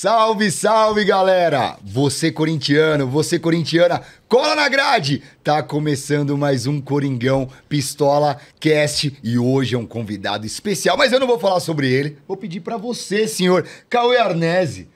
Salve, salve, galera! Você corintiano, você corintiana, cola na grade! Tá começando mais um Coringão Pistola Cast e hoje é um convidado especial, mas eu não vou falar sobre ele. Vou pedir pra você, senhor Cauê Arnese.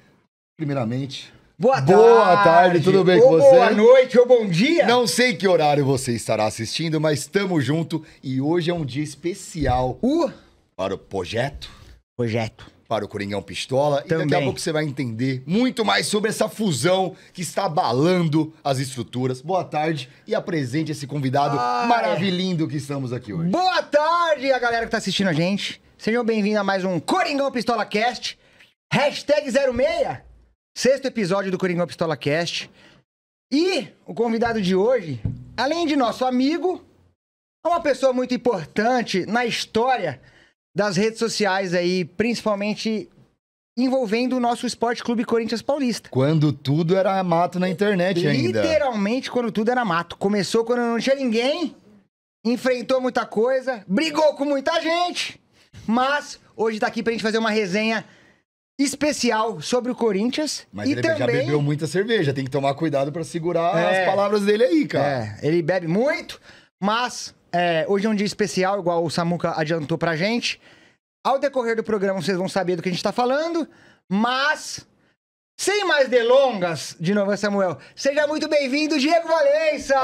Primeiramente, Boa tarde. Boa tarde, tudo bem ou com você? Boa noite ou bom dia. não sei que horário você estará assistindo, mas tamo junto e hoje é um dia especial O para o projeto projeto. Para o Coringão Pistola. E daqui a Também. pouco você vai entender muito mais sobre essa fusão que está abalando as estruturas. Boa tarde e apresente esse convidado Ai. maravilhoso que estamos aqui hoje. Boa tarde a galera que tá assistindo a gente. Sejam bem-vindos a mais um Coringão Pistola Cast. Hashtag 06. Sexto episódio do Coringão Pistola Cast. E o convidado de hoje, além de nosso amigo, é uma pessoa muito importante na história das redes sociais aí, principalmente envolvendo o nosso Esporte Clube Corinthians Paulista. Quando tudo era mato na internet ainda. Literalmente quando tudo era mato. Começou quando não tinha ninguém, enfrentou muita coisa, brigou com muita gente, mas hoje tá aqui pra gente fazer uma resenha especial sobre o Corinthians. Mas e ele também... já bebeu muita cerveja, tem que tomar cuidado pra segurar É. as palavras dele aí, cara. É, ele bebe muito, mas é, hoje é um dia especial, igual o Samuca adiantou pra gente. Ao decorrer do programa vocês vão saber do que a gente tá falando, mas sem mais delongas, de novo Samuel, seja muito bem-vindo, Diego Valença!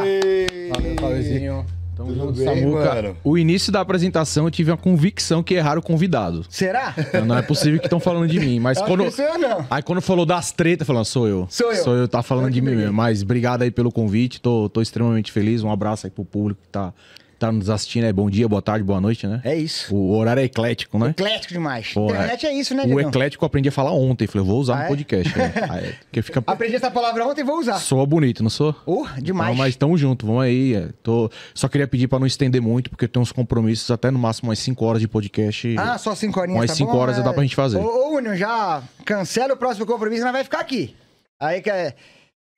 Aê! Valeu. Tamo Tudo junto, bem, Samuca. mano? O início da apresentação eu tive a convicção que erraram o convidado. Será? Não é possível que estão falando de mim, mas Acho quando. eu não. Aí quando falou das tretas, falando, sou eu. Sou eu. Sou eu, tá falando Eu de mim mesmo. Mas obrigado aí pelo convite, tô, tô extremamente feliz. Um abraço aí pro público que tá, tá nos assistindo. É bom dia, boa tarde, boa noite, né? É isso. O horário é eclético, né? Eclético demais. Pô, Internet é isso, né, O Diego? eclético eu aprendi a falar ontem. Falei, vou usar Ah, no é? podcast. né? Aí, fica. Aprendi essa palavra ontem e vou usar. Soa bonito, não sou? Oh, demais. Não, mas tamo junto, vamos aí. é, Tô... Só queria pedir pra não estender muito, porque eu tenho uns compromissos até no máximo umas 5 horas de podcast. Ah, só cinco horinhas, Umas tá cinco bom? horas É. dá pra gente fazer. Ô, ô Union, já cancela o próximo compromisso, nós vai ficar aqui. Aí que é...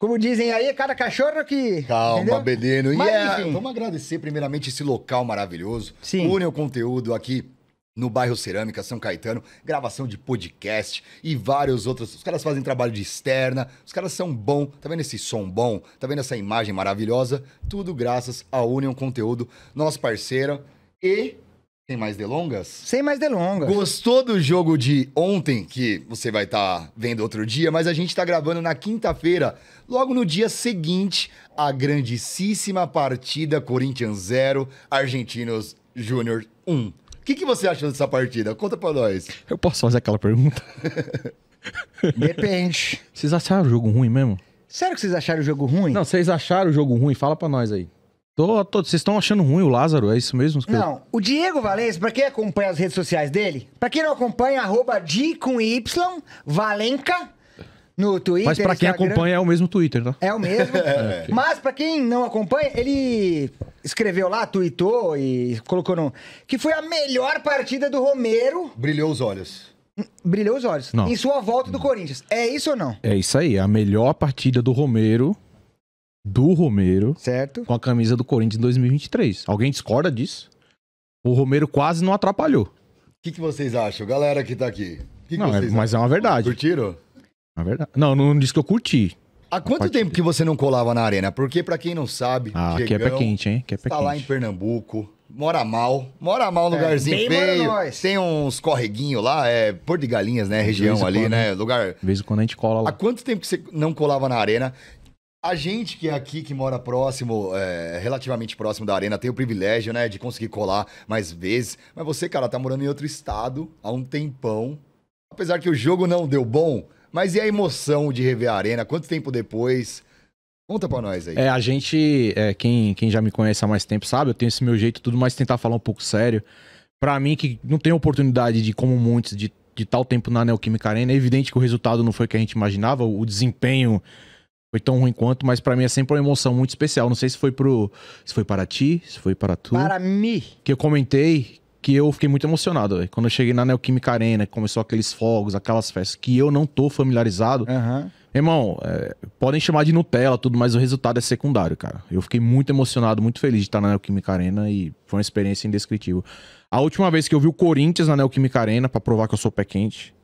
Como dizem aí, cada cachorro que... Calma, entendeu? Bedeno. E Mas, é, enfim. vamos agradecer primeiramente esse local maravilhoso. Sim. Une o conteúdo aqui no bairro Cerâmica, São Caetano, gravação de podcast e vários outros. Os caras fazem trabalho de externa, os caras são bom. Tá vendo esse som bom? Tá vendo essa imagem maravilhosa? Tudo graças a Union Conteúdo, nosso parceiro. E, sem mais delongas, Sem mais delongas. Gostou do jogo de ontem, que você vai estar vendo outro dia, mas a gente está gravando na quinta-feira, logo no dia seguinte, a grandíssima partida Corinthians 0, Argentinos Júnior 1. O que, que você achou dessa partida? Conta pra nós. Eu posso fazer aquela pergunta? Depende. Vocês acharam o jogo ruim mesmo? Sério que vocês acharam o jogo ruim? Não, vocês acharam o jogo ruim? Fala pra nós aí. Tô, tô- vocês estão achando ruim o Lázaro? É isso mesmo? que eu- Não, o Diego Valença, pra quem acompanha as redes sociais dele, pra quem não acompanha, arroba Di com Y, Valenca, no Twitter, Mas pra quem Instagram. acompanha é o mesmo Twitter, tá? É o mesmo. Mas pra quem não acompanha, ele escreveu lá, tweetou e colocou no. Que foi a melhor partida do Romero. Brilhou os olhos. Brilhou os olhos. Não. Em sua volta do Corinthians. É isso ou não? É isso aí, a melhor partida do Romero, do Romero, Certo? com a camisa do Corinthians em 2023. Alguém discorda disso? O Romero quase não atrapalhou. O que, que vocês acham? Galera que tá aqui. O que que Não, é- mas é uma verdade. Curtiram? Na verdade. Não, não disse que eu curti. Há quanto tempo que você não colava na arena? Porque, pra quem não sabe, Ah, aqui é pé Diegão quente, hein? Aqui é pé Tá lá em quente. Pernambuco, mora mal, mora mal no É, lugarzinho feio. nós. Tem uns correguinhos lá, é Porto de Galinhas, né? Região ali, quando, né? Lugar. De vez em quando a gente cola Há lá. quanto tempo que você não colava na arena? A gente que é aqui, que mora próximo, é, relativamente próximo da arena, tem o privilégio, né, de conseguir colar mais vezes. Mas você, cara, tá morando em outro estado há um tempão. Apesar que o jogo não deu bom, mas e a emoção de rever a arena? Quanto tempo depois? Conta pra nós aí. É, a gente, é, quem, quem já me conhece há mais tempo sabe, eu tenho esse meu jeito tudo, mas tentar falar um pouco sério. Pra mim, que não tem oportunidade de, como muitos, de, de tal tempo na Neoquímica Arena, é evidente que o resultado não foi o que a gente imaginava, o desempenho foi tão ruim quanto, mas pra mim é sempre uma emoção muito especial. Não sei se foi pro. Se foi para ti, se foi para tu. Para mim. Que eu comentei que eu fiquei muito emocionado, velho. Quando eu cheguei na Neoquímica Arena, começou aqueles fogos, aquelas festas, que eu não tô familiarizado. Aham. Irmão, é, podem chamar de Nutella, tudo, mas o resultado é secundário, cara. Eu fiquei muito emocionado, muito feliz de estar na Neoquímica Arena e foi uma experiência indescritível. A última vez que eu vi o Corinthians na Neoquímica Arena, pra provar que eu sou pé quente,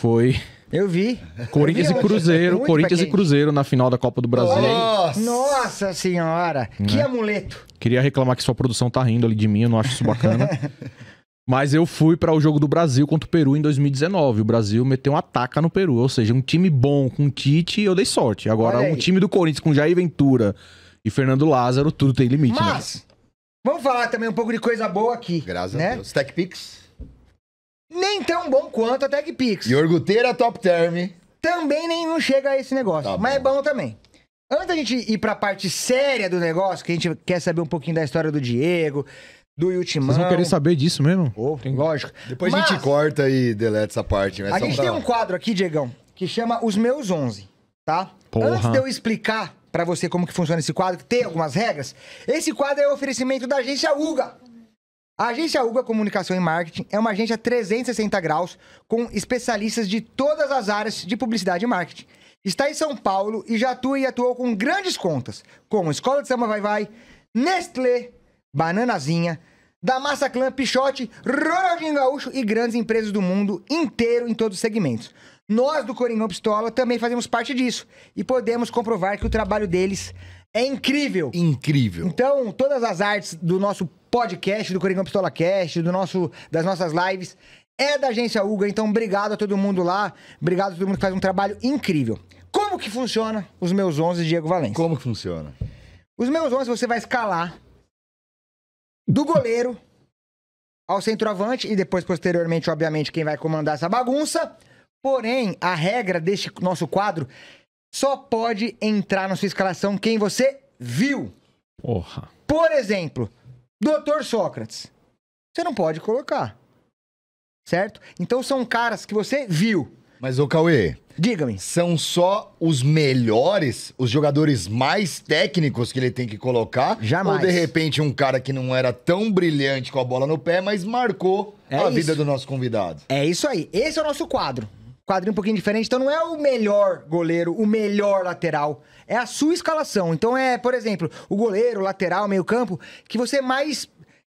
foi Eu vi. Corinthians Eu e vi Cruzeiro, muito Corinthians e? Cruzeiro na final da Copa do Brasil. Nossa! Nossa senhora, Né? que amuleto. Queria reclamar que sua produção tá rindo ali de mim, eu não acho isso bacana. Mas eu fui para o jogo do Brasil contra o Peru em 2019. O Brasil meteu um ataque no Peru, ou seja, um time bom com Tite, eu dei sorte. Agora, um time do Corinthians com Jair Ventura e Fernando Lázaro, tudo tem limite, né? Mas, vamos falar também um pouco de coisa boa aqui. Graças né? a Deus. Tech Pix. Nem tão bom quanto a TechPix. Iorguteira Top Term. Também nem não chega a esse negócio. Tá mas é bom. também. Antes da gente ir pra parte séria do negócio, que a gente quer saber um pouquinho da história do Diego, do Yutimão. Vocês vão querer saber disso mesmo? Pô, lógico. Depois a Mas gente corta e deleta essa parte. Mas A gente pra- tem um quadro aqui, Diegão, que chama Os Meus 11, tá? Porra. Antes de eu explicar pra você como que funciona esse quadro, que tem algumas regras, esse quadro é o oferecimento da agência UGA. A agência UGA Comunicação e Marketing é uma agência 360 graus com especialistas de todas as áreas de publicidade e marketing. Está em São Paulo e já atua e atuou com grandes contas, como Escola de Samba Vai Vai, Nestlé, Bananazinha, da Massa Clã, Pichote, Ronaldinho Gaúcho e grandes empresas do mundo inteiro em todos os segmentos. Nós do Coringão Pistola também fazemos parte disso e podemos comprovar que o trabalho deles é incrível. Incrível. Então, todas as artes do nosso podcast, do Coringão Pistola Cast, do nosso, das nossas lives, é da agência Uga. Então, obrigado a todo mundo lá. Obrigado a todo mundo que faz um trabalho incrível. Como que funciona os meus 11, Diego Valência? Como que funciona? Os meus 11 você vai escalar do goleiro ao centroavante e depois, posteriormente, obviamente, quem vai comandar essa bagunça. Porém, a regra deste nosso quadro só pode entrar na sua escalação quem você viu. Porra. Por exemplo, Dr. Sócrates. Você não pode colocar. Certo? Então são caras que você viu. Mas, ô Cauê, Diga-me. são só os melhores, os jogadores mais técnicos que ele tem que colocar? Jamais. Ou, de repente, um cara que não era tão brilhante com a bola no pé, mas marcou É a isso. vida do nosso convidado? É isso aí. Esse é o nosso quadro. Quadrinho um pouquinho diferente. Então não é o melhor goleiro, o melhor lateral. É a sua escalação. Então é, por exemplo, o goleiro, lateral, meio campo, que você mais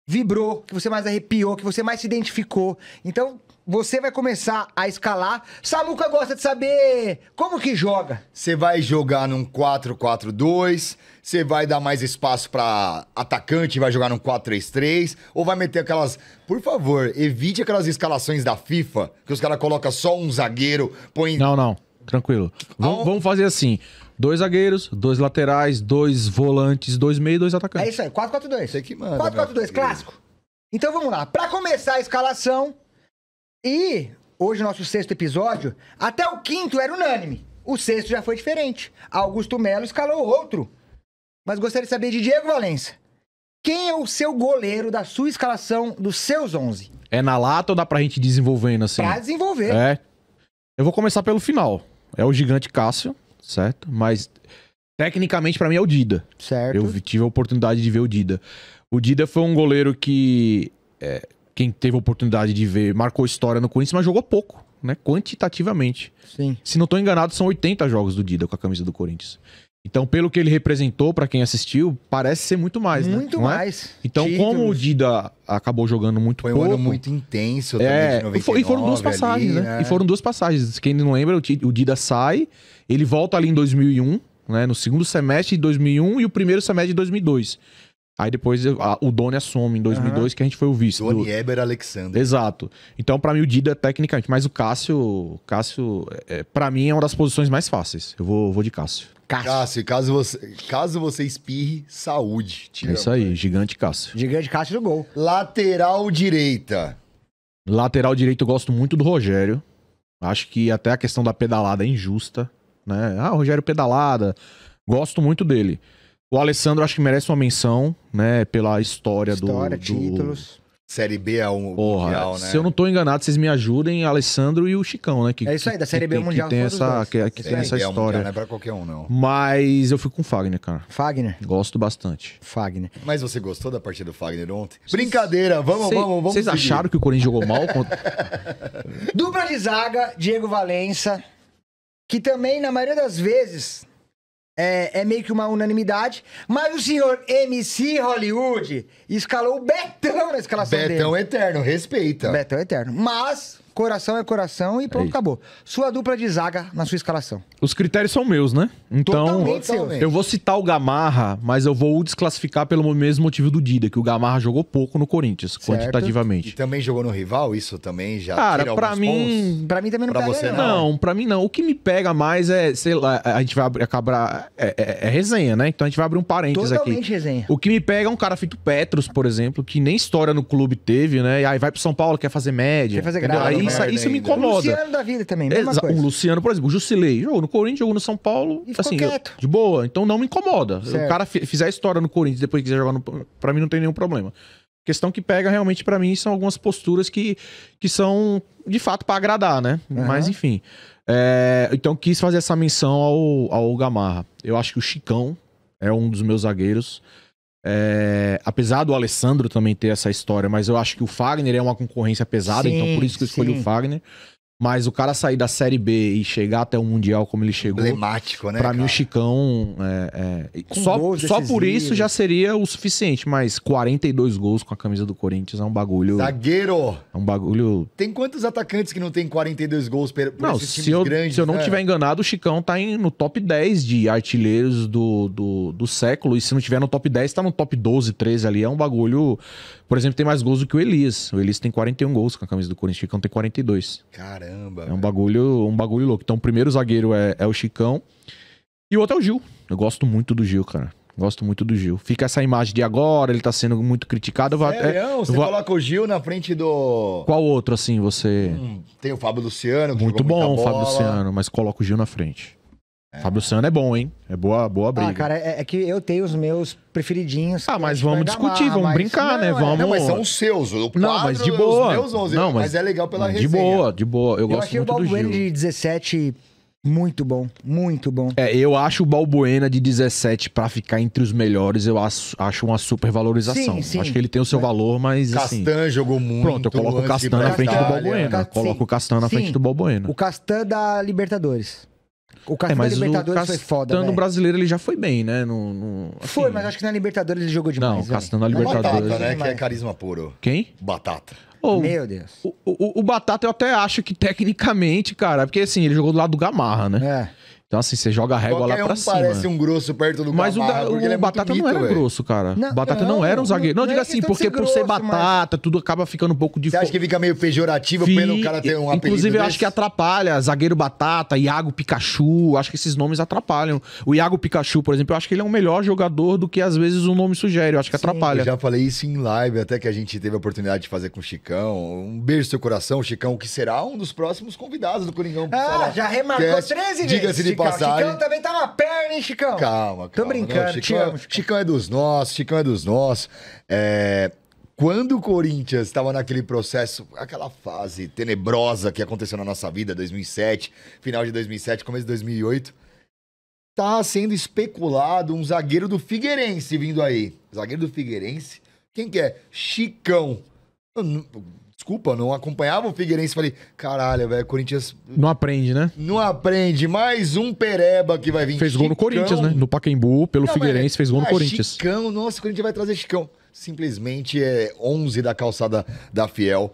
vibrou, que você mais arrepiou, que você mais se identificou. Então você vai começar a escalar. Samuca gosta de saber como que joga. Você vai jogar num 4-4-2, você vai dar mais espaço pra atacante vai jogar num 4-3-3, ou vai meter aquelas. Por favor, evite aquelas escalações da FIFA, que os caras colocam só um zagueiro, põe. Não, não. Tranquilo. Vamos, Ao- vamos fazer assim: dois zagueiros, dois laterais, dois volantes, dois meios e dois É atacantes. isso aí, 4-4-2. Você que manda, 4-4-2, meu filho. clássico. Então vamos lá. Pra começar a escalação, e hoje nosso sexto episódio, até o quinto era unânime. O sexto já foi diferente. Augusto Melo escalou outro. Mas gostaria de saber de Diego Valença. Quem é o seu goleiro da sua escalação dos seus 11? É na lata ou dá pra gente ir desenvolvendo assim? Pra desenvolver. É. Eu vou começar pelo final. É o gigante Cássio, certo? Mas tecnicamente pra mim é o Dida. Certo. Eu tive a oportunidade de ver o Dida. O Dida foi um goleiro que é, quem teve a oportunidade de ver marcou história no Corinthians, mas jogou pouco, né? Quantitativamente. Sim. Se não tô enganado, são 80 jogos do Dida com a camisa do Corinthians. Então, pelo que ele representou pra quem assistiu, parece ser muito mais, né? Muito Não é? mais. Então, Títulos. como o Dida acabou jogando muito Foi um pouco, ano muito intenso também, é, de 99 e, foram duas ali, passagens, né? E foram duas passagens. Quem não lembra, o Dida sai, ele volta ali em 2001, né? No segundo semestre de 2001 e o primeiro semestre de 2002. Aí depois a- o Doni assume em 2002, que a gente foi o vice. do- Doni Eber Alexander. Exato. Então, pra mim, o Dida tecnicamente, mas o Cássio, Cássio, é, para mim, é uma das posições mais fáceis. Eu vou, vou de Cássio. Cássio. Cássio, caso você, caso você espirre, saúde. É isso aí, gigante Cássio. Gigante Cássio do gol. Lateral direita. Lateral direito, eu gosto muito do Rogério. Acho que até a questão da pedalada é injusta, né? Ah, o Rogério pedalada. Gosto muito dele. O Alessandro acho que merece uma menção, né? Pela história, História, do, do... títulos. Série B é um Porra, mundial, né? se eu não tô enganado, vocês me ajudem, Alessandro e o Chicão, né? Que, É isso aí, da Série B que, Mundial Que tem essa, que, que tem essa É um mundial, história. não é pra qualquer um, não. Mas eu fui com o Fagner, cara. Fagner. Gosto bastante. Fagner. Mas você gostou da partida do Fagner ontem? Brincadeira, vamos, Cê- vamos, vamos. Vocês acharam que o Corinthians jogou mal? contra- Dupla de zaga, Diego Valença, que também, na maioria das vezes, é, é meio que uma unanimidade, mas o senhor MC Hollywood escalou o Betão na escalação Betão dele. Eterno, respeita. Betão é eterno. Mas, Coração é coração e pronto, isso. acabou. Sua dupla de zaga na sua escalação. Os critérios são meus, né? Então, Totalmente eu vou citar o Gamarra, mas eu vou o desclassificar pelo mesmo motivo do Dida, que o Gamarra jogou pouco no Corinthians, E quantitativamente. também jogou no rival, isso também já Cara, tira pra alguns mim, Pra mim também não Pra pega, você não. Não, pra mim não. O que me pega mais é, sei lá, a gente vai abrir, acabar. É, é- é resenha, né? Então a gente vai abrir um parênteses Totalmente aqui. resenha. O que me pega é um cara feito Petros, por exemplo, que nem história no clube teve, né? E aí vai pro São Paulo, quer fazer média. Quer fazer grana, Aí isso, merda isso me ainda. O incomoda. Luciano da vida também, mesma Exa- coisa. O Luciano, por exemplo, o Jusilei jogou no Corinthians, jogou no São Paulo. E assim, eu- de boa. Então não me incomoda. Certo. O cara fi- fizer história no Corinthians e depois quiser jogar no. Pra mim não tem nenhum problema. A questão que pega realmente pra mim são algumas posturas que, que são de fato pra agradar, né? Aham. Mas enfim. É, então quis fazer essa menção ao, ao Gamarra. Eu acho que o Chicão é um dos meus zagueiros. É, apesar do Alessandro também ter essa história, mas eu acho que o Fagner é uma concorrência pesada, Sim, então por isso que eu escolhi sim. o Fagner. Mas o cara sair da Série B e chegar até o Mundial como ele chegou, emblemático, né? pra mim o cara? Chicão é, é, só, só por isso já seria o suficiente, mas 42 gols com a camisa do Corinthians é um bagulho, Zagueiro. é um bagulho. Tem quantos atacantes que não tem 42 gols por, por Não, esses se eu, grandes? se eu não né? tiver enganado, o Chicão tá em- no top 10 de artilheiros do, do, do século. E se não tiver no top 10, tá no top 12, 13 ali. É um bagulho. Por exemplo, tem mais gols do que o Elias. O Elias tem 41 gols com a camisa do Corinthians. O Chicão tem 42. Caramba. É um bagulho, um bagulho louco. Então, o primeiro zagueiro é, é o Chicão. E o outro é o Gil. Eu gosto muito do Gil, cara. Gosto muito do Gil. Fica essa imagem de agora, ele tá sendo muito criticado. Vou até- Sério? Você vou- coloca o Gil na frente do. Qual outro, assim, você. Hum, tem o Fábio Luciano. muito bom, Fábio. Luciano, mas coloca o Gil na frente. Fábio Luciano é bom, hein? É boa, boa briga. Ah, cara, é, é que eu tenho os meus preferidinhos. Ah, mas vai vamos discutir, vamos mas- brincar, né? Não, é. Vamos- Não, mas são os seus. O Não, mas de quadro, boa. Os meus 11, Não, mas, mas- é legal pela de resenha. boa, de boa. Eu, Eu gosto achei o muito do Balbuena Gil. de 17 muito bom, muito bom. É, eu acho o Balbuena de 17 pra ficar entre os melhores, eu acho, acho uma supervalorização. Sim, sim. Acho que ele tem o seu valor, mas assim. Castan jogou muito. Pronto, eu coloco o de Castan na frente do Itália. Balbuena. Coloco o Castan na frente do Balbuena. O Castan da Libertadores. O É, Castan da mas o Libertadores foi foda, Castan no velho. brasileiro ele já foi bem, né? No, no- Foi, assim, mas acho que na Libertadores ele jogou Não, demais. o Castan na. Libertadores. Batata, né? Que é carisma puro. Quem? Batata. Ô, Meu Deus. o, o, o Batata eu até acho que tecnicamente, cara, porque assim, ele jogou do lado do Gamarra, né? É. Então assim, você joga a régua lá Qualquer pra um cima. parece um grosso perto do Mas o, Gamarra, da- é o muito Batata mito, não era velho. grosso, cara. Não, batata não, não, era um zagueiro. Não, não é diga assim, porque ser por ser grosso, mas- batata, tudo acaba ficando um pouco de Você acha que fica meio pejorativo Fi- pelo cara ter um apelido Inclusive, eu acho que atrapalha. Zagueiro Batata, Iago Pikachu. Acho que esses nomes atrapalham. O Iago Pikachu, por exemplo, eu acho que ele é um melhor jogador do que às vezes o nome sugere. Eu acho que atrapalha. Eu já falei isso em live, até que a gente teve a oportunidade de fazer com o Chicão. Um beijo no seu coração, Chicão, que será um dos próximos convidados do Coringão. Ah, já remarcou Cast. 13 vezes. Diga-se de. Passagem. Chicão também tá na perna, hein, Chicão? Calma, calma. Tô brincando, Não, Chicão, amo, Chicão. Chicão é dos nossos, Chicão é dos nossos. É, Quando o Corinthians estava naquele processo, aquela fase tenebrosa que aconteceu na nossa vida, 2007, final de 2007, começo de 2008, tá sendo especulado um zagueiro do Figueirense vindo aí. Zagueiro do Figueirense? Quem que é? Chicão. Desculpa, não acompanhava o Figueirense. Falei, caralho, velho, Corinthians Não aprende, né? não aprende. Mais um pereba que vai vir. Fez gol no. Corinthians, né? No Pacaembu, pelo Não, Figueirense, fez gol no ah, Corinthians. Chicão, nossa, o Corinthians vai trazer Chicão. Simplesmente é 11 da calçada da Fiel.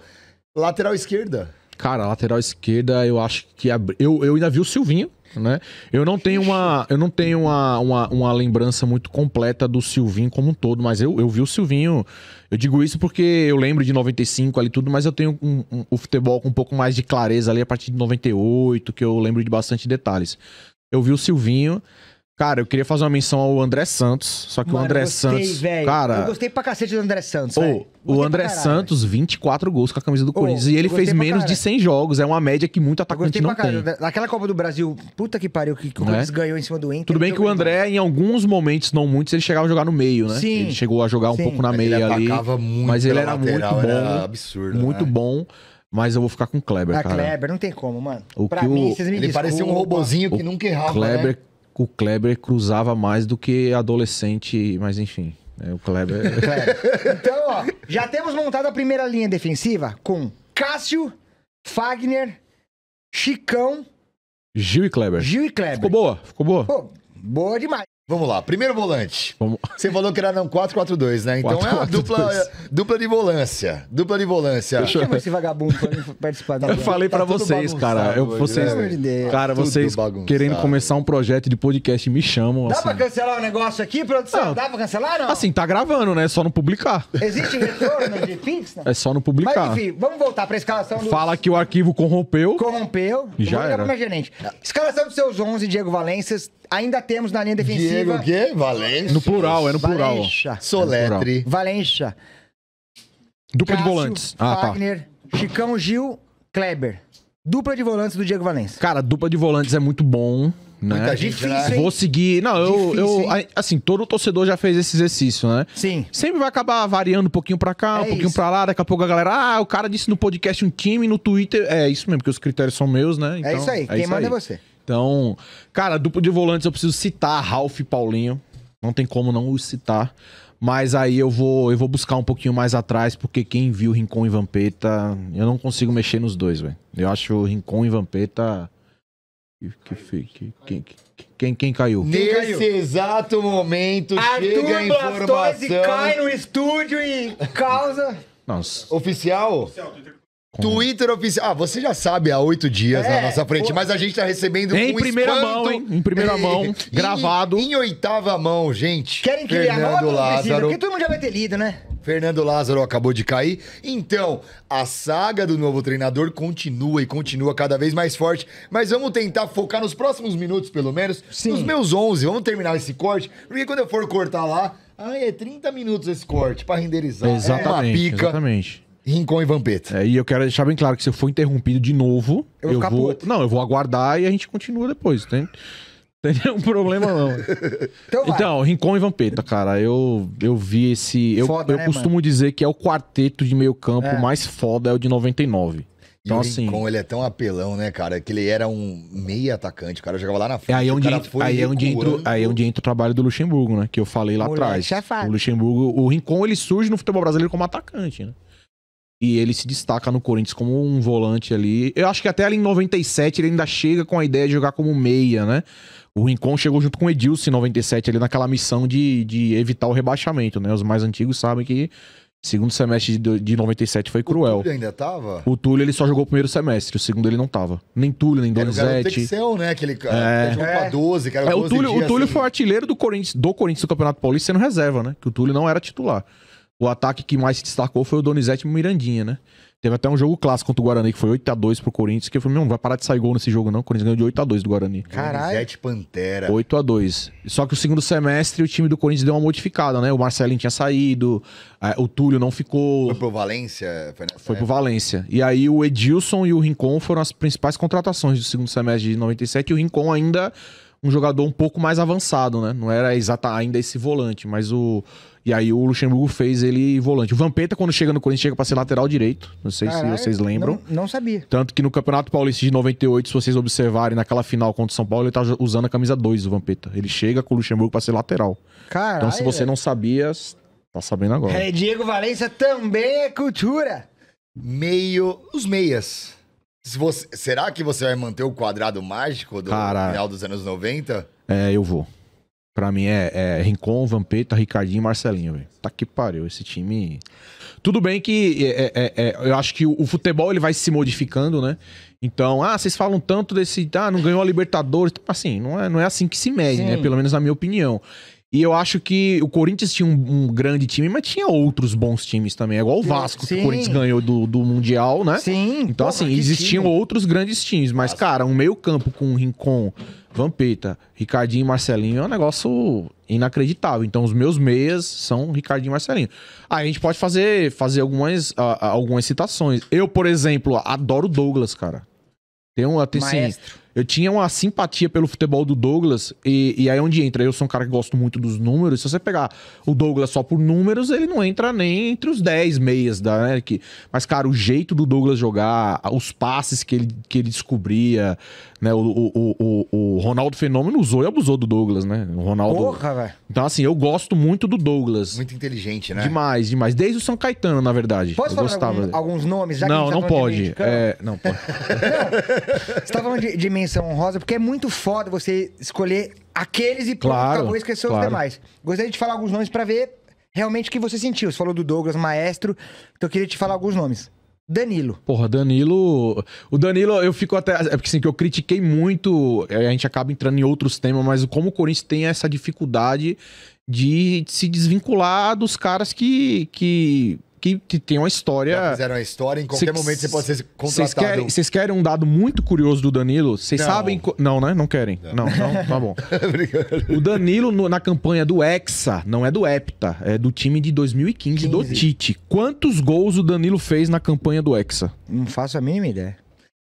Lateral esquerda. Cara, lateral esquerda, eu acho que. abri- Eu, eu ainda vi o Silvinho, né? Eu não tenho uma, eu não tenho uma, uma, uma lembrança muito completa do Silvinho como um todo, mas eu, eu vi o Silvinho. Eu digo isso porque eu lembro de 95 ali tudo, mas eu tenho um- um- o futebol com um pouco mais de clareza ali a partir de 98, que eu lembro de bastante detalhes. Eu vi o Silvinho. Cara, eu queria fazer uma menção ao André Santos, só que Mano, o André eu gostei, Santos. velho. Cara, Eu gostei pra cacete do André Santos, velho. o André caralho, Santos, 24 gols com a camisa do Corinthians. Ô, e ele fez menos de caralho. 100 jogos. É uma média que muito atacante não tem. Naquela Copa do Brasil, puta que pariu, que, que o Né? Corinthians ganhou em cima do Inter. Tudo bem que o André, em alguns momentos, não muitos, ele chegava a jogar no meio, né? Sim. Ele chegou a jogar um Sim. pouco na Mas ele meia ali. muito mas ele era lateral, muito bom. era absurdo, Muito né? bom. Mas eu vou ficar com o Kleber, Ah, cara. Kleber, não tem como, mano. O pra que mim, o- vocês me Ele parecia um robozinho que O nunca errava, Kleber, né? O Kleber cruzava mais do que adolescente, mas enfim. né? O Kleber. Kleber. Então, ó, já temos montado a primeira linha defensiva com Cássio, Fagner, Chicão, Gil e Kleber. Gil e Kleber. Ficou boa? Ficou boa? Pô, boa demais. Vamos lá, primeiro volante. Vamos... Você falou que era não 4-4-2, né? Então é uma 4-4-2. dupla, dupla de volância. Dupla de volância. Chama esse vagabundo pra participar da Eu falei pra Tá tudo vocês, cara. Eu, vocês, hoje, né, Pelo amor de Deus. cara, Tudo vocês querendo começar um projeto de podcast me chamam. Dá Assim. pra cancelar o negócio aqui, produção? Não. Dá pra cancelar, não? assim, tá gravando, né? É só não publicar. Existe retorno de Pix? Não? É só não Mas publicar. enfim, vamos voltar pra escalação do... Fala que o arquivo corrompeu. Corrompeu. E já era. pro meu gerente. Escalação dos seus 11, Diego Valências. Ainda temos na linha defensiva... Diego o quê? Valência. No plural, é no plural. Valência. Soletre. Valência. Dupla de Cássio, volantes. Ah, tá. Wagner, Chicão, Gil, Kleber. Dupla de volantes do Diego Valência. Cara, dupla de volantes é muito bom, né? Muita gente, Difícil, né? Vou seguir. Não, eu, Difícil, eu. Assim, todo torcedor já fez esse exercício, né? Sim. Sempre vai acabar variando um pouquinho pra cá, um É pouquinho isso. pra lá. Daqui a pouco a galera, ah, o cara disse no podcast um time, no Twitter. É isso mesmo, porque os critérios são meus, né? é isso aí. Quem manda é você. Então, cara, duplo de volantes eu preciso citar Ralph e Paulinho. Não tem como não os citar. Mas aí eu vou, eu vou buscar um pouquinho mais atrás, porque quem viu Rincon e Vampeta, eu não consigo mexer nos dois, velho. Eu acho o Rincon e Vampeta. Que, que, que- quem, quem, quem caiu? Quem Nesse caiu? exato momento chega a Arthur Blastoise informação. cai no estúdio e causa... Nossa. Oficial? Twitter oficial. Ah, você já sabe há oito dias É, na nossa frente, mas a gente tá recebendo Em um primeira espanto. mão, hein? Em primeira mão, Em- gravado. Em, oitava mão, gente. Querem que Fernando não precisa? Lázaro. Porque todo mundo já vai ter lido, né? Fernando Lázaro acabou de cair. Então, a saga do novo treinador continua e continua cada vez mais forte. Mas vamos tentar focar nos próximos minutos, pelo menos, Sim. nos meus 11. Vamos terminar esse corte, porque quando eu for cortar lá, ai, é 30 minutos esse corte pra renderizar. É uma Exatamente, pica. exatamente. Rincon e Vampeta. É, e eu quero deixar bem claro que se eu for interrompido de novo, Eu vou eu vou. puto. Não, eu vou aguardar e a gente continua depois. Tem, tem nenhum problema, não. Então. Então, Rincon e Vampeta, cara, eu, eu vi esse. Eu, Foda, eu né, costumo dizer que é o quarteto de meio campo É. mais foda, é o de 99. E Então, o assim. Rincon, ele é tão apelão, né, cara? Que ele era um meia atacante. O cara jogava lá na frente. É aí o onde, entra, aí, é onde entra, aí é onde entra o trabalho do Luxemburgo, né? Que eu falei lá atrás. chafado. O Luxemburgo, o Rincon, ele surge no futebol brasileiro como atacante, né? E ele se destaca no Corinthians como um volante ali. Eu acho que até ali em 97 ele ainda chega com a ideia de jogar como meia, né? O Rincon chegou junto com o Edilson em 97 ali naquela missão de, de evitar o rebaixamento, né? Os mais antigos sabem que segundo semestre de, de 97 foi cruel. O Túlio ainda tava? O Túlio ele só jogou o primeiro semestre, o segundo ele não tava. Nem Túlio, nem Era o Donizete. Né? Aquele cara É. que jogou pra É. 12, que era É, o 12 Túlio, o dias, Túlio assim. foi o artilheiro do Corinthians, do Corinthians do Campeonato Paulista sendo reserva, né? Que o Túlio não era titular. O ataque que mais se destacou foi o Donizete e o Mirandinha, né? Teve até um jogo clássico contra o Guarani, que foi 8x2 pro Corinthians, que eu falei, não, não vai parar de sair gol nesse jogo, não. O Corinthians ganhou de 8x2 do Guarani. Caralho. Donizete Pantera. 8x2. Só que o segundo semestre o time do Corinthians deu uma modificada, né? O Marcelinho tinha saído, eh, o Túlio não ficou. Foi pro Valência? Foi, Foi pro? Valência. E aí o Edilson e o Rincon foram as principais contratações do segundo semestre de 97. E o Rincon ainda um jogador um pouco mais avançado, né? Não era exata ainda esse volante, mas o. E aí o Luxemburgo fez ele volante. O Vampeta, quando chega no Corinthians, chega pra ser lateral direito. Não sei Caralho, se vocês lembram. Não, não sabia. Tanto que no Campeonato Paulista de 98, se vocês observarem, naquela final contra o São Paulo, ele tá usando a camisa 2, o Vampeta. Ele chega com o Luxemburgo pra ser lateral. Caralho. Então, se você não sabia, tá sabendo agora. É, Diego Valência também é cultura. Meio. Os meias. Se você- será que você vai manter o quadrado mágico do Cara. final dos anos 90? É, eu vou. Pra mim é, é Rincon, Vampeta, Ricardinho e Marcelinho, velho. Tá que pariu, esse time. Tudo bem que é, é, é, eu acho que o, o futebol ele vai se modificando, né? Então, ah, vocês falam tanto desse. Ah, não ganhou a Libertadores. Assim, não é, não é assim que se mede, Sim. né? Pelo menos na minha opinião. E eu acho que o Corinthians tinha um, um grande time, mas tinha outros bons times também. É igual o Sim, Vasco, que sim. o Corinthians ganhou do, do Mundial, né? Sim. Então, porra, assim, que existiam time. outros grandes times, mas, cara, um meio-campo com Rincon, Vampeta, Ricardinho e Marcelinho é um negócio inacreditável. Então, os meus meias são Ricardinho e Marcelinho. Aí a gente pode fazer, fazer algumas, ah, algumas citações. Eu, por exemplo, adoro o Douglas, cara. Tem um, tem, assim, Maestro. Eu tinha uma simpatia pelo futebol do Douglas, e, e aí é onde entra. Eu sou um cara que gosto muito dos números. Se você pegar o Douglas só por números, ele não entra nem entre os 10 meias da, né? Mas, cara, o jeito do Douglas jogar, os passes que ele, que ele descobria, né? O, o, o, o- Ronaldo Fenômeno usou e abusou do Douglas, né? O Ronaldo. Porra, velho. Então, assim, eu gosto muito do Douglas. Muito inteligente, né? Demais, demais. Desde o São Caetano, na verdade. Posso eu falar gostava dele. alguns nomes? Já Não, tá não pode. É, não pode. Você tá falando de, de menção honrosa, porque é muito foda você escolher aqueles e Claro, acabou e esqueceu claro. os demais. Gostaria de falar alguns nomes pra ver realmente o que você sentiu. Você falou do Douglas Maestro, então eu queria te falar alguns nomes. Danilo. Porra, Danilo. O Danilo, eu fico até. É porque assim, que eu critiquei muito. é, A gente acaba entrando em outros temas, mas como o Corinthians tem essa dificuldade de se desvincular dos caras que. que, que, que tem uma Já história. fizeram a história, em qualquer Cê- momento você pode ser Vocês contratado. querem, vocês querem um dado muito curioso do Danilo? Vocês Não. sabem. Não, né? Não querem. Não, não, tá bom. O Danilo, no- na campanha do Hexa, não é do Hepta, é do time de 2015 do 15. Tite. Quantos gols o Danilo fez na campanha do Hexa? Não faço a mínima ideia.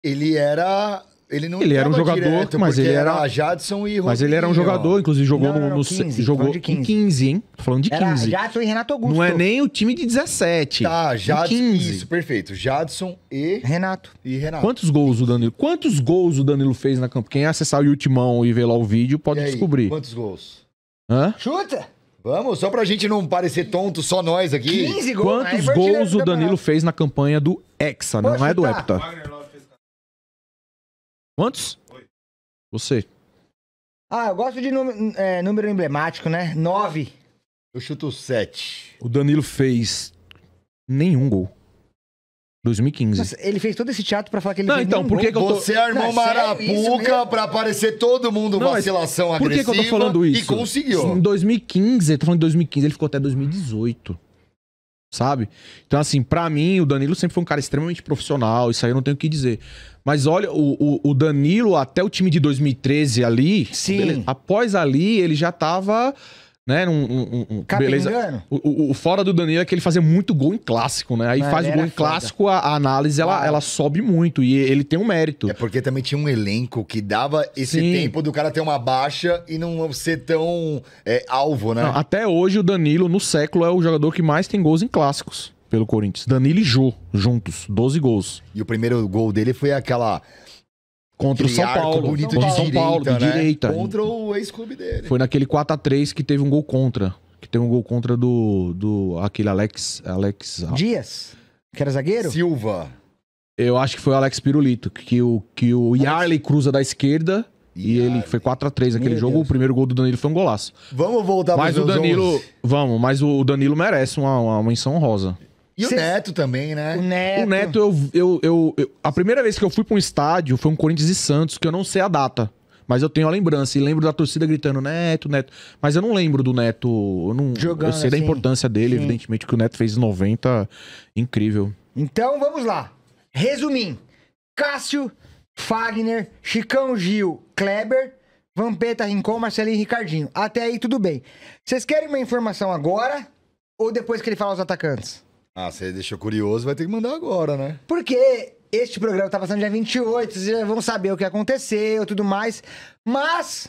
Ele era. Ele não Ele era um jogador, direto, mas ele era- Jadson e Mas ele era um jogador, inclusive jogou Não, não, no, não, no 15, jogou de 15. em 15, hein? Tô falando de Era 15. Jadson e Renato Augusto. Não é nem o time de 17. Tá, Jadson. 15. Isso, perfeito. Jadson e, Renato. e Renato. Quantos gols o Danilo? Quantos gols o Danilo fez na campanha? Quem acessar o Ultimão e ver lá o vídeo pode E aí, descobrir. Quantos gols? Hã? Chuta! Vamos, só pra gente não parecer tonto, só nós aqui. 15 gols. Quantos foi artilheiro gols o Danilo fez na campanha do Hexa, não Poxa, é do tá. Hepta? Quantos? Você. Ah, eu gosto de nú- é, número emblemático, né? 9. Eu chuto 7. O Danilo fez nenhum gol. 2015. Nossa, ele fez todo esse teatro pra falar que ele Não, fez então, por que que eu tô- Você armou Não, é Marapuca pra aparecer todo mundo Não, vacilação Por que, agressiva. que eu tô falando isso? E conseguiu. Em 2015, eu tô falando de 2015, ele ficou até 2018. Sabe? Então, assim, pra mim, o Danilo sempre foi um cara extremamente profissional, isso aí eu não tenho o que dizer. Mas olha, o, o, o Danilo, até o time de 2013 ali, Sim. após ali, ele já tava, né, num, um, um- beleza. O, o- o fora do Danilo é que ele fazia muito gol em clássico, né? Aí Mano, faz gol em clássico, a, a análise ela, Claro. ela sobe muito e ele tem um mérito. É porque também tinha um elenco que dava esse Sim. tempo do cara ter uma baixa e não ser tão é, alvo, né? Não, até hoje o Danilo, no século, é o jogador que mais tem gols em clássicos pelo Corinthians. Danilo e Jô, juntos, 12 gols. E o primeiro gol dele foi aquela Contra o aquele São arco Paulo. bonito contra o de São direita, Paulo, de né? direita. Contra o ex-clube dele. Foi naquele 4x3 que teve um gol contra. Que teve um gol contra do. do aquele Alex. Alex. Dias, que era zagueiro? Silva. Eu acho que foi o Alex Pirulito. Que o, que o Yarley cruza da esquerda. E Yarley. ele foi 4x3 naquele Meu jogo. Deus. O primeiro gol do Danilo foi um golaço. Vamos voltar Mas pros o Danilo. 11. Vamos, mas o Danilo merece uma, uma menção honrosa. E o Cês- Neto também, né? O Neto. O Neto, eu, eu, eu, eu- A primeira vez que eu fui pra um estádio foi um Corinthians e Santos, que eu não sei a data. Mas eu tenho a lembrança. E lembro da torcida gritando, Neto, Neto. Mas eu não lembro do Neto. Eu, não, Jogando eu sei da assim. importância dele, Sim. evidentemente, que o Neto fez em 90. Incrível. Então vamos lá. Resumim: Cássio, Fagner, Chicão Gil, Kleber, Vampeta, Rincon, Marcelinho e Ricardinho. Até aí tudo bem. Vocês querem uma informação agora ou depois que ele falar os atacantes? Ah, você deixou curioso, vai ter que mandar agora, né? Porque este programa tá passando dia 28, vocês já vão saber o que aconteceu e tudo mais. Mas,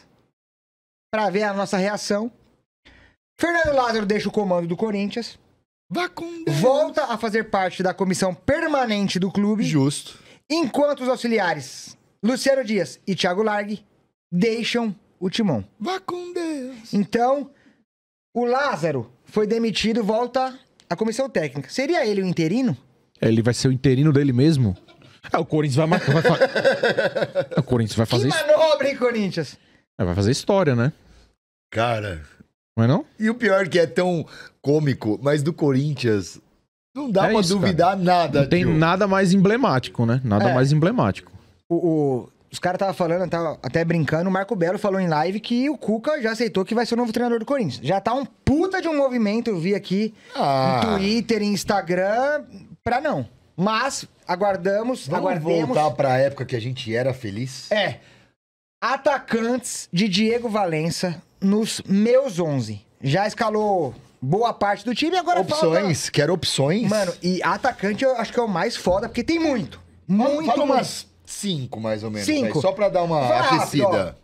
pra ver a nossa reação, Fernando Lázaro deixa o comando do Corinthians, Vá com Deus. volta a fazer parte da comissão permanente do clube. Justo. Enquanto os auxiliares Luciano Dias e Thiago Largue deixam o timão. Vá com Deus. Então, o Lázaro foi demitido, volta à comissão técnica. Seria ele o interino? Ele vai ser o interino dele mesmo? É, o Corinthians vai marcar. Vai fa- o Corinthians vai fazer, que manobra, hein, Corinthians? é, vai fazer história, né? Cara, Não é não? e o pior que é tão cômico, mas do Corinthians não dá É pra isso, duvidar nada. Não tem tio. nada mais emblemático, né? Nada É. mais emblemático. O, o- os caras estavam falando, tava até brincando, o Marco Belo falou em live que o Cuca já aceitou que vai ser o novo treinador do Corinthians. Já tá um puta de um movimento, eu vi aqui Ah. no Twitter, em Instagram, pra não. Mas, aguardamos, Vamos aguardemos. voltar pra época que a gente era feliz? É. Atacantes de Diego Valença nos meus 11. Já escalou boa parte do time, agora opções, quero opções. falta... Mano, e atacante eu acho que é o mais foda, porque tem muito. Fala- Muito, fala muito. umas cinco, mais ou menos. Cinco. vai, só pra dar uma Vai aquecida.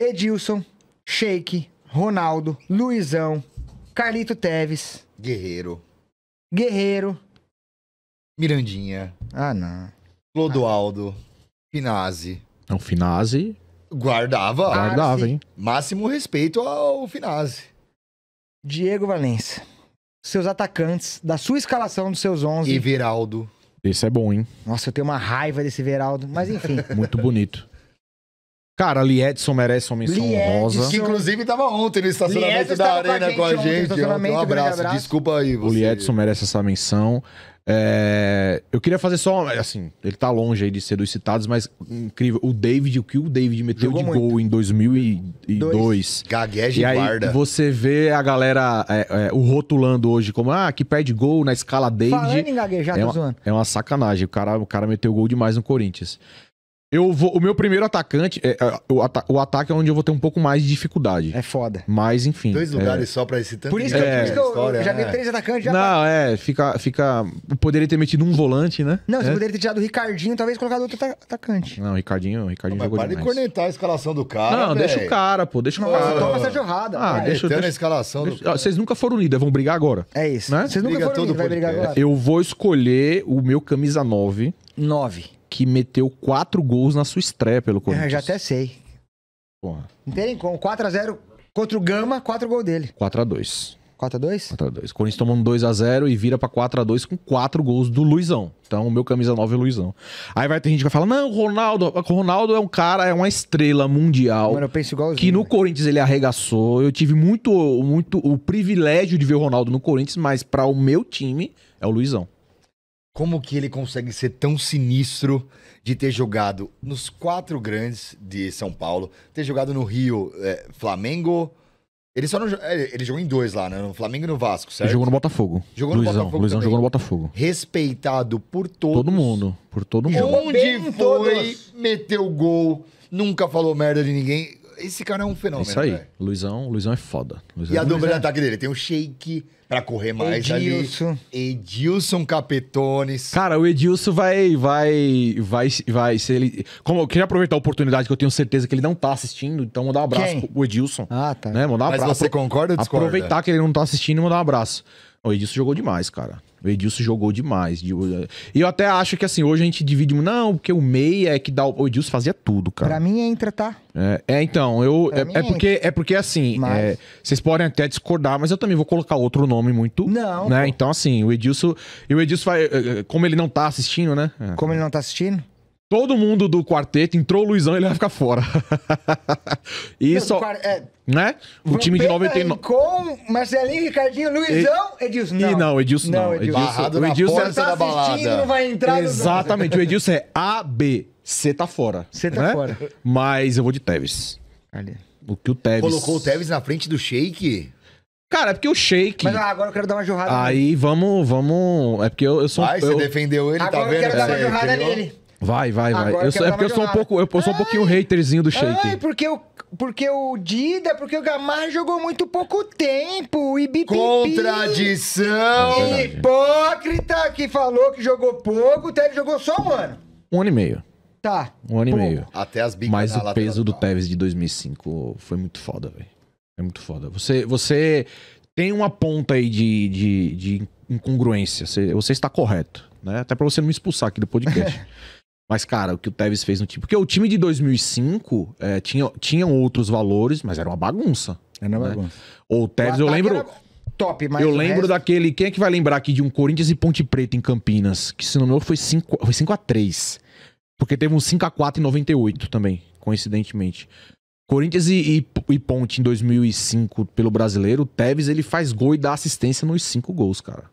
Edilson, Sheik, Ronaldo, Luizão, Carlito Teves, Guerreiro, Guerreiro. Mirandinha, Ah, não. Clodoaldo, Finazzi. É um Finazzi, Guardava. guardava, hein? Máximo respeito ao Finazzi. Diego Valença. Seus atacantes, da sua escalação dos seus 11. Everaldo. Esse é bom, hein? Nossa, eu tenho uma raiva desse Veraldo, mas enfim. Muito bonito. Cara, Lee Edson merece uma menção Lee honrosa. Que inclusive tava ontem no estacionamento da estava com a Arena gente com a gente. Um abraço. abraço. Desculpa aí, O você. Lee Edson merece essa menção. É, eu queria fazer só, assim, ele tá longe aí de ser dos citados, mas incrível. O David, o que o David meteu Jogou de muito. gol em 2002. Gagueja E aí guarda. você vê a galera, é, é, o rotulando hoje como, ah, que perde gol na escala David. Falando em gaguejar, é, uma, zoando. é uma sacanagem. O cara, o cara meteu gol demais no Corinthians. Eu vou, o meu primeiro atacante, é, é, o, ata- o ataque é onde eu vou ter um pouco mais de dificuldade. É foda. Mas, enfim. Dois é, lugares só pra esse tanto Por isso de que, eu, história, eu já vi né? três atacantes. Já Não, é, fica, fica. eu Poderia ter metido um volante, né? Não, você É. poderia ter tirado o Ricardinho, talvez colocado outro ata- atacante. Não, o Ricardinho, o Ricardinho Mas jogou para de demais. cornetar a escalação do cara, Não, deixa o cara, pô, deixa o Nossa, cara. toma essa jorrada. Ah, vai. deixa- deixa- a escalação do Deixa- Vocês nunca foram líder, vão brigar agora. É isso. Né? Vocês nunca Briga foram unidos, vai brigar agora. Eu vou escolher o meu camisa 9, Nove. Que meteu quatro gols na sua estreia pelo É, Corinthians. já até sei. Porra, Não tem nem como. 4x0 contra o Gama, 4 gols dele. 4x2. 4x2? 4x2. Corinthians tomando 2x0 e vira pra 4x2 com 4 gols do Luizão. Então, o meu camisa 9 é o Luizão. Aí vai ter gente que vai falar: não, o Ronaldo. O Ronaldo é um cara, é uma estrela mundial. Mano, eu penso igualzinho. Que no velho. Corinthians ele arregaçou. Eu tive muito, muito o privilégio de ver o Ronaldo no Corinthians, mas pra o meu time é o Luizão. Como que ele consegue ser tão sinistro de ter jogado nos quatro grandes de São Paulo, ter jogado no Rio, é, Flamengo. Ele só não é, ele jogou em dois lá, né? No Flamengo e no Vasco, certo? Ele jogou no Botafogo. Jogou no Luizão. Botafogo Luizão também. jogou no Botafogo. Respeitado por todos. Todo mundo. Por todo mundo. Onde foi, todos. meteu gol, nunca falou merda de ninguém. Esse cara é um fenômeno. Isso aí. Luizão, Luizão é foda. Luizão E a é dupla de ataque dele? Tem o Sheik pra correr mais Edilson. ali. Edilson Capetones. Cara, o Edilson vai, vai, vai, vai ser ele. Como eu queria aproveitar a oportunidade que eu tenho certeza que ele não tá assistindo, então mandar um abraço Quem? pro Edilson. Ah, tá. Né? Mandar um Mas abraço. você concorda ou discorda? Aproveitar que ele não tá assistindo e mandar um abraço. O Edilson jogou demais, cara. O Edilson jogou demais. E eu até acho que assim, hoje a gente divide. Não, porque o meia é que dá. o- Edilson fazia tudo, cara. Pra mim entra, tá? É, é, então, eu. É, é é porque, é porque assim, Mas- é, vocês podem até discordar, mas eu também vou colocar outro nome muito. Não, Né? Então, assim, o Edilson. E o Edilson vai. é, é, Como ele não tá assistindo, né? É. Como ele não tá assistindo? Todo mundo do quarteto entrou o Luizão ele vai ficar fora. e Não, só. quar- é, Né? O time de Vampeta, 99. Com Marcelinho, Ricardinho, Luizão, Edilson. Não. E não, Edilson não. Edilson. Barrado o Edilson porta é... Você tá assistindo, balada. não vai entrar Exatamente, o Edilson é A, B. C tá fora. C tá né? fora. Mas eu vou de Tevez. Ali. O que o Tevez. Colocou o Tevez na frente do Sheik. Cara, é porque o Shake. Mas ah, agora eu quero dar uma jorrada nele. Aí vamos, vamos. É porque eu, eu sou. Vai, eu- você defendeu ele, Agora tá eu vendo? quero dar uma jorrada nele. Vai, vai, vai. Agora Eu sou- é porque eu sou um pouco, eu sou um pouquinho haterzinho do Shake. Ai, porque o, porque o Dida, porque o Gamarra jogou muito pouco tempo. E bipipi. Contradição! É. Hipócrita que falou que jogou pouco, o Tevez jogou só um ano. Um ano e meio. Tá. Um ano Pouco. e meio. Até as bicas Mas o peso do. Tevez de 2005 foi muito foda, velho. É muito foda. Você, você tem uma ponta aí de, de, de incongruência. Você, você está correto, né? Até pra você não me expulsar aqui do podcast. mas, cara, o que o Tevez fez no time... Porque o time de 2005 é, tinha, tinha outros valores, mas era uma bagunça. É na Né? bagunça. O Tevez, eu O ataque lembro... era Top, mas eu lembro resto- daquele. Quem é que vai lembrar aqui de um Corinthians e Ponte Preta em Campinas? Que se não me engano foi 5 foi 5 a 3 Porque teve um 5 a 4 em 98 também, coincidentemente. Corinthians e, e, e Ponte em 2005 pelo brasileiro, o Tevez ele faz gol e dá assistência nos cinco gols, cara.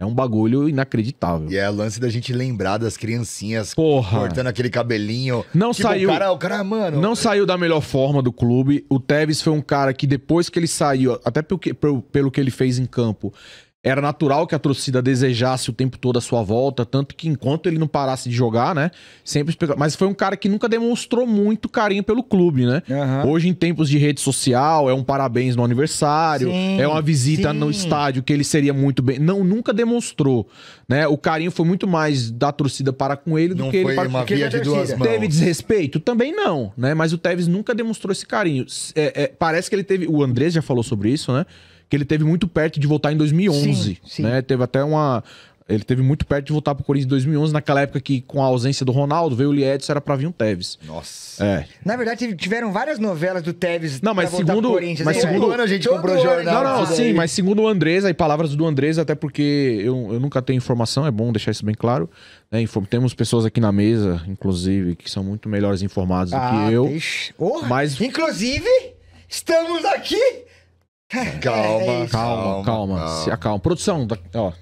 É um bagulho inacreditável. E é o lance da gente lembrar das criancinhas Porra. cortando aquele cabelinho. Não Tipo, saiu. O cara, o cara, mano. Não saiu da melhor forma do clube. O Tevez foi um cara que depois que ele saiu, até pelo que, pelo, pelo que ele fez em campo, era natural que a torcida desejasse o tempo todo a sua volta, tanto que enquanto ele não parasse de jogar, né? Sempre mas foi um cara que nunca demonstrou muito carinho pelo clube, né? Aham. Hoje em tempos de rede social, é um parabéns no aniversário, Sim, é uma visita sim. no estádio que ele seria muito bem. Não, nunca demonstrou, né? O carinho foi muito mais da torcida para com ele do Não que ele para uma via de duas mãos. Teve desrespeito? Também não, né? Mas o Tevez nunca demonstrou esse carinho. É, é, parece que ele teve. O Andrés já falou sobre isso, né? Que ele teve muito perto de voltar em 2011. Sim, sim. Né? Teve até uma. Ele teve muito perto de voltar pro Corinthians em 2011, naquela época que, com a ausência do Ronaldo, veio o Liedson, era pra vir um Tevez. Nossa. É. Na verdade, tiveram várias novelas do Tevez Não, mas segundo- pro Corinthians. mas segundo- ano a gente comprou ano, jornal. Não, não, sim, daí. mas segundo o Andresa, e palavras do Andresa, até porque eu, eu nunca tenho informação, é bom deixar isso bem claro. Inform- Temos pessoas aqui na mesa, inclusive, que são muito melhores informados do Ah, que eu. ixi. Porra, Mas- Inclusive, estamos aqui. Calma, É isso. Calma, calma, se acalma. Produção, ó,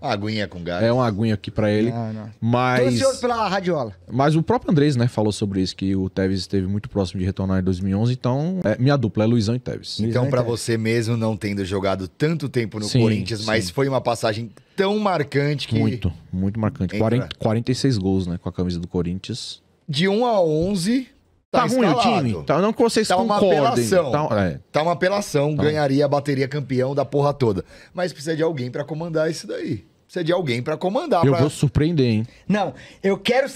Aguinha com gás. é uma aguinha aqui pra ele. Não, não. Tô Mas, ansioso pela radiola. mas o próprio Andrés, né, falou sobre isso, que o Tevez esteve muito próximo de retornar em 2011. Então, é, minha dupla é Luizão e Tevez. Então, pra Então. você mesmo não tendo jogado tanto tempo no Sim, Corinthians, mas sim. foi uma passagem tão marcante que Muito, muito marcante. Entra. 40, 46 gols, né, com a camisa do Corinthians. de 1 a 11 Tá, tá, ruim o time? Tá, não que vocês Tá uma concordem. apelação. Tá, é. Tá uma apelação, ganharia, bateria campeão da porra toda. Mas precisa de alguém pra comandar isso daí. Precisa de alguém pra comandar. Eu pra... vou surpreender, hein? Não, eu quero.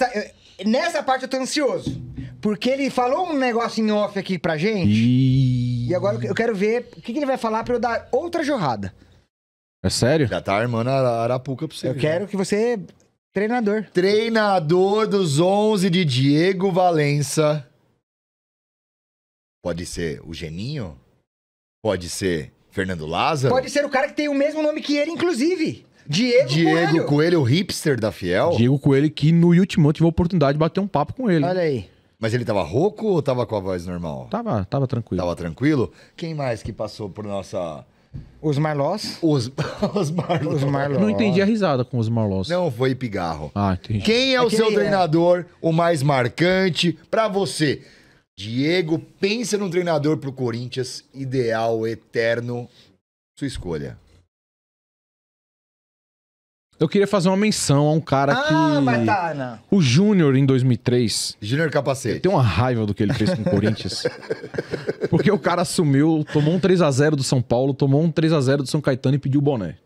Nessa parte eu tô ansioso. Porque ele falou um negócio em off aqui pra gente. E... E agora eu quero ver o que, que ele vai falar pra eu dar outra jorrada. É sério? Já tá armando a arapuca pra você. Eu já. quero que você. Treinador. Treinador dos 11 de Diego Valença. Pode ser o Geninho? Pode ser Fernando Lázaro? Pode ser o cara que tem o mesmo nome que ele, inclusive. Diego, Diego Coelho. Coelho, o hipster da Fiel? Diego Coelho, que no último eu tive a oportunidade de bater um papo com ele. Olha aí. Mas ele tava rouco ou tava com a voz normal? Tava, tava tranquilo. Tava tranquilo? Quem mais que passou por nossa... Os Marlós. Os, os Marlós. Eu não entendi a risada com os Marlos. Não foi Pigarro. Ah, entendi. Quem é o Aquele seu é. treinador, o mais marcante pra você? Diego, pensa num treinador pro Corinthians, ideal, eterno, sua escolha. Eu queria fazer uma menção a um cara Ah, que... mas tá, não. O Júnior, em 2003, Júnior Capacete. tem uma raiva do que ele fez com o Corinthians. Porque o cara assumiu, tomou um 3x0 do São Paulo, tomou um 3x0 do São Caetano e pediu o boné.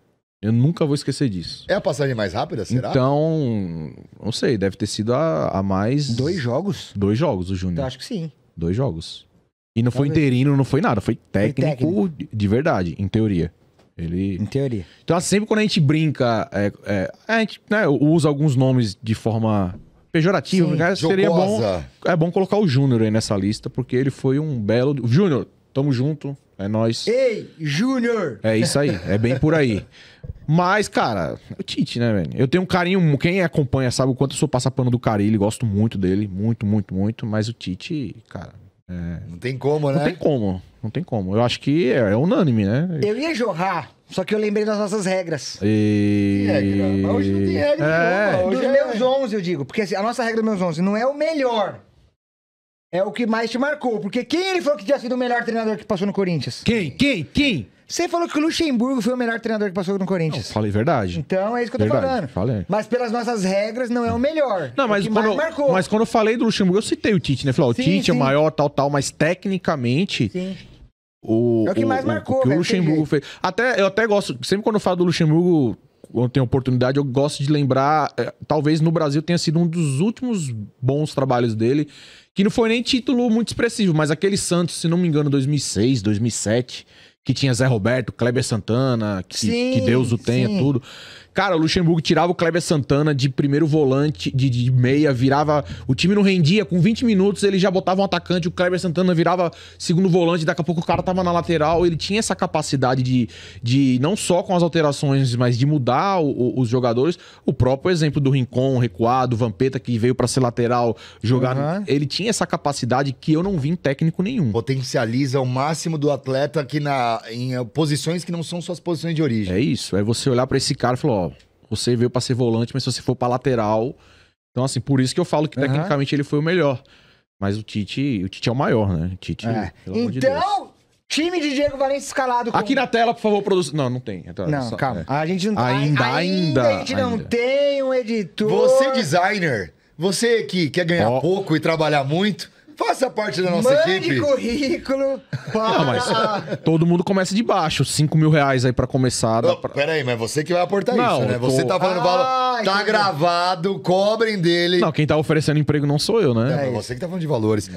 Eu nunca vou esquecer disso. É a passagem mais rápida, será? Então, não sei, deve ter sido a, a mais... Dois jogos? Dois jogos, o Eu Júnior. acho que sim. Dois jogos. E não foi interino, não foi nada, foi técnico, técnico. de- de verdade, em teoria. Ele. Em teoria. Então, sempre quando a gente brinca, é, é, a gente né, usa alguns nomes de forma pejorativa, Sim. né, seria bom, é bom colocar o Júnior aí nessa lista, porque ele foi um belo. Júnior, tamo junto, é nóis. Ei, Júnior! É isso aí, é bem por aí. Mas, cara, o Tite, né, velho? Eu tenho um carinho, quem acompanha sabe o quanto eu sou passapano do Carilli, gosto muito dele, muito, muito, muito, mas o Tite, cara, Não tem como, não né? tem como, não tem como. Eu acho que é, é unânime, né? Eu ia jorrar, só que eu lembrei das nossas regras. E... regra? Mas hoje não tem regra É. nenhuma. Dos Hoje é- meus 11, eu digo. Porque assim, a nossa regra dos meus 11 não é o melhor. É o que mais te marcou. Porque quem ele falou que tinha sido o melhor treinador que passou no Corinthians? Quem? Quem? Quem? Você falou que o Luxemburgo foi o melhor treinador que passou no Corinthians. Falei verdade. Então é isso que eu tô Verdade, falando. falei. Mas pelas nossas regras, não é o melhor. Não, É mas o quando, mas quando eu falei do Luxemburgo, eu citei o Tite, né? Falei, o Sim, Tite é sim. o maior, tal, tal, mas tecnicamente, Sim. o, É o que mais marcou, o que o Luxemburgo fez. Até, eu até gosto, sempre quando eu falo do Luxemburgo, quando tenho oportunidade, eu gosto de lembrar, é, talvez no Brasil tenha sido um dos últimos bons trabalhos dele, que não foi nem título muito expressivo, mas aquele Santos, se não me engano, 2006, 2007, que tinha Zé Roberto, Kleber Santana, que, Sim, que Deus o tenha, sim. tudo. Cara, o Luxemburgo tirava o Kleber Santana de primeiro volante, de, de meia, virava. O time não rendia, com 20 minutos ele já botava um atacante, o Kleber Santana virava segundo volante, daqui a pouco o cara tava na lateral. Ele tinha essa capacidade de, de não só com as alterações, mas de mudar o- o- os jogadores. O próprio exemplo do Rincon, recuado, Vampeta, que veio pra ser lateral, jogar. Aham. Ele tinha essa capacidade que eu não vi em técnico nenhum. Potencializa o máximo do atleta que na, em eh, posições que não são suas posições de origem. É isso. É você olhar pra esse cara e falar, ó, você veio pra ser volante, mas se você for pra lateral. Então, assim, por isso que eu falo que Aham. tecnicamente ele foi o melhor. Mas o Tite, o Tite é o maior, né? O Tite, É. pelo amor de Deus. Então, time de Diego Valença escalado com... Aqui na tela, por favor, produção. Não, não tem. Então, Não, só- calma. é. A gente não Ainda, ainda, A gente não ainda. tem um editor. Você, designer, você que quer ganhar Ó. pouco e trabalhar muito, faça parte da nossa Mande equipe. currículo para... Não, mas todo mundo começa de baixo. 5 mil reais aí pra começar. Oh, pra- Peraí, mas você que vai aportar Não, isso, né? tô- Você tá falando Ah, valor. Tá entendi. gravado, cobrem dele. Não, quem tá oferecendo emprego não sou eu, É, né? mas você que tá falando de valores.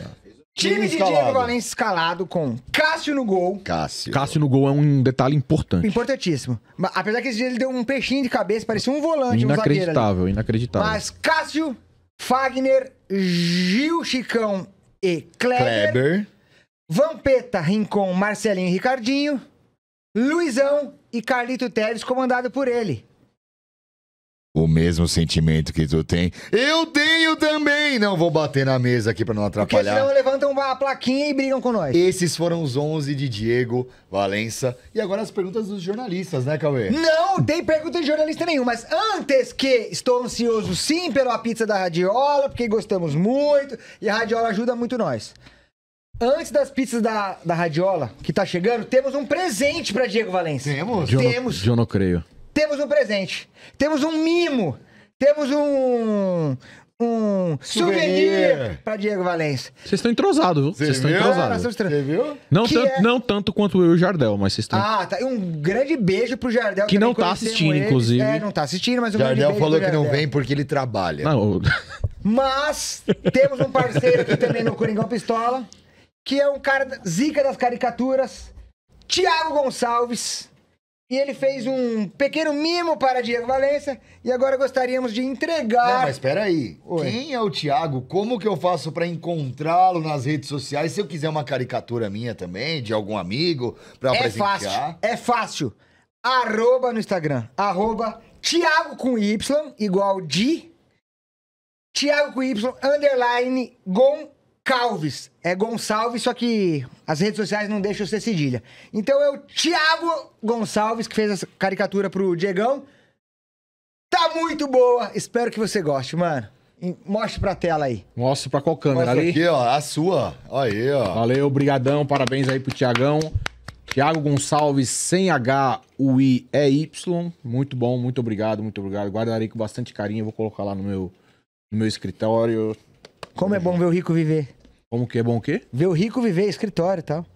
Time de. Diego Valência escalado com Cássio no gol. Cássio. Cássio no gol é um detalhe importante. Importantíssimo. Apesar que esse dia ele deu um peixinho de cabeça, parecia um volante, um zagueiro ali. Inacreditável, inacreditável. Mas Cássio, Fagner, Gil Chicão e Kleber, Kleber. Vampeta, Rincon, Marcelinho e Ricardinho, Luizão e Carlito Teres, comandado por ele. O mesmo sentimento que tu tem. Eu tenho também! Não vou bater na mesa aqui pra não Porque atrapalhar. senão levantam a plaquinha e brigam com nós. Esses foram os 11 de Diego Valença. E agora as perguntas dos jornalistas, né, Cauê? Não tem pergunta de jornalista nenhum, mas antes que estou ansioso sim pela pizza da Radiola, porque gostamos muito e a Radiola ajuda muito nós. Antes das pizzas da, da Radiola, que tá chegando, temos um presente pra Diego Valença. Temos? Eu não- temos. Eu não creio. Temos um presente. Temos um mimo. Temos um. Um souvenir, Souvenir. pra Diego Valença. Vocês estão entrosados, viu? Vocês estão entrosados. Você viu? Não, Que tanto, é- não tanto quanto eu e o Jardel, mas vocês estão. Ah, tá. E um grande beijo pro Jardel. Que não tá assistindo, ele. inclusive. É, não tá assistindo, mas um grande Jardel beijo falou pro que não Jardel. vem porque ele trabalha. Não, Mas temos um parceiro aqui também no Coringão Pistola, que é um cara zica das caricaturas, Tiago Gonçalves. E ele fez um pequeno mimo para Diego Valença e agora gostaríamos de Não, entregar. mas peraí. Oi. Quem é o Thiago? Como que eu faço pra encontrá-lo nas redes sociais? Se eu quiser uma caricatura minha também, de algum amigo, pra É presentear. fácil, é fácil. Arroba no Instagram, arroba Tiago com Y, igual de Tiago com Y, underline Goncalves. É Gonçalves, só que as redes sociais não deixam ser cedilha. Então é o Tiago Gonçalves que fez essa caricatura pro Diegão. Tá muito boa, espero que você goste, mano. E Mostre pra tela aí. mostra pra qual câmera Mostra ali. aqui, ó, a sua. Olha aí, ó. Valeu, brigadão, parabéns aí pro Tiagão. Tiago Gonçalves, sem H, o I é Y. Muito bom, muito obrigado, muito obrigado. Guardarei com bastante carinho, vou colocar lá no meu, no meu escritório. Como é bom ver o rico viver. Como que é bom o quê? Ver o rico viver, escritório e tal.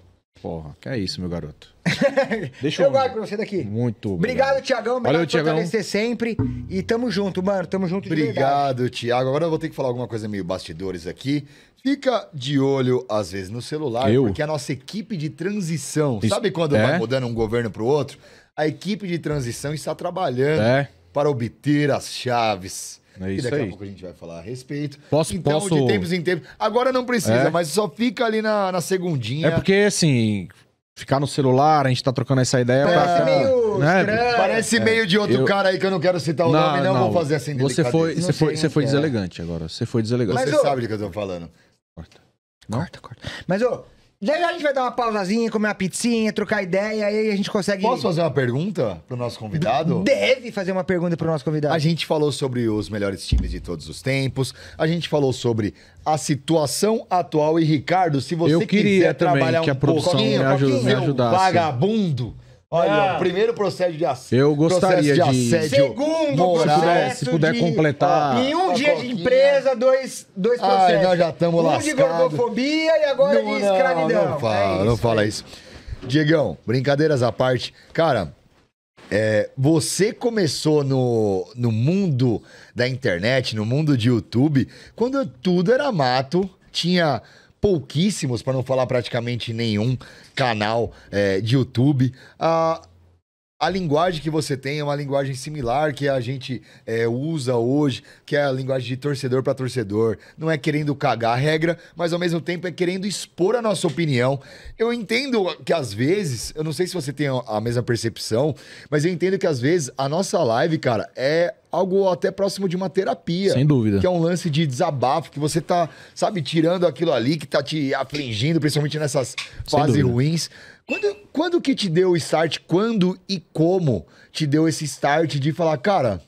Porra, que é isso, meu garoto. Deixa Eu eu... guardo pra você daqui. Muito Obrigado, Tiagão. Obrigado Valeu, por Tiagão. fortalecer sempre. E tamo junto, mano. Tamo junto de verdade. Obrigado, Thiago. Agora eu vou ter que falar alguma coisa meio bastidores aqui. Fica de olho, às vezes, no celular, Eu? porque a nossa equipe de transição, Isso- sabe quando é? vai mudando um governo pro outro? A equipe de transição está trabalhando É. para obter as chaves. É e isso daqui aí. a pouco a gente vai falar a respeito. Posso- então, posso- de tempos em tempos. Agora não precisa, É? mas só fica ali na, na segundinha. É porque, assim, ficar no celular, a gente tá trocando essa ideia Parece pra... meio né? Parece meio de outro Eu- cara aí que eu não quero citar o nome, não, vou fazer assim Você foi, Não você foi, você foi é. deselegante agora. Você foi deselegante. Mas, Você ô- sabe do que eu tô falando. Corta. Corta, corta. Mas, ô, já já a gente vai dar uma pausazinha, comer uma pizzinha, trocar ideia, aí a gente consegue... Posso fazer uma pergunta pro nosso convidado? Deve fazer uma pergunta pro nosso convidado. A gente falou sobre os melhores times de todos os tempos. A gente falou sobre a situação atual. E, Ricardo, se você Eu queria quiser também trabalhar que a um produção pouquinho, me aju- pouquinho, me seu ajudasse. vagabundo. Olha, Ah. primeiro processo de assédio. Eu gostaria processo de- assédio Segundo moral. processo Se puder de- completar. Em um dia de Coquinha. empresa, dois, dois Ai, processos. nós já tamo Um de gordofobia e agora Não, de não, escravidão. Não, fala, É não isso, fala é isso. Diegão, brincadeiras à parte. Cara, é, você começou no, no mundo da internet, no mundo de YouTube, quando tudo era mato, tinha pouquíssimos, para não falar praticamente nenhum, canal é, de YouTube. Ah, a linguagem que você tem é uma linguagem similar que a gente é, usa hoje, que é a linguagem de torcedor para torcedor. Não é querendo cagar a regra, mas ao mesmo tempo é querendo expor a nossa opinião. Eu entendo que às vezes, eu não sei se você tem a mesma percepção, mas eu entendo que às vezes a nossa live, cara, é algo até próximo de uma terapia. Sem dúvida. Que é um lance de desabafo, que você tá, sabe, tirando aquilo ali que tá te afligindo, principalmente nessas fases ruins. Quando, quando que te deu o start? Quando e como te deu esse start de falar, cara,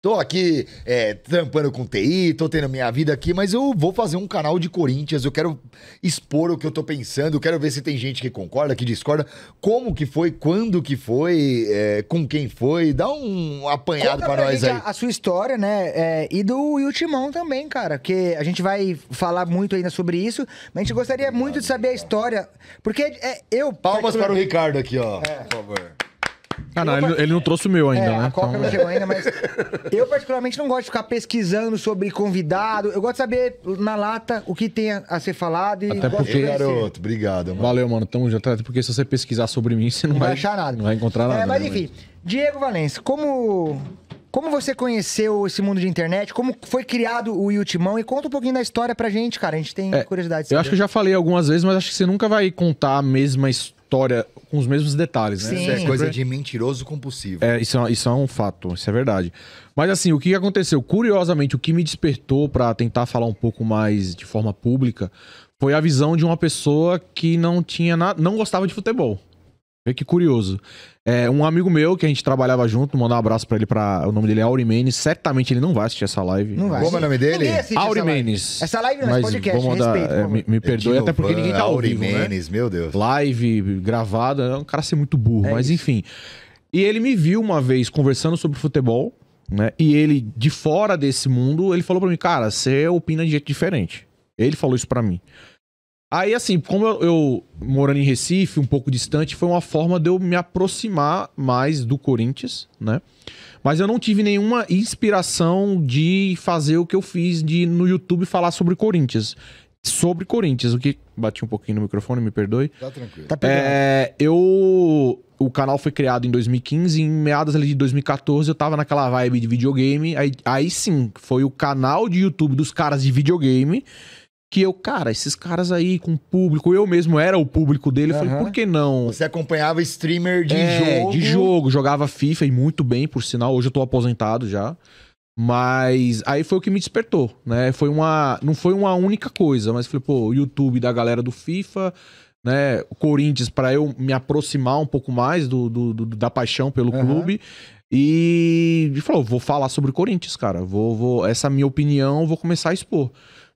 tô aqui é, trampando com TI, tô tendo minha vida aqui, mas eu vou fazer um canal de Corinthians, eu quero expor o que eu tô pensando, eu quero ver se tem gente que concorda, que discorda. Como que foi, quando que foi, é, com quem foi? Dá um apanhado Conta pra pra nós aí. A, a sua história, né? é, e do Will Timão também, cara. Porque a gente vai falar muito ainda sobre isso, mas a gente gostaria muito de saber a história. Porque é, eu. Palmas para o Ricardo aqui, ó, por favor. Ah, não, ele, ele não trouxe o meu ainda, é, né? a Coca Então- não chegou ainda, mas eu particularmente não gosto de ficar pesquisando sobre convidado. Eu gosto de saber na lata o que tem a, ser falado e Até porque- garoto, obrigado, mano. Valeu, mano. Tamo junto. Até porque se você pesquisar sobre mim, você não, Não vai achar nada. Não vai encontrar nada. É, mas né, enfim, Diego Valença, como como você conheceu esse mundo de internet? Como foi criado o Ultimão? E conta um pouquinho da história pra gente, cara. A gente tem É, curiosidade. de Eu acho que eu já falei algumas vezes, mas acho que você nunca vai contar a mesma história com os mesmos detalhes, né? Sim. Isso é coisa de mentiroso compulsivo. É, isso, é, isso é um fato, isso é verdade. Mas assim, o que aconteceu? Curiosamente, o que me despertou pra tentar falar um pouco mais de forma pública foi a visão de uma pessoa que não tinha nada, não gostava de futebol. Vê que curioso. É, um amigo meu que a gente trabalhava junto, mandar um abraço pra ele, pra, o nome dele é Auri Menes. Certamente ele não vai assistir essa live. Não vai. Como é o nome dele? Ninguém assiste Auri essa live. Menes. Essa live não é podcast, vou mandar, respeito, é, me, me perdoe, até porque ninguém tá ao Auri vivo, né? Menes, meu Deus. live gravada, é um cara ser muito burro, É mas isso. enfim. E ele me viu uma vez conversando sobre futebol, né? E ele, de fora desse mundo, ele falou pra mim, cara, você opina de jeito diferente. Ele falou isso pra mim. Aí, assim, como eu, eu morando em Recife, um pouco distante, foi uma forma de eu me aproximar mais do Corinthians, né? Mas eu não tive nenhuma inspiração de fazer o que eu fiz de no YouTube falar sobre Corinthians. Sobre Corinthians, o que. Bati um pouquinho no microfone, me perdoe. Tá tranquilo. Tá pegando. É, eu. O canal foi criado em 2015, em meados ali de 2014 eu tava naquela vibe de videogame. Aí, aí sim, foi o canal de YouTube dos caras de videogame que eu, cara, esses caras aí com público, eu mesmo era o público dele. Eu falei, por que não? Você acompanhava streamer de É, jogo. De jogo, jogava FIFA e muito bem, por sinal. Hoje eu tô aposentado já. Mas aí foi o que me despertou, né? Foi uma. Não foi uma única coisa, mas falei, pô, o YouTube da galera do FIFA, né? O Corinthians, pra eu me aproximar um pouco mais do, do- do- da paixão pelo Aham. clube. E, e falou, vou falar sobre o Corinthians, cara. Vou, vou, essa minha opinião, vou começar a expor.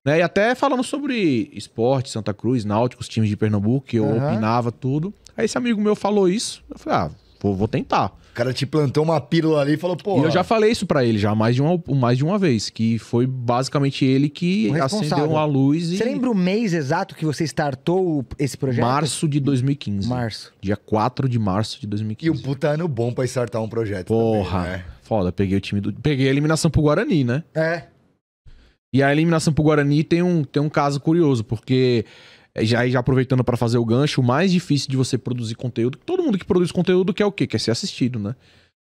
Né? E até falando sobre esporte, Santa Cruz, Náutico, os times de Pernambuco, que eu Aham. opinava tudo. Aí esse amigo meu falou isso, eu falei, ah, vou, vou tentar. O cara te plantou uma pílula ali e falou, pô. E eu já falei isso pra ele já mais de, uma, mais de uma vez, que foi basicamente ele que acendeu a luz e Você lembra o mês exato que você startou esse projeto? março de 2015. Março. Dia 4 de março de 2015. E o puta ano bom pra startar um projeto. Porra, também, né? foda, peguei o time do. Peguei a eliminação pro Guarani, né? É. E a eliminação pro Guarani tem um, tem um caso curioso, porque já, já aproveitando pra fazer o gancho, o mais difícil de você produzir conteúdo, todo mundo que produz conteúdo quer o quê? Quer ser assistido, né?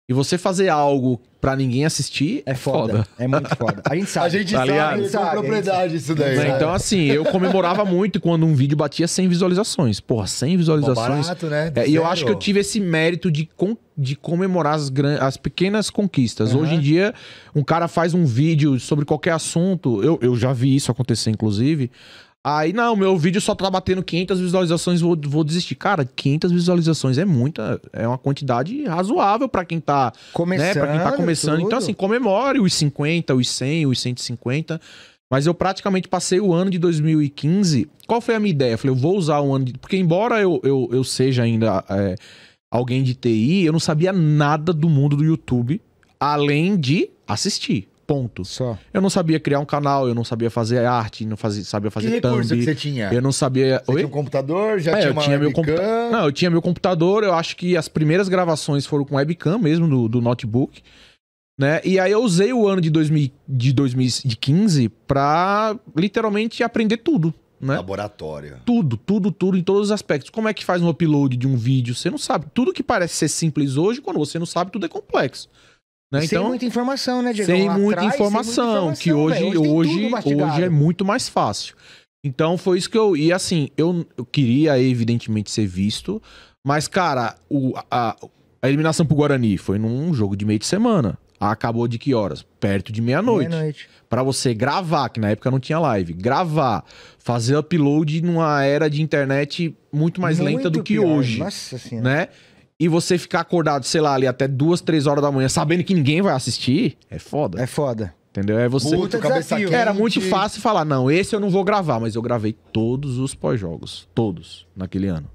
E você fazer algo pra ninguém assistir É foda. É muito foda. A gente sabe. A gente Tá sabe, Sabe, a gente propriedade isso daí. Né? né? Então, assim, eu comemorava muito quando um vídeo batia 100 visualizações. Porra, 100 Mó visualizações. barato, né? É, e eu acho que eu tive esse mérito de, com- de comemorar as, gran- as pequenas conquistas. Aham. Hoje em dia, um cara faz um vídeo sobre qualquer assunto, eu, eu já vi isso acontecer, inclusive. Aí, não, meu vídeo só tá batendo 500 visualizações, vou, vou desistir. Cara, 500 visualizações é muita, é uma quantidade razoável pra quem tá Começando. né, pra quem tá começando. tudo. Então, assim, comemore os 50, os 100, os 150. Mas eu praticamente passei o ano de 2015. Qual foi a minha ideia? Eu falei, eu vou usar o ano de. Porque, embora eu, eu, eu seja ainda é, alguém de TI, eu não sabia nada do mundo do YouTube, além de assistir. Ponto. Só. Eu não sabia criar um canal, eu não sabia fazer arte, não fazia, sabia Que fazer que thumb. você tinha? Eu não sabia. Você Oi? tinha um computador, já É, tinha eu uma tinha meu webcam. computador. Não, eu tinha meu computador. Eu acho que as primeiras gravações foram com webcam mesmo, do, do notebook. Né? E aí eu usei o ano de, 2000, de 2015 pra literalmente aprender tudo. Né? Laboratório. Tudo, tudo, tudo, em todos os aspectos. Como é que faz um upload de um vídeo? Você não sabe. Tudo que parece ser simples hoje, quando você não sabe, tudo é complexo. Né? sem muita informação, né, Diego? Sem muita atrás, sem informação, que hoje, hoje, mastigado. hoje é muito mais fácil. Então foi isso que eu. E assim, eu, eu queria, evidentemente, ser visto. Mas, cara, o, a, a eliminação pro Guarani foi num jogo de meio de semana. Acabou de que horas? Perto de meia-noite. Meia-noite. Pra você gravar, que na época não tinha live, gravar, fazer upload numa era de internet muito mais lenta Muito do que pior. hoje Nossa senhora. né? E você ficar acordado, sei lá, ali até duas, três horas da manhã, sabendo que ninguém vai assistir, é foda. É foda. Entendeu? É você. Cabeça desafio. Era muito fácil falar, não, esse eu não vou gravar, mas eu gravei todos os pós-jogos. Todos, naquele ano.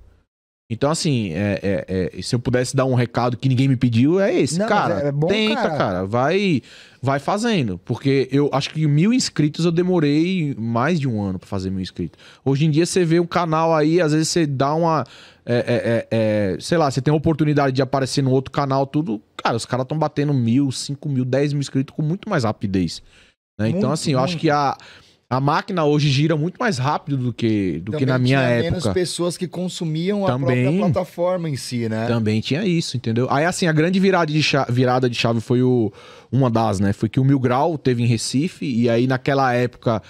Então, assim, é, é- é, se eu pudesse dar um recado que ninguém me pediu, é esse. Não, cara, mas é bom, tenta, cara. cara. Vai, vai fazendo. Porque eu acho que mil inscritos eu demorei mais de um ano pra fazer mil inscritos. Hoje em dia você vê um canal aí, às vezes você dá uma. É, é, é, é, sei lá, você tem a oportunidade de aparecer no outro canal, tudo. Cara, os caras estão batendo mil, cinco mil, dez mil inscritos com muito mais rapidez. né? Então, Muito, assim, eu acho muito. que a. A máquina hoje gira muito mais rápido do que, do que na minha tinha época. menos pessoas que consumiam a Também. própria plataforma em si, né? Também tinha isso, entendeu? Aí, assim, a grande virada de, cha- virada de chave foi o. Uma das, né? Foi que o Mil Grau teve em Recife, e aí naquela época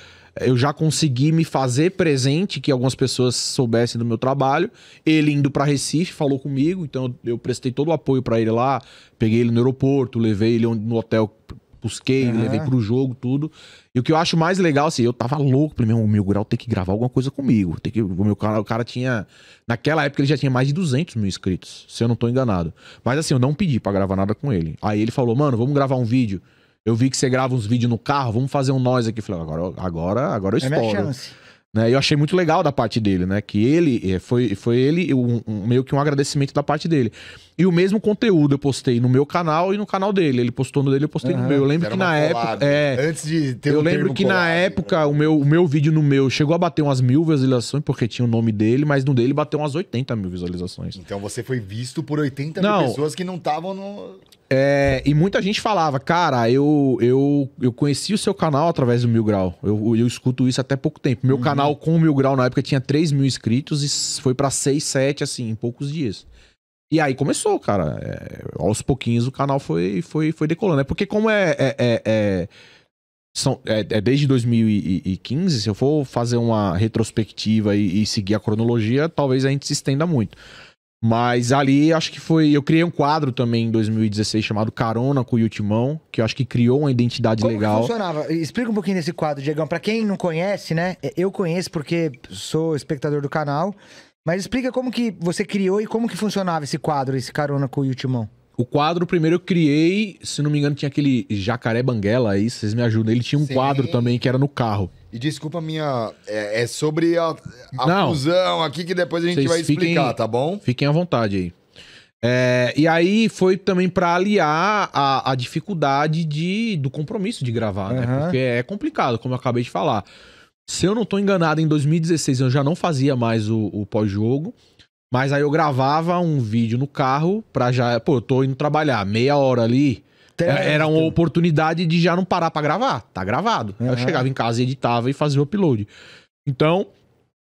eu já consegui me fazer presente, que algumas pessoas soubessem do meu trabalho. Ele indo pra Recife, falou comigo, então eu prestei todo o apoio pra ele lá. Peguei ele no aeroporto, levei ele no hotel, busquei, Aham. levei pro jogo, tudo. E o que eu acho mais legal, assim, eu tava louco, falei, meu, o Mil Grau tem que gravar alguma coisa comigo. Tem que, o meu cara, o cara tinha. Naquela época ele já tinha mais de 200 mil inscritos, se eu não tô enganado. Mas assim, eu não pedi pra gravar nada com ele. Aí ele falou, mano, vamos gravar um vídeo. Eu vi que você grava uns vídeos no carro, vamos fazer um nós aqui. Falei, agora, agora, agora eu É minha estouro. chance. né? E eu achei muito legal da parte dele, né? Que ele, eh, foi, foi ele, um- um- meio que um agradecimento da parte dele. E o mesmo conteúdo eu postei no meu canal e no canal dele. Ele postou no dele, eu postei no Aham. meu. Eu lembro Era que na época. É, Antes de ter eu o lembro termo que na collab, época o meu, o meu vídeo no meu chegou a bater umas mil visualizações, porque tinha o nome dele, mas no dele bateu umas 80 mil visualizações. Então você foi visto por 80 Não. mil pessoas que não estavam no. É, e muita gente falava, cara, eu, eu, eu conheci o seu canal através do Mil Grau. Eu, eu escuto isso até pouco tempo. Meu canal com o Mil Grau na época tinha 3 mil inscritos e foi pra 6, 7, assim, em poucos dias. E aí começou, cara. É, aos pouquinhos o canal foi, foi, foi decolando. É porque como é... é, é- é- são, é, é desde 2015, se eu for fazer uma retrospectiva e, e seguir a cronologia, talvez a gente se estenda muito. Mas ali acho que foi. Eu criei um quadro também em 2016 chamado Carona com o Yutimão, que eu acho que criou uma identidade Como que legal. funcionava? Explica um pouquinho desse quadro, Diegão. Pra quem não conhece, né? Eu conheço porque sou espectador do canal. Mas explica como que você criou e como que funcionava esse quadro, esse carona com o Timão. O quadro, primeiro eu criei, se não me engano, tinha aquele jacaré banguela aí, vocês me ajudam. Ele tinha um Sim. quadro também que era no carro. E desculpa a minha. É, é sobre a, a Não. fusão aqui que depois a gente Vocês vai fiquem- explicar, tá bom? Fiquem à vontade aí. É, e aí foi também pra aliar a, a dificuldade de, do compromisso de gravar, né? Aham. Porque é complicado, como eu acabei de falar. Se eu não tô enganado, em 2016 eu já não fazia mais o, o pós-jogo. Mas aí eu gravava um vídeo no carro pra já. Pô, eu tô indo trabalhar meia hora ali. É- Era uma oportunidade de já não parar pra gravar. Tá gravado. Aí Eu chegava em casa, editava e fazia o upload. Então,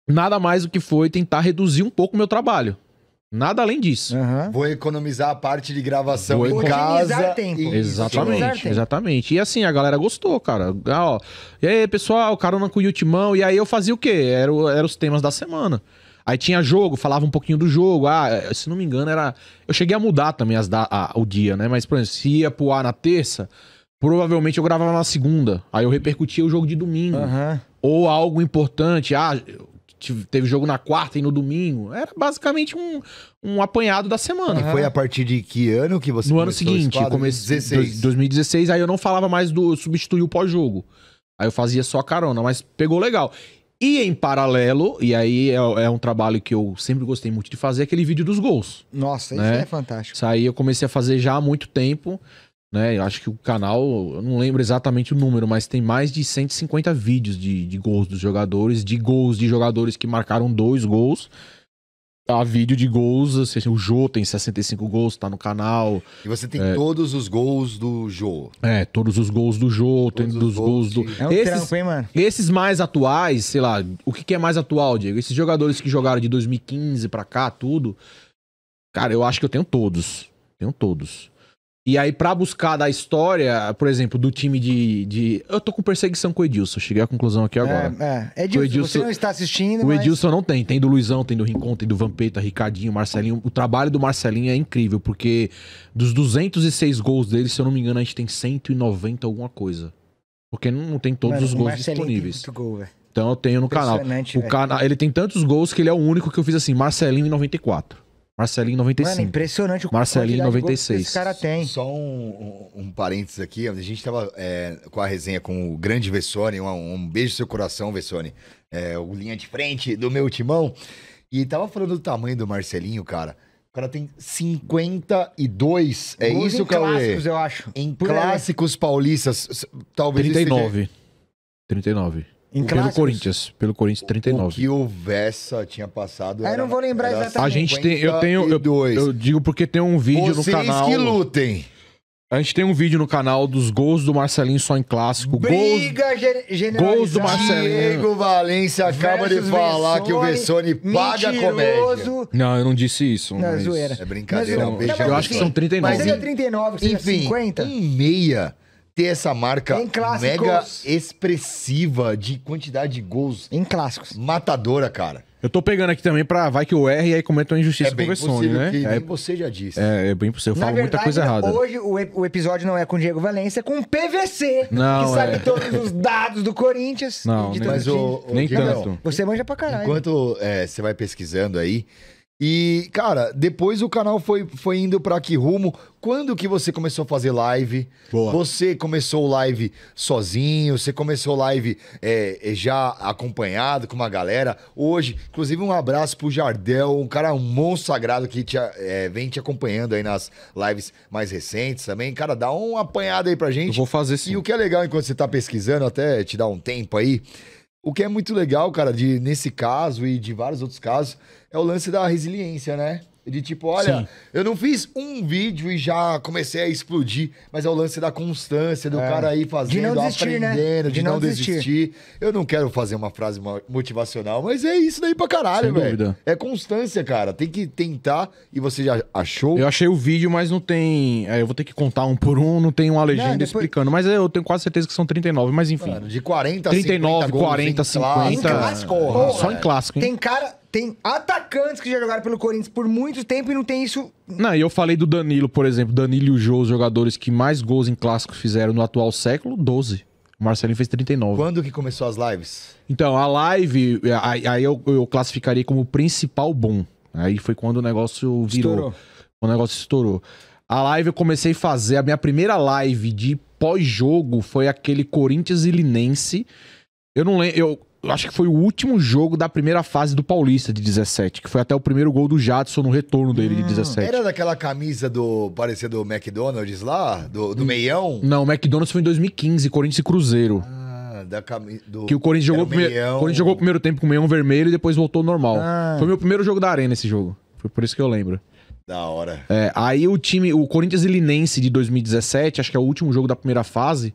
nada mais do que foi tentar reduzir um pouco o meu trabalho. Nada além disso. Aham. Vou economizar a parte de gravação Vou em economizar casa. tempo. e- Exatamente, Exatamente. exatamente. E assim, a galera gostou, cara. Ah, ó, e aí, pessoal, carona com o Yutimão. E aí eu fazia o quê? Era, o- era os temas da semana. Aí tinha jogo, falava um pouquinho do jogo. Ah, se não me engano, era. Eu cheguei a mudar também as da... a- o dia, né? Mas, por exemplo, se ia pro ar na terça, provavelmente eu gravava na segunda. Aí eu repercutia o jogo de domingo. Aham. Ou algo importante. Ah, teve jogo na quarta e no domingo. Era basicamente um, um apanhado da semana. E foi a partir de que ano que você No ano seguinte, eu quadro? comecei 16. 2016, aí eu não falava mais do substituir o pós-jogo. Aí eu fazia só carona, mas pegou legal. E em paralelo, e aí é, é um trabalho que eu sempre gostei muito de fazer, aquele vídeo dos gols. Nossa, isso Né? é fantástico. Isso aí eu comecei a fazer já há muito tempo, né? Eu acho que o canal, eu não lembro exatamente o número, mas tem mais de 150 vídeos de, de gols dos jogadores, de gols de jogadores que marcaram dois gols. Há vídeo de gols, assim, o Jô tem 65 gols, tá no canal. E você tem É. todos os gols do Jô. É, todos os gols do Jô, tem Todos os dos gols gols do. É um Esses, trampo, hein, mano? esses mais atuais, sei lá, o que, que é mais atual, Diego? Esses jogadores que jogaram de 2015 pra cá, tudo. Cara, eu acho que eu tenho todos. Tenho todos. E aí, pra buscar da história, por exemplo, do time de. de... Eu tô com perseguição com o Edilson. Cheguei à conclusão aqui agora. É, é. Edilson, O Edilson- você não está assistindo, O mas... Edilson não tem. Tem do Luizão, tem do Rincon, tem do Vampeta, Ricardinho, Marcelinho. O trabalho do Marcelinho é incrível, porque dos 206 gols dele, se eu não me engano, a gente tem 190 alguma coisa. Porque não, tem todos Mano, os gols tem disponíveis. muito gol. Então eu tenho no canal. O. Ele tem tantos gols que ele é o único que eu fiz assim, Marcelinho em 94. Marcelinho em Mano, 95. impressionante o Marcelinho, quantidade de gols que 96. Esse cara tem. Só um, um, um parênteses aqui. A gente tava é, com a resenha com o grande Vessone. Um, um beijo no seu coração, Vessone. É, o linha de frente do meu timão. E tava falando do tamanho do Marcelinho, cara. O cara tem 52. É Gols isso, em Cauê? clássicos, eu acho. Em Por aí. clássicos paulistas, s- talvez isso seja 39. 39. Em pelo clássicos? Corinthians. Pelo Corinthians, O 39. que o Vessa tinha passado. Eu era- não vou lembrar exatamente. A gente tem. Eu tenho. Eu, 52. eu digo porque tem um vídeo Vocês no canal. que lutem. A gente tem um vídeo no canal dos gols do Marcelinho só em clássico. Gols. Briga generalizada. gols do Marcelinho. Diego Valência acaba de falar que o Vessone paga a comédia. mentiroso. Não, eu não disse isso. Não, mas- zoeira. É brincadeira, Mas um não, Eu acho que são 39. Mas ele é Enfim, 39, seja Enfim, 50. um meia ter essa marca mega expressiva de quantidade de gols Em clássicos. matadora, cara. Eu tô pegando aqui também pra. Vai que eu erre e aí cometa uma injustiça é com bem o Vessone, possível né? que É, nem você já disse. é, é bem possível. Eu Na falo verdade, muita coisa errada. hoje o, o episódio não é com o Diego Valência, é com o PVC, Não, que sabe é. todos os dados do Corinthians. Não, de nem- Mas o, o Nem tanto. Você manja pra caralho. Enquanto é, você vai pesquisando aí. E, cara, depois o canal foi, foi indo pra que rumo? Quando que você começou a fazer live? Boa. Você começou live sozinho? Você começou live é, é, já acompanhado com uma galera? Hoje, inclusive um abraço pro Jardel, um cara, um monstro sagrado que te, é, vem te acompanhando aí nas lives mais recentes também. Cara, dá uma apanhada aí pra gente. Eu vou fazer sim. E o que é legal enquanto você tá pesquisando, até te dar um tempo aí, o que é muito legal, cara, de, nesse caso e de vários outros casos, é o lance da resiliência, né? De tipo, olha, Sim. eu não fiz um vídeo e já comecei a explodir, mas é o lance da constância, do É. cara aí fazendo, De não desistir, né? aprendendo, de, De não, não desistir. desistir. Eu não quero fazer uma frase mo- motivacional, mas é isso daí pra caralho, velho. dúvida. É constância, cara. Tem que tentar e você já achou? Eu achei o vídeo, mas não tem. é, eu vou ter que contar um por um, não tem uma legenda depois- explicando. Mas eu tenho quase certeza que são 39, mas enfim. Mano, de 40 a 39, 50 gols 40, em 50. Em clássico, só em clássico, hein? Tem cara, tem atacantes que já jogaram pelo Corinthians por muito tempo e não tem isso. Não, e eu falei do Danilo, por exemplo. Danilo e o Jô, os jogadores que mais gols em clássico fizeram no atual século, 12. O Marcelinho fez 39. Quando que começou as lives? Então, a live, aí aí eu, eu classificaria como principal bom. Aí foi quando o negócio virou. Estourou. O negócio estourou. A live eu comecei a fazer, a minha primeira live de pós-jogo foi aquele Corinthians e Linense. Eu não lembro, eu eu acho que foi o último jogo da primeira fase do Paulista de 17, que foi até o primeiro gol do Jadson no retorno dele de 17. Era daquela camisa do. parecia do McDonald's lá? Do, Hum. do meião? Não, o McDonald's foi em 2015, Corinthians e Cruzeiro. Ah, da camisa. Do... Que o Corinthians jogou, o primeiro, Corinthians jogou o primeiro tempo com o meião vermelho e depois voltou ao normal. Ah. Foi meu primeiro jogo da arena esse jogo. Foi por isso que eu lembro. Da hora. É, aí o time, o Corinthians e Linense de 2017, acho que é o último jogo da primeira fase.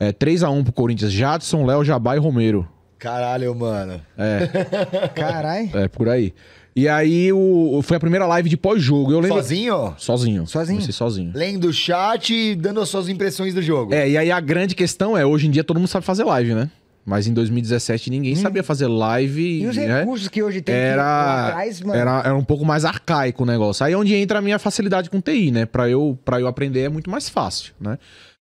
É 3x1 pro Corinthians. Jadson, Léo, Jabá e Romero. Caralho, mano. Caralho. É, por aí. E aí o, foi a primeira live de pós-jogo. Eu lembro. Sozinho? Sozinho. Sozinho? Comecei sozinho. Lendo o chat e dando as suas impressões do jogo. É, e aí a grande questão é, hoje em dia todo mundo sabe fazer live, né? Mas em 2017 ninguém sabia fazer live. E os né? recursos que hoje tem era, atrás, mano. era, era um pouco mais arcaico o negócio. Aí é onde entra a minha facilidade com TI, né? Pra eu, pra eu aprender é muito mais fácil, né?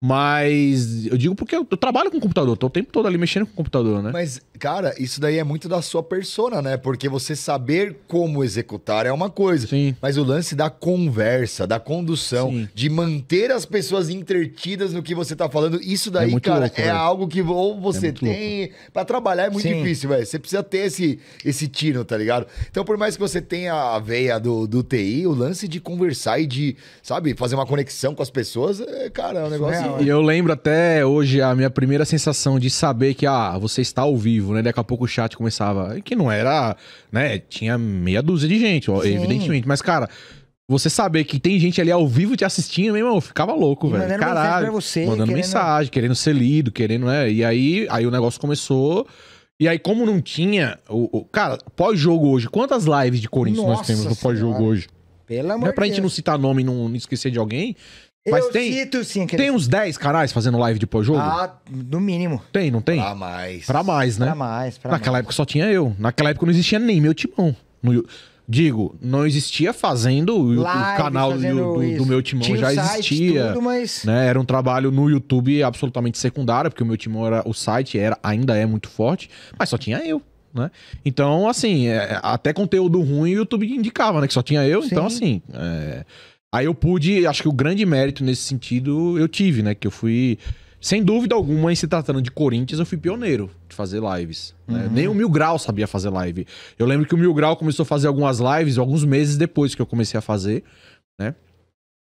Mas eu digo porque eu, eu trabalho com computador, tô o tempo todo ali mexendo com computador, né? Mas, cara, isso daí é muito da sua persona, né? Porque você saber como executar é uma coisa. Sim. Mas o lance da conversa, da condução, Sim. de manter as pessoas entretidas no que você tá falando, isso daí, É cara, louco, é velho. algo que ou você muito tem. Pra trabalhar é muito Sim. difícil, velho. Você precisa ter esse, esse tino, tá ligado? Então, por mais que você tenha a veia do, do TI, o lance de conversar e de, sabe, fazer uma conexão com as pessoas, é, cara, é um negócio. E eu lembro até hoje a minha primeira sensação de saber que, ah, você está ao vivo, né? Daqui a pouco o chat começava. Que não era, né? Tinha meia dúzia de gente, ó, evidentemente. Mas, cara, você saber que tem gente ali ao vivo te assistindo, meu irmão, eu ficava louco, velho. mandando mensagem Caralho. pra você, mandando querendo- mensagem, querendo ser lido, querendo, né? E aí, aí o negócio começou. E aí, como não tinha. O, o- cara, pós-jogo hoje, quantas lives de Corinthians nós Nossa temos no pós-jogo hoje? Pelo amor Não é pra de gente não Deus. citar nome e não, não esquecer de alguém. Mas Eu tem- cito sim. aqueles- Tem uns 10 canais fazendo live de pós-jogo? Ah, no mínimo. Tem, não tem? Pra mais. Pra mais, né? Pra mais, pra Naquela mais. época só tinha eu. Naquela época não existia nem meu timão. No digo, não existia fazendo. O, o Live, canal do, fazendo do- do isso. meu timão Tinha já o existia. tudo, mas... né? Era um trabalho no YouTube absolutamente secundário, porque o meu timão era. O site era, ainda é muito forte, mas só tinha eu. Né? Então, assim, é, até conteúdo ruim o YouTube indicava, né? Que só tinha eu. Então, Sim. assim. é, Aí eu pude, acho que o grande mérito nesse sentido eu tive, né? Que eu fui. sem dúvida alguma, em se tratando de Corinthians, eu fui pioneiro de fazer lives. né? Nem o Mil Grau sabia fazer live. Eu lembro que o Mil Grau começou a fazer algumas lives alguns meses depois que eu comecei a fazer, né?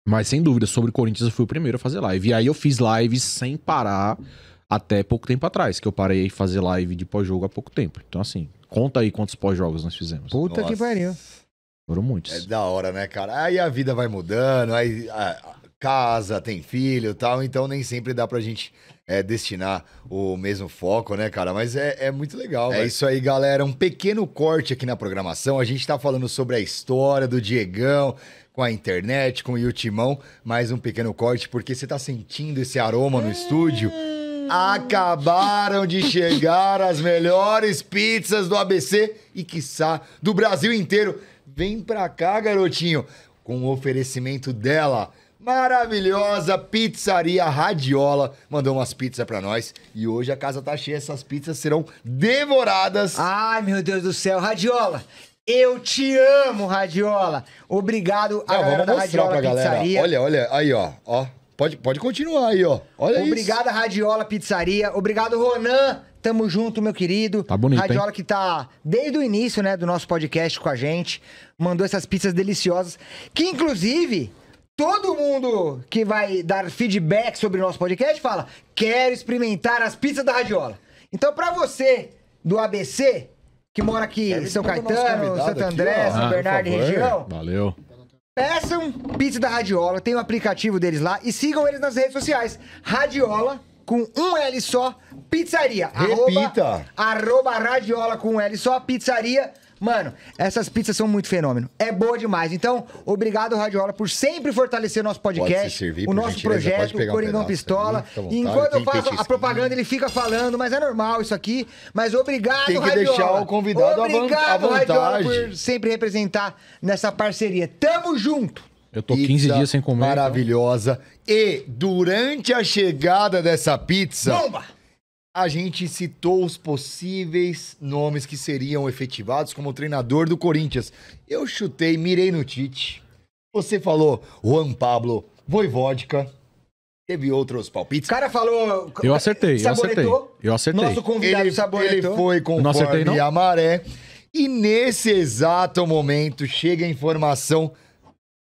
Mas sem dúvida, sobre Corinthians eu fui o primeiro a fazer live. E aí eu fiz lives sem parar até pouco tempo atrás, que eu parei de fazer live de pós-jogo há pouco tempo. Então, assim, conta aí quantos pós-jogos nós fizemos. Puta que Nossa. pariu. Foram É muitos. da hora, né, cara? Aí a vida vai mudando, aí casa, tem filho e tal, então nem sempre dá pra gente é, destinar o mesmo foco, né, cara? Mas é, é muito legal. É isso aí, galera. Um pequeno corte aqui na programação. A gente tá falando sobre a história do Diegão com a internet, com o Yutimão. Mais um pequeno corte, porque você tá sentindo esse aroma no estúdio. Acabaram de chegar as melhores pizzas do ABC e, quiçá, do Brasil inteiro. Vem pra cá, garotinho, com o oferecimento dela. Maravilhosa pizzaria Radiola mandou umas pizzas pra nós e hoje a casa tá cheia. Essas pizzas serão devoradas. Ai, meu Deus do céu, Radiola. Eu te amo, Radiola. Obrigado a Não, galera vamos mostrar Radiola pra galera. Pizzaria. Olha, olha, aí, ó, ó. Pode, pode continuar aí, ó. Olha isso. Obrigado, Radiola Pizzaria. Obrigado, Ronan. Tamo junto, meu querido. Tá bonito, Radiola hein? que tá desde o início, né, do nosso podcast com a gente. Mandou essas pizzas deliciosas. Que, inclusive, todo mundo que vai dar feedback sobre o nosso podcast fala: quero experimentar as pizzas da Radiola. Então, pra você do ABC, que mora aqui em São Caetano, Santo André. São Ah, Bernardo e região, Valeu. Peçam pizza da Radiola, tem o aplicativo deles lá e sigam eles nas redes sociais. Radiola com um L só, pizzaria. Repita. Arroba, arroba radiola com um L só, pizzaria. Mano, essas pizzas são muito fenômeno. É boa demais. Então, obrigado, Radiola, por sempre fortalecer nosso podcast, se servir, o nosso projeto, um Coringão pedaço Pistola. E Enquanto eu faço a propaganda, ele fica falando, mas é normal isso aqui. Mas obrigado, Tem que Radiola. deixar o convidado Obrigado, à Radiola, por sempre representar nessa parceria. Tamo junto! Eu tô 15 Pizza dias sem comer. então. Maravilhosa. E durante a chegada dessa pizza, Bomba! a gente citou os possíveis nomes que seriam efetivados como treinador do Corinthians. Eu chutei, mirei no Tite. Você falou Juan Pablo Voivodka. Teve outros O palpites. cara falou. Eu acertei, eu acertei. Eu acertei. Nosso convidado Ele, ele foi Não acertei, conforme não? a maré. E nesse exato momento chega a informação.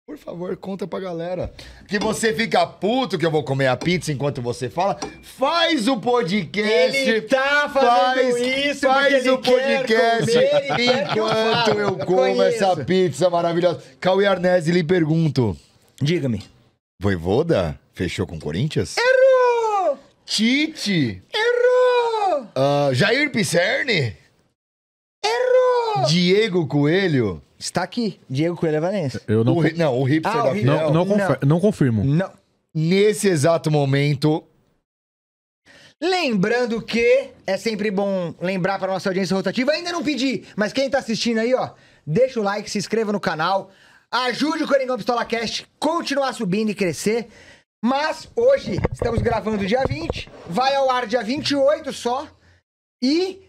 Por favor, conta pra galera. Que você fica puto que eu vou comer a pizza enquanto você fala. Faz o podcast. Ele tá fazendo isso Faz porque ele o podcast comer, enquanto eu Eu como essa pizza maravilhosa. Cauê Arnese lhe pergunto. Diga-me. Voivoda fechou com o Corinthians? Errou! Tite? Errou! Ah, Jair Pisserni? Errou! Diego Coelho? Está aqui, Diego Coelho Valença. Eu não, o, ri- não, o hipster Ah, o da hipster. Fiel. não, não, confer- não confirmo. Não. Nesse exato momento, Lembrando que é sempre bom lembrar para nossa audiência rotativa. Ainda não pedi, mas quem tá assistindo aí, ó, deixa o like, se inscreva no canal, ajude o Coringão Pistola Cast continuar subindo e crescer. Mas hoje estamos gravando dia 20, vai ao ar dia 28 só e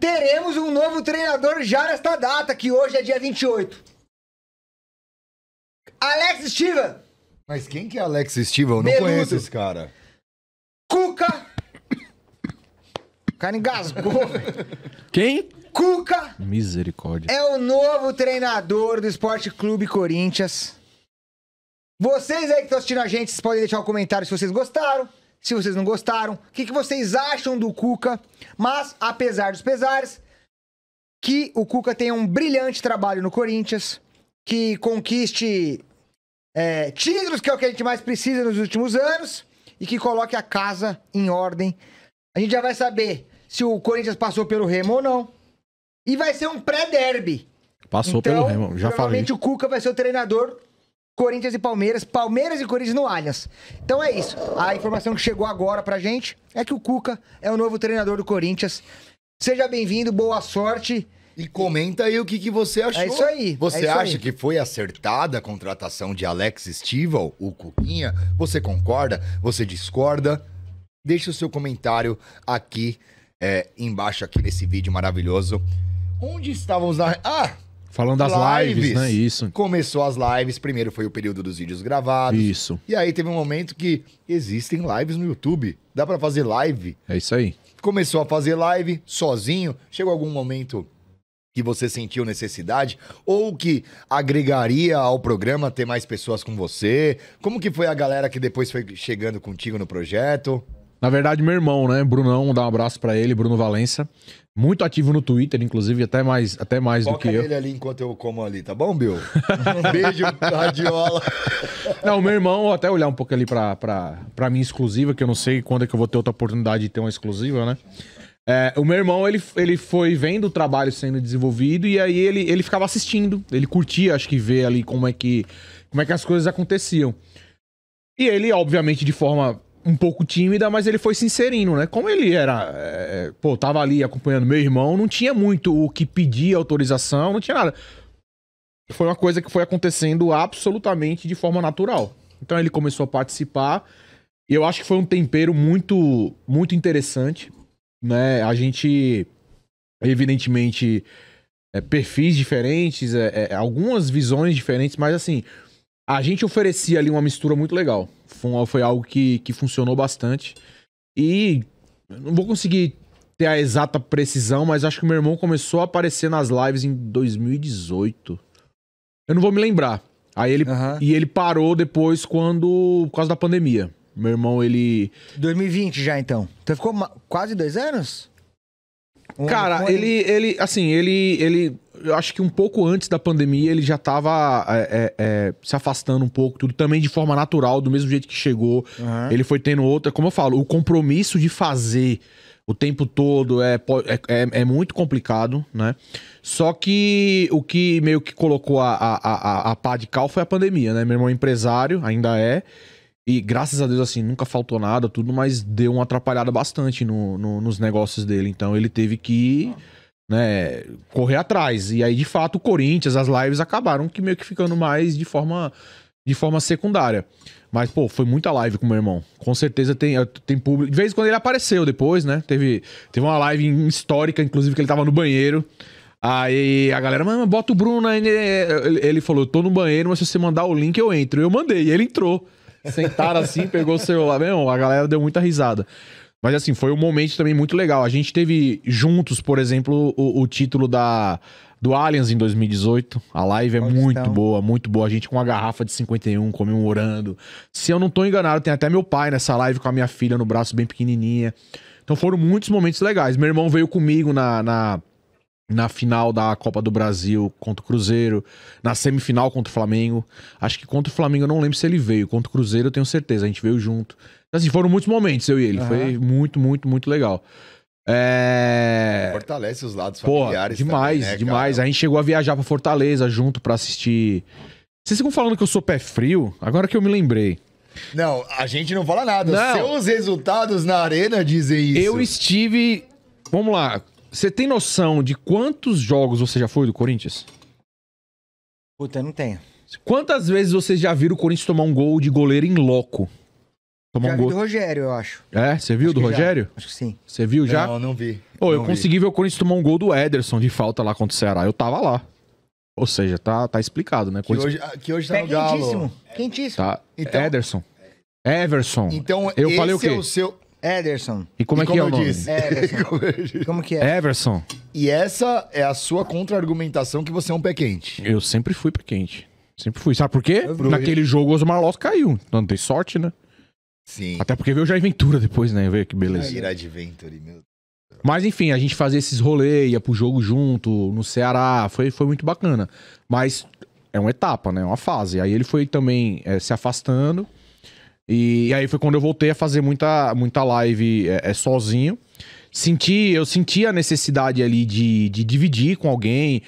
teremos um novo treinador já nesta data, que hoje é dia 28. Alex Steven, Mas quem que é Alex Steve? Eu não Menudo. conheço esse cara. Cuca. O cara engasgou, velho. Quem? Cuca Misericórdia. é o novo treinador do Esporte Clube Corinthians. Vocês aí que estão assistindo a gente, vocês podem deixar um comentário se vocês gostaram, se vocês não gostaram, o que, que vocês acham do Cuca. Mas, apesar dos pesares, que o Cuca tenha um brilhante trabalho no Corinthians, que conquiste é, títulos, que é o que a gente mais precisa nos últimos anos, e que coloque a casa em ordem. A gente já vai saber se o Corinthians passou pelo Remo ou não. E vai ser um pré-derby. Passou então, pelo Remo. Já falei. provavelmente o Cuca vai ser o treinador Corinthians e Palmeiras, Palmeiras e Corinthians no Allianz. Então é isso. A informação que chegou agora pra gente é que o Cuca é o novo treinador do Corinthians. Seja bem-vindo, boa sorte. E comenta aí o que, que você achou. É isso aí, Você é isso acha aí. que foi acertada a contratação de Alex Stival, o Cuquinha? Você concorda? Você discorda? Deixe o seu comentário aqui é, embaixo, aqui nesse vídeo maravilhoso. Onde estávamos na... Ah! Falando das lives, né? Isso. Começou as lives, primeiro foi o período dos vídeos gravados. Isso. E aí teve um momento que existem lives no YouTube. Dá pra fazer live. É isso aí. Começou a fazer live sozinho. Chegou algum momento que você sentiu necessidade ou que agregaria ao programa ter mais pessoas com você? Como que foi a galera que depois foi chegando contigo no projeto? Na verdade, meu irmão, né? Brunão, dá um abraço pra ele, Bruno Valença. Muito ativo no Twitter, inclusive, até mais, até mais do que eu. ele ali enquanto eu como ali, tá bom, Bill? Beijo, radiola. Não, meu irmão, vou até olhar um pouco ali pra, pra, pra minha exclusiva, que eu não sei quando é que eu vou ter outra oportunidade de ter uma exclusiva, né? É, o meu irmão, ele, ele foi vendo o trabalho sendo desenvolvido e aí ele, ele ficava assistindo. Ele curtia, acho que, ver ali como é que, como é que as coisas aconteciam. E ele, obviamente, de forma um pouco tímida, mas ele foi se inserindo, né? Como ele era, é, pô, tava ali acompanhando meu irmão, não tinha muito o que pedir autorização, não tinha nada. Foi uma coisa que foi acontecendo absolutamente de forma natural. Então ele começou a participar e eu acho que foi um tempero muito, muito interessante, né? A gente, evidentemente, é, perfis diferentes, é, é, algumas visões diferentes, mas assim, a gente oferecia ali uma mistura muito legal. Foi, um- algo que, que funcionou bastante. E não vou conseguir ter a exata precisão, mas acho que meu irmão começou a aparecer nas lives em 2018. Eu não vou me lembrar. Aí ele Aham. e ele parou depois quando por causa da pandemia. Meu irmão ele 2020 já, então. Então ficou quase dois anos? Um Cara, com ele, ele, assim, ele, ele, eu acho que um pouco antes da pandemia ele já tava é, é, é, se afastando um pouco, tudo também de forma natural, do mesmo jeito que chegou. Aham. Ele foi tendo outra, como eu falo, o compromisso de fazer o tempo todo é, é, é, é muito complicado, né? Só que o que meio que colocou a, a, a, a pá de cal foi a pandemia, né? Meu irmão é empresário, ainda é. E graças a Deus, assim, nunca faltou nada, tudo, mas deu uma atrapalhada bastante no, no- nos negócios dele. Então ele teve que, né, correr atrás. E aí, de fato, o Corinthians, as lives acabaram que meio que ficando mais de forma, de forma secundária. Mas, pô, foi muita live com meu irmão. Com certeza tem, tem público. De vez em quando ele apareceu depois, né? Teve, teve uma live histórica, inclusive, que ele tava no banheiro. Aí a galera, mano, bota o Bruno aí. né?" Ele, ele falou: eu tô no banheiro, mas se você mandar o link, eu entro. Eu mandei. E ele entrou. Sentaram assim, pegou o celular. Meu, a galera deu muita risada. Mas assim, foi um momento também muito legal. A gente teve juntos, por exemplo, o, o título da, do Aliens em 2018. A live é Paulistão. muito boa, muito boa. A gente com uma garrafa de 51 comemorando. Se eu não tô enganado, tem até meu pai nessa live com a minha filha no braço bem pequenininha. Então foram muitos momentos legais. Meu irmão veio comigo na, na, na final da Copa do Brasil contra o Cruzeiro, na semifinal contra o Flamengo. Acho que contra o Flamengo eu não lembro se ele veio. Contra o Cruzeiro eu tenho certeza, a gente veio junto. Assim, foram muitos momentos, eu e ele. Aham. Foi muito, muito, muito legal. É. Fortalece os lados Pô, familiares. demais, também, né, demais. cara? A gente chegou a viajar pra Fortaleza junto pra assistir. Vocês ficam falando que eu sou pé frio? Agora que eu me lembrei. Não, a gente não fala nada. Não. Seus resultados na arena dizem isso. Eu estive. Vamos lá. Você tem noção de quantos jogos você já foi do Corinthians? Puta, eu não tenho. Quantas vezes vocês já viram o Corinthians tomar um gol de goleiro em loco? Tomar Já um vi gol. do Rogério, eu acho. É, você viu Acho do que já. Rogério? Acho que sim. Você viu já? Não, não vi. Pô, eu Não vi. consegui ver o Corinthians tomar um gol do Ederson de falta lá contra o Ceará. Eu tava lá. Ou seja, tá, tá explicado, né? Que Corinthians- hoje, que hoje tá Pé no Galo. quentíssimo. Quentíssimo. Tá. Então- Ederson. Everson. Então, Eu esse falei o quê? é o seu... Ederson. E como E é que é eu o nome? disse? Everson. Como eu disse. Como que é? Everson. E essa é a sua contra-argumentação que você é um pé quente. Eu sempre fui pra quente. Sempre fui. Sabe por quê? Naquele jogo o Osmar Loss caiu. Então não tem sorte, né? Sim. Até porque veio o Jair Ventura depois, né? Veio que beleza. Ira de Venture, meu. Mas enfim, a gente fazia esses rolês, ia pro jogo junto, no Ceará, foi, foi muito bacana. Mas é uma etapa, né? É uma fase. Aí ele foi também é, se afastando. E, aí foi quando eu voltei a fazer muita, muita live é, é, sozinho. Senti, eu senti a necessidade ali de, de dividir com alguém.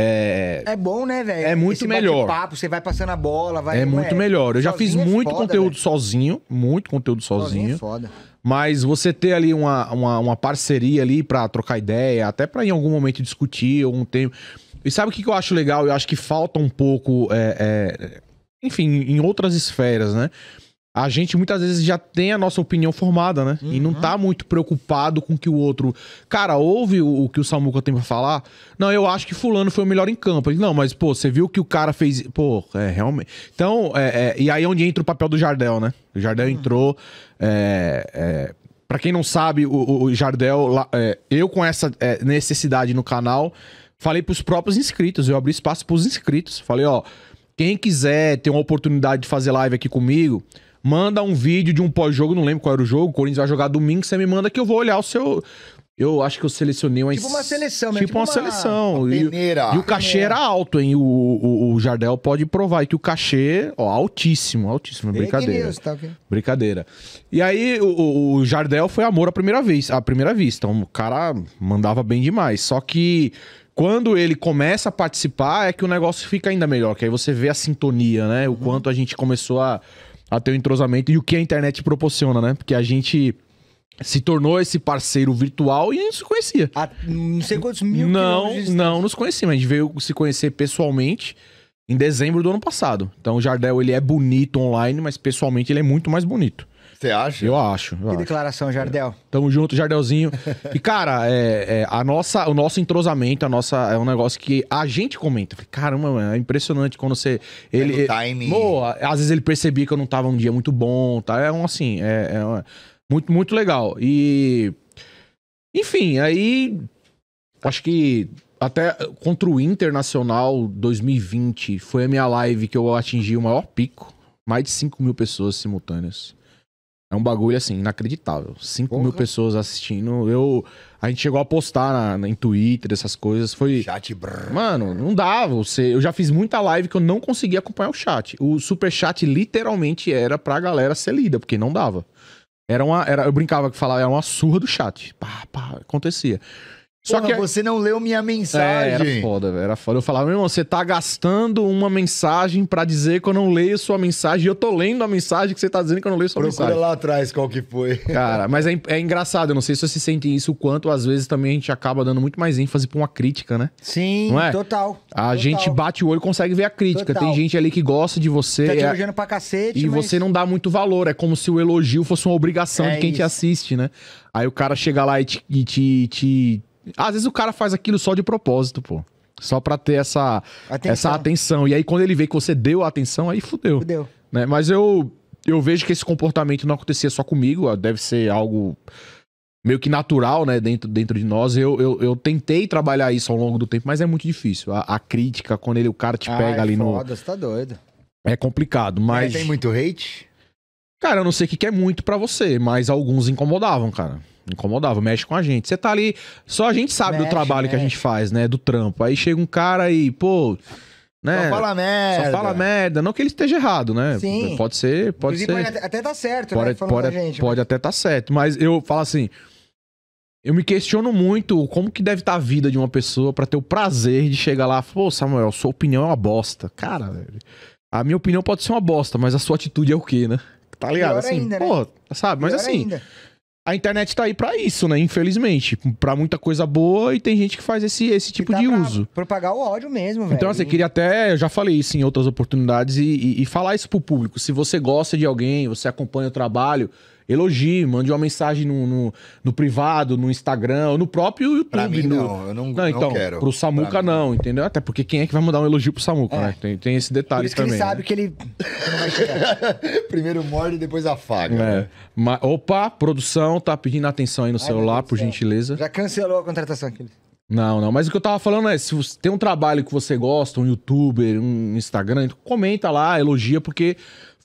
É, É bom, né, velho? É muito Esse melhor. papo você vai passando a bola, vai... é muito melhor. Eu já fiz sozinho é muito foda, conteúdo velho. sozinho, muito conteúdo Sozinho sozinho. é foda. Mas você ter ali uma, uma, uma parceria ali pra trocar ideia, até pra em algum momento discutir algum tempo. E sabe o que, que eu acho legal? Eu acho que falta um pouco, é, é, enfim, em outras esferas, né? A gente muitas vezes já tem a nossa opinião formada, né? E não tá muito preocupado com que o outro. Cara, ouve o, o que o Samuca tem pra falar? Não, eu acho que Fulano foi o melhor em campo. Ele, não, mas, pô, você viu que o cara fez. Pô, é, realmente. Então, é, é, e aí é onde entra o papel do Jardel, né? O Jardel entrou. É, é, Pra quem não sabe, o, o- Jardel, é, eu com essa é, necessidade no canal, falei pros próprios inscritos, eu abri espaço pros inscritos. Falei, ó, quem quiser ter uma oportunidade de fazer live aqui comigo, manda um vídeo de um pós-jogo, não lembro qual era o jogo, o Corinthians vai jogar domingo, você me manda que eu vou olhar o seu... Eu acho que eu selecionei umas... Tipo uma seleção mesmo, Tipo, tipo uma, uma- seleção. E- Peneira. e o cachê era alto, hein? O, o, o Jardel pode provar que o cachê, ó, altíssimo, altíssimo. Fake Brincadeira. news, tá ok? Brincadeira. E aí, o- o, Jardel foi amor à primeira vez, à primeira vista. Então, o cara mandava bem demais. Só que quando ele começa a participar, é que o negócio fica ainda melhor. Que aí você vê a sintonia, né? O quanto a gente começou a, a ter o entrosamento e o que a internet proporciona, né? Porque a gente se tornou esse parceiro virtual e não se conhecia. A não sei quantos mil Não, não nos conhecíamos. A gente veio se conhecer pessoalmente em dezembro do ano passado. Então o Jardel, ele é bonito online, mas pessoalmente ele é muito mais bonito. Você acha? Eu acho. eu Que acho. declaração, Jardel. Tamo junto, Jardelzinho. e, cara, é, é, a nossa, o nosso entrosamento, a nossa, é um negócio que a gente comenta. Falei, Caramba, mano, é impressionante quando você. Ele, no timing. Pô, às vezes ele percebia que eu não tava um dia muito bom, tá? É um assim, é, é uma- muito, muito legal. E. Enfim, aí. Acho que até contra o Internacional 2020 foi a minha live que eu atingi o maior pico. Mais de 5 mil pessoas simultâneas. É um bagulho assim, inacreditável. 5 mil pessoas assistindo. Eu, a gente chegou a postar na, na- em Twitter, essas coisas. Foi. Chat brrr. Mano, não dava. Você, eu já fiz muita live que eu não conseguia acompanhar o chat. O super chat literalmente era pra galera ser lida, porque não dava. Era uma, era, eu brincava que falava, era uma surra do chat. Pá, pá, acontecia. Só Porra, que você não leu minha é, mensagem. era foda, velho, era foda. Eu falava, meu irmão, você tá gastando uma mensagem pra dizer que eu não leio sua mensagem e eu tô lendo a mensagem que você tá dizendo que eu não leio sua Procura mensagem. lá atrás qual que foi. Cara, mas é, é engraçado, eu não sei se vocês sentem isso, o quanto às vezes também a gente acaba dando muito mais ênfase pra uma crítica, né? Sim, Não é? total. A Total. gente bate o olho e consegue ver a crítica. Total. Tem gente ali que gosta de você Tá te é- elogiando pra cacete, e mas... você não dá muito valor. É como se o elogio fosse uma obrigação É de quem te isso. assiste, né? Aí o cara chega lá e te, e te, te- Às vezes o cara faz aquilo só de propósito, pô. Só pra ter essa Atenção. essa atenção. E aí quando ele vê que você deu a atenção, aí fudeu. Fudeu. Né? Mas eu, eu vejo que esse comportamento não acontecia só comigo, deve ser algo meio que natural, né, dentro, dentro de nós. Eu, eu, eu tentei trabalhar isso ao longo do tempo, mas é muito difícil. A, a crítica, quando ele, o cara te pega Ai, ali no. foda, você tá doido. É complicado, mas. Tem muito hate? Cara, eu não sei o que que é muito pra você, mas alguns incomodavam, cara. Incomodava, mexe com a gente. Você tá ali, só a gente sabe do Mexe, trabalho que a mexe. gente faz, né? Do trampo. Aí chega um cara e, pô. Né? Só fala merda. Só fala merda. Não que ele esteja errado, né? Sim. Pode ser, pode Inclusive, ser. pode até, tá certo, Pode, né? Pode, gente. pode até estar certo. Mas eu falo assim. Eu me questiono muito como que deve estar a vida de uma pessoa pra ter o prazer de chegar lá e pô, Samuel, sua opinião é uma bosta. Cara, a minha opinião pode ser uma bosta, mas a sua atitude é o quê, né? Tá ligado? Pior assim, ainda, né? pô, sabe? Mas Pior assim, ainda. A internet tá aí pra isso, né? Infelizmente. Pra muita coisa boa e tem gente que faz esse, esse tipo Tá de pra uso. Propagar o ódio mesmo, velho. Então, assim, queria até. Eu já falei isso em outras oportunidades e, e- e falar isso pro público. Se você gosta de alguém, você acompanha o trabalho, elogie, mande uma mensagem no, no, no privado, no Instagram, ou no próprio YouTube. Pra mim, no- não. Eu não, Não, não então, quero. pro Samuca Pra não, entendeu? Até porque quem é que vai mandar um elogio pro Samuca, É. né? Tem, tem esse Por detalhe isso que também. ele sabe né? que ele que não vai chegar. Primeiro morde e depois afaga. É. né? Mas, opa, produção, tá pedindo atenção aí no Ai, celular, por gentileza. Já cancelou a contratação aqui. Não, não. Mas o que eu tava falando é, se você tem um trabalho que você gosta, um youtuber, um Instagram, então comenta lá, elogia, porque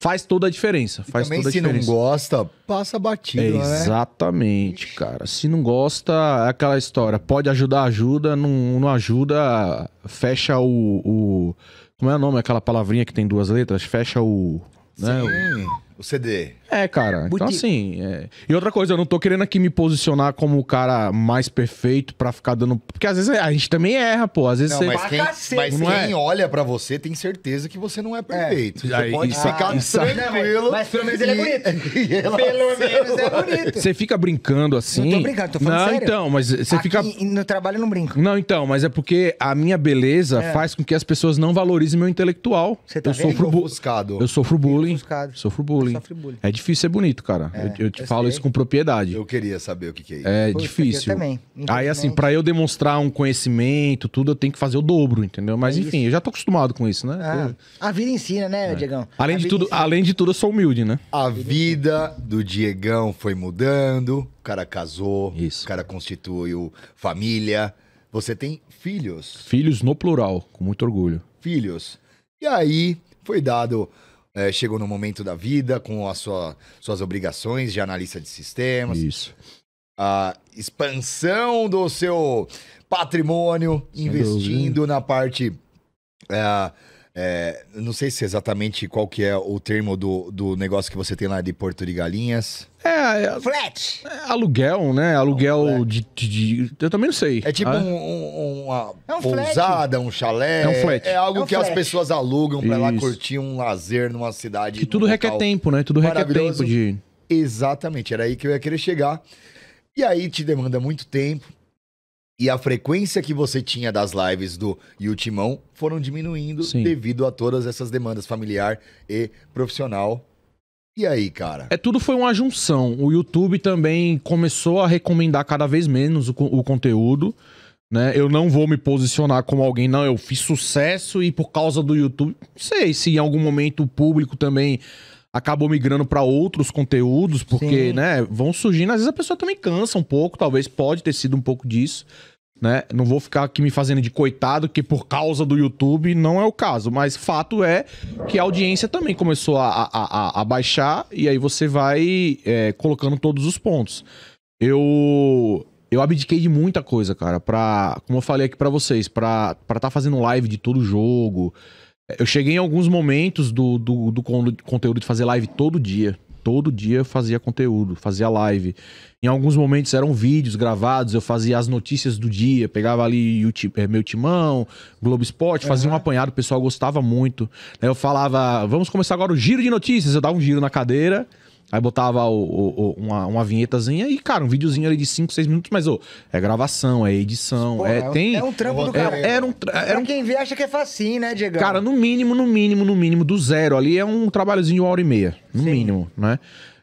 faz toda a diferença. Faz também, toda a se não diferença. gosta, passa batido, né? Exatamente, cara. Se não gosta, é aquela história. Pode ajudar, ajuda. Não, não ajuda, fecha o, o- Como é o nome? Aquela palavrinha que tem duas letras? Fecha o. Né? Sim, o CD. É, cara. Então, assim. é- E outra coisa, eu não tô querendo aqui me posicionar como o cara mais perfeito pra ficar dando. Porque às vezes a gente também erra, pô. Às vezes Não, você. mas quem, cacete, mas não é? quem olha pra você tem certeza que você não é perfeito. Você Aí, pode isso- ficar isso- tranquilo. Mas pelo menos ele é bonito. E ela- Pelo menos é bonito. Você fica brincando assim. Não tô brincando, tô falando Não, sério. então, mas você Aqui fica. no trabalho eu não brinco. Não, então, mas é porque a minha beleza É. faz com que as pessoas não valorizem meu intelectual. Você tá eu vendo? sofro bu... ofuscado. Eu sofro bullying. Sofro bullying. Bullying. sofre bullying. É difícil ser bonito, cara. É, eu, eu te eu falo sei. isso com propriedade. Eu queria saber o que, que é isso. É Putz, difícil. Eu também. Aí, assim, pra eu demonstrar um conhecimento, tudo, eu tenho que fazer o dobro, entendeu? Mas É enfim, isso. eu já tô acostumado com isso, né? Ah, a vida ensina, né, Diegão? Além A de tudo, ensina. além de tudo, eu sou humilde, né? A vida do Diegão foi mudando, o cara casou, Isso. o cara constituiu família. Você tem filhos, Filhos no plural, com muito orgulho. filhos. E aí foi dado, é, chegou no momento da vida com as sua, suas obrigações de analista de sistemas, Isso. a expansão do seu patrimônio, Sem investindo na parte. é, é, não sei se exatamente qual que é o termo do, do negócio que você tem lá de Porto de Galinhas. É, é, Flat! é aluguel, né? Aluguel de, de- de- Eu também não sei. É tipo Ah, um- um- uma É um flat. pousada, um chalé. É um flat. É algo É um que as flat. pessoas alugam pra ir lá curtir um lazer numa cidade. Que tudo requer tempo, né? Tudo requer tempo de. Exatamente, era aí que eu ia querer chegar. E aí te demanda muito tempo. E a frequência que você tinha das lives do Yutimão foram diminuindo Sim. devido a todas essas demandas familiar e profissional. E aí, cara? É, tudo foi uma junção. O YouTube também começou a recomendar cada vez menos o, o conteúdo. Né? Eu não vou me posicionar como alguém, não, eu fiz sucesso e por causa do YouTube. Não sei se em algum momento o público também acabou migrando para outros conteúdos, porque, Sim. né, vão surgindo. Às vezes a pessoa também cansa um pouco, talvez pode ter sido um pouco disso. Né? Não vou ficar aqui me fazendo de coitado, que por causa do YouTube não é o caso. Mas fato é que a audiência também começou a, a, a- a baixar e aí você vai é, colocando todos os pontos. Eu eu abdiquei de muita coisa, cara, pra, como eu falei aqui pra vocês, pra estar tá fazendo live de todo jogo. Eu cheguei em alguns momentos do, do, do con- conteúdo de fazer live todo dia. Todo dia eu fazia conteúdo, fazia live. Em alguns momentos eram vídeos gravados, eu fazia as notícias do dia, pegava ali o eh, meu timão, Globo Esporte, fazia um apanhado, o pessoal gostava muito. Aí eu falava, vamos começar agora o giro de notícias. Eu dava um giro na cadeira, aí botava o- o- o- uma, uma vinhetazinha e, cara, um videozinho ali de 5, 6 minutos, mas, ô, é gravação, é edição, Pô, é, um- tem... é um trampo do É- cara. Era, era um, era Pra um quem vê, acha que é facinho, né, Diegão? Cara, no mínimo, no mínimo, no mínimo, do zero ali é um trabalhozinho de uma hora e meia. No Sim. mínimo, né?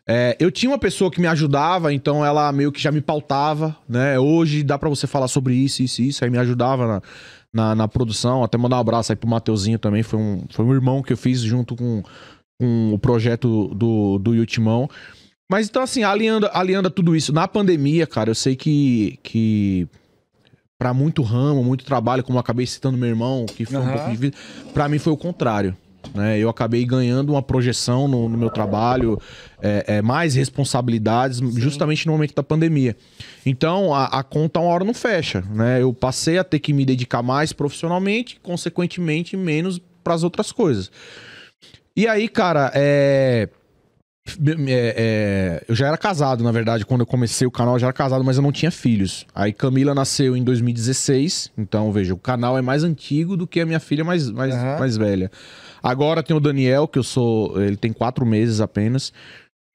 É, eu tinha uma pessoa que me ajudava, então ela meio que já me pautava, né? Hoje dá pra você falar sobre isso, isso, isso. Aí me ajudava na, na, na produção. Até mandar um abraço aí pro Mateuzinho também. Foi um, foi um irmão que eu fiz junto com, com o projeto do, do Yutimão. Mas então, assim, aliando, aliando a tudo isso, na pandemia, cara, eu sei que, que para muito ramo, muito trabalho, como eu acabei citando meu irmão, que foi um Aham. pouco difícil, pra mim foi o contrário. Né? Eu acabei ganhando uma projeção no, no meu trabalho, é, é, mais responsabilidades, justamente no momento da pandemia. Então, a, a conta uma hora não fecha. Né? Eu passei a ter que me dedicar mais profissionalmente, consequentemente, menos para as outras coisas. E aí, cara, é, é, é, eu já era casado, na verdade, quando eu comecei o canal, eu já era casado, mas eu não tinha filhos. Aí Camila nasceu em 2016, então veja, o canal é mais antigo do que a minha filha mais, mais, Aham. mais velha. Agora tem o Daniel, que eu sou. Ele tem quatro meses apenas.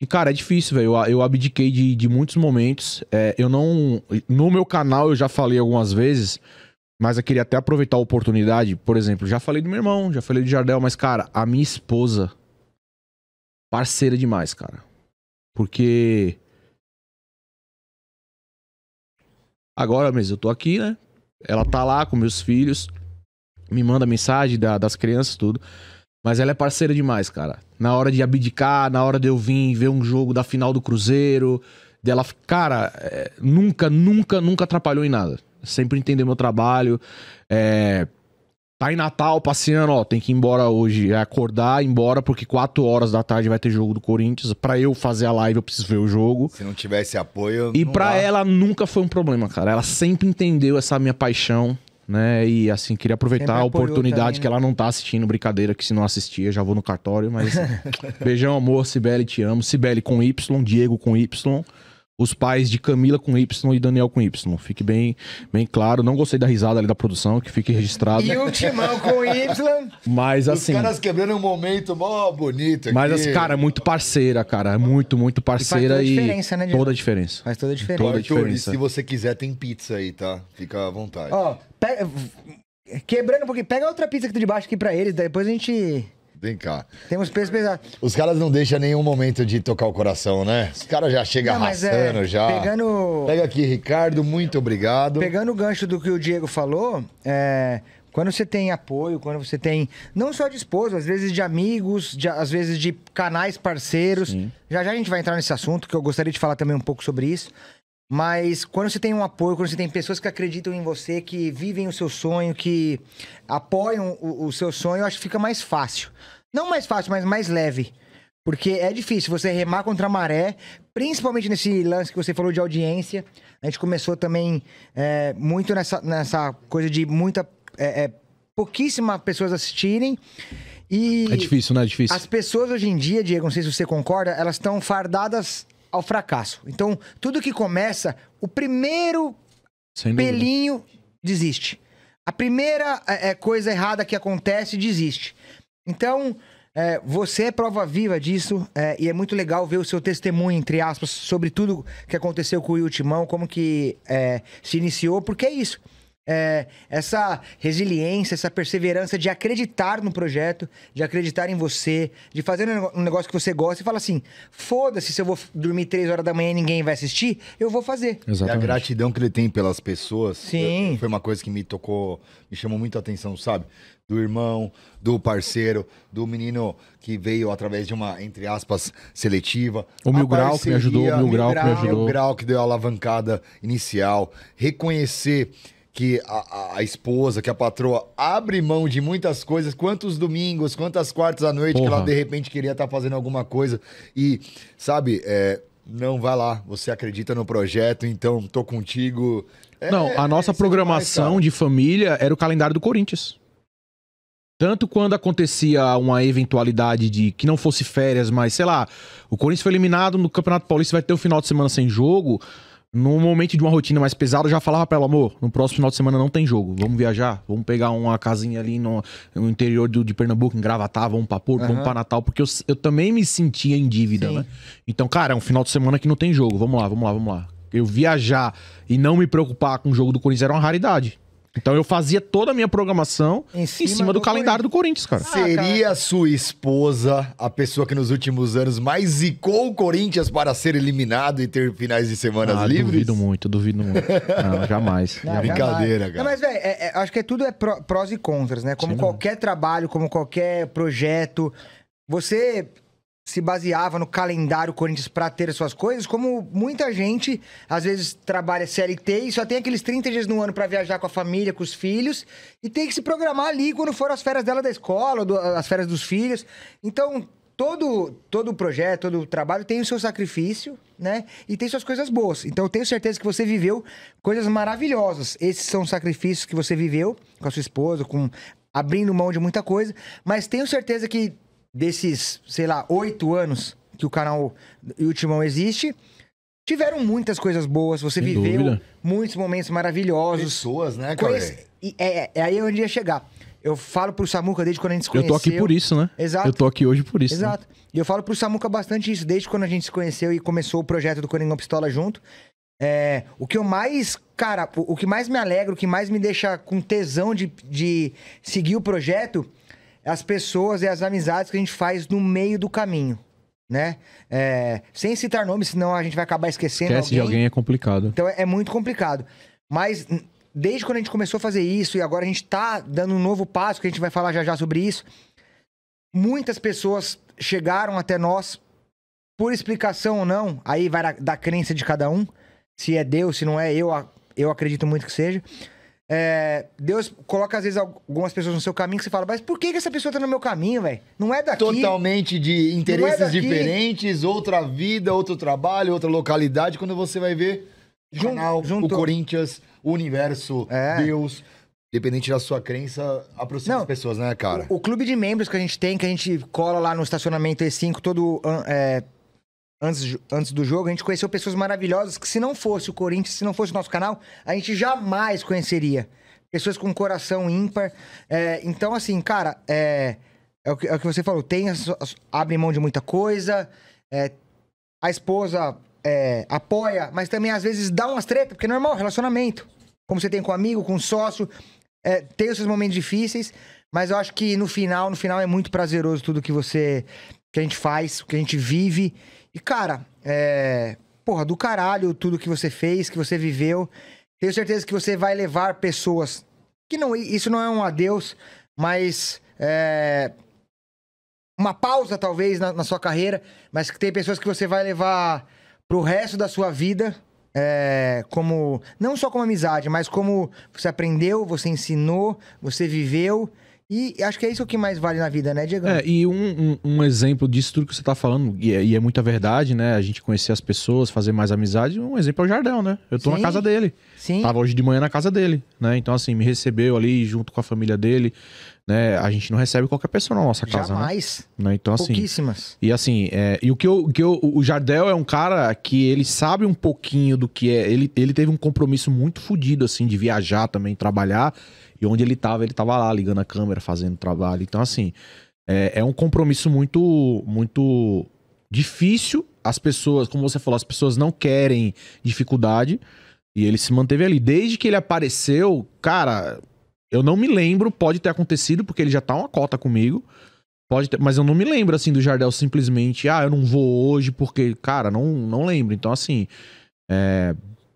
E, cara, é difícil, velho. Eu, eu abdiquei de, de muitos momentos. É, eu não. No meu canal eu já falei algumas vezes, mas eu queria até aproveitar a oportunidade. Por exemplo, já falei do meu irmão, já falei do Jardel, mas, cara, a minha esposa. Parceira demais, cara. Porque. Agora mesmo, eu tô aqui, né? Ela tá lá com meus filhos, me manda mensagem da- das crianças, tudo. Mas ela é parceira demais, cara. Na hora de abdicar, na hora de eu vir ver um jogo da final do Cruzeiro, dela. Cara, é, nunca, nunca, nunca atrapalhou em nada. Sempre entendeu meu trabalho. É, tá em Natal passeando, ó, tem que ir embora hoje. É acordar, ir embora, porque 4 horas da tarde vai ter jogo do Corinthians. Pra eu fazer a live, eu preciso ver o jogo. Se não tivesse apoio. E não pra dá. ela nunca foi um problema, cara. Ela sempre entendeu essa minha paixão, né? E assim, queria aproveitar a oportunidade também, que né? ela não tá assistindo, brincadeira, que se não assistia, já vou no cartório, mas. Beijão, amor, Cibele, te amo. Cibele com Y, Diego com Y. Os pais de Camila com Y e Daniel com Y. Fique bem, bem claro. Não gostei da risada ali da produção, que fique registrado. E o Timão com Y. Mas Os assim. caras quebrando um momento mó bonito aqui. Mas assim, cara, é muito parceira, cara. É muito, muito parceira toda a e. diferença, né, Diego? toda a diferença. Faz toda a diferença. toda a e diferença. se você quiser, tem pizza aí, tá? Fica à vontade. Ó, pega- quebrando um pouquinho. Pega outra pizza aqui de baixo aqui pra eles, depois a gente Vem cá. Temos pesos pesados. Os caras não deixam nenhum momento de tocar o coração, né? Os caras já chegam mas arrastando é, já. Pegando, Pega aqui, Ricardo, muito obrigado. pegando o gancho do que o Diego falou, é, quando você tem apoio, quando você tem, não só de esposa, às vezes de amigos, de- às vezes de canais parceiros. Já já a gente vai entrar nesse assunto, que eu gostaria de falar também um pouco sobre isso. Mas quando você tem um apoio, quando você tem pessoas que acreditam em você, que vivem o seu sonho, que apoiam o, o seu sonho, eu acho que fica mais fácil. Não mais fácil, mas mais leve. Porque é difícil você remar contra a maré, principalmente nesse lance que você falou de audiência. A gente começou também é, muito nessa, nessa coisa de muita. É, é, pouquíssimas pessoas assistirem. E É difícil, né? É difícil. as pessoas hoje em dia, Diego, não sei se você concorda, elas estão fardadas ao fracasso. Então, tudo que começa, o primeiro pelinho desiste. A primeira é, é, coisa errada que acontece, desiste. Então, é, você é prova viva disso é, e é muito legal ver o seu testemunho, entre aspas, sobre tudo que aconteceu com o Will Timão, como que é, se iniciou, porque é isso. É, essa resiliência, essa perseverança de acreditar no projeto, de acreditar em você, de fazer um negócio que você gosta e falar assim: foda-se se eu vou dormir três horas da manhã e ninguém vai assistir, eu vou fazer. E a Exatamente. gratidão que ele tem pelas pessoas. Sim. eu- Foi uma coisa que me tocou, me chamou muito a atenção, sabe? Do irmão, do parceiro, do menino que veio através de uma, entre aspas, seletiva. O Mil Grau que me ajudou, o Mil Grau que me ajudou. Mil Grau que deu a alavancada inicial. Reconhecer que a, a- esposa, que a patroa abre mão de muitas coisas, quantos domingos, quantas quartas à noite que Porra. ela de repente queria estar fazendo alguma coisa e, sabe, é, não, vai lá, você acredita no projeto, então tô contigo. É, Não, a nossa é programação de família era o calendário do Corinthians. Tanto quando acontecia uma eventualidade de que não fosse férias, mas sei lá, o Corinthians foi eliminado no Campeonato Paulista, vai ter o final de semana sem jogo. No momento de uma rotina mais pesada, eu já falava pra ela, amor, no próximo final de semana não tem jogo. Vamos viajar, vamos pegar uma casinha ali no, no interior do- de Pernambuco, em Gravatá, vamos pra Porto, vamos Aham. pra Natal, porque eu, eu também me sentia em dívida, Sim. né? Então, cara, é um final de semana que não tem jogo. Vamos lá, vamos lá, vamos lá. Eu viajar e não me preocupar com o jogo do Corinthians era uma raridade. Então eu fazia toda a minha programação Em em cima cima, do, do calendário do Corinthians, cara. Seria sua esposa a pessoa que nos últimos anos mais zicou o Corinthians para ser eliminado e ter finais de semanas Ah, livres? duvido muito, duvido muito. Não, jamais. Não, jamais. Brincadeira, cara. Não, mas, velho, é- é- acho que é tudo é pró- prós e contras, né? Como Sim, qualquer trabalho, como qualquer projeto. Você se baseava no calendário Corinthians pra ter as suas coisas, como muita gente, às vezes, trabalha CLT e só tem aqueles 30 dias no ano pra viajar com a família, com os filhos, e tem que se programar ali quando for as férias dela da escola, do- as férias dos filhos. Então, todo todo projeto, todo trabalho tem o seu sacrifício, né? E tem suas coisas boas. Então, eu tenho certeza que você viveu coisas maravilhosas. Esses são os sacrifícios que você viveu com a sua esposa, com abrindo mão de muita coisa, mas tenho certeza que desses, sei lá, oito anos que o canal e o Timão existe, tiveram muitas coisas boas. Você Sem viveu dúvida. muitos momentos maravilhosos. Pessoas, né, cara? Conhece- e é, é, aí onde ia chegar. Eu falo pro Samuca desde quando a gente se Eu conheceu. tô aqui por isso, né? Exato. Eu tô aqui hoje por isso. né? Exato. E eu falo pro Samuca bastante isso, desde quando a gente se conheceu e começou o projeto do Coringão Pistola junto. É, o que eu mais, cara, o, o que mais me alegra, o que mais me deixa com tesão de, de seguir o projeto as pessoas e as amizades que a gente faz no meio do caminho, né? É, sem citar nomes, senão a gente vai acabar esquecendo Esquece de alguém é complicado. então é, é muito complicado. Mas desde quando a gente começou a fazer isso e agora a gente tá dando um novo passo, que a gente vai falar já já sobre isso, muitas pessoas chegaram até nós por explicação ou não, aí vai da, da crença de cada um, se é Deus, se não é, eu, eu acredito muito que seja. É, Deus coloca às vezes algumas pessoas no seu caminho que você fala, mas por que, que essa pessoa tá no meu caminho, velho? Não é daqui. Totalmente de interesses daqui. diferentes, outra vida, outro trabalho, outra localidade. Quando você vai ver Jun- canal, juntou. o Corinthians, o universo, É. Deus, independente da sua crença, aproxima Não, as pessoas, né, cara? O, o clube de membros que a gente tem, que a gente cola lá no estacionamento E5 todo é, antes, antes do jogo, a gente conheceu pessoas maravilhosas que se não fosse o Corinthians, se não fosse o nosso canal, a gente jamais conheceria. Pessoas com coração ímpar. É, então, assim, cara, é, é, o que, é o que você falou, tem as- as- abre mão de muita coisa, é, a esposa é, apoia, mas também às vezes dá umas tretas, porque é normal, relacionamento. Como você tem com amigo, com sócio, é, tem os seus momentos difíceis, Mas eu acho que no final, no final é muito prazeroso tudo que você. que a gente faz, o que a gente vive. E, cara, é. Porra, do caralho tudo que você fez, que você viveu. Tenho certeza que você vai levar pessoas. Que não, isso não é um adeus, mas. É, uma pausa, talvez, na, na sua carreira, mas que tem pessoas que você vai levar pro resto da sua vida. É, como não só como amizade, mas como você aprendeu, você ensinou, você viveu e acho que é isso que mais vale na vida, né, Diego? É, e um, um, um exemplo disso tudo que você tá falando, e é, e é muita verdade, né? A gente conhecer as pessoas, fazer mais amizade. Um exemplo é o Jardel, né? Eu tô Sim. na casa dele. Sim. Tava hoje de manhã na casa dele, né? Então, assim, me recebeu ali junto com a família dele, né? A gente não recebe qualquer pessoa na nossa casa, né? Jamais. né? Então, assim. Pouquíssimas. E assim, é, e o que, eu, o que eu, o Jardel é um cara que ele sabe um pouquinho do que é. Ele, ele teve um compromisso muito fodido, assim, de viajar também, trabalhar. Onde ele tava, ele tava lá, ligando a câmera, fazendo trabalho. Então, assim, é, é um compromisso muito, muito difícil. As pessoas, como você falou, as pessoas não querem dificuldade. E ele se manteve ali. Desde que ele apareceu, cara, eu não me lembro, pode ter acontecido, porque ele já tá uma cota comigo. Pode ter, mas eu não me lembro assim do Jardel simplesmente, ah, eu não vou hoje porque, cara, não, não lembro. Então, assim, é,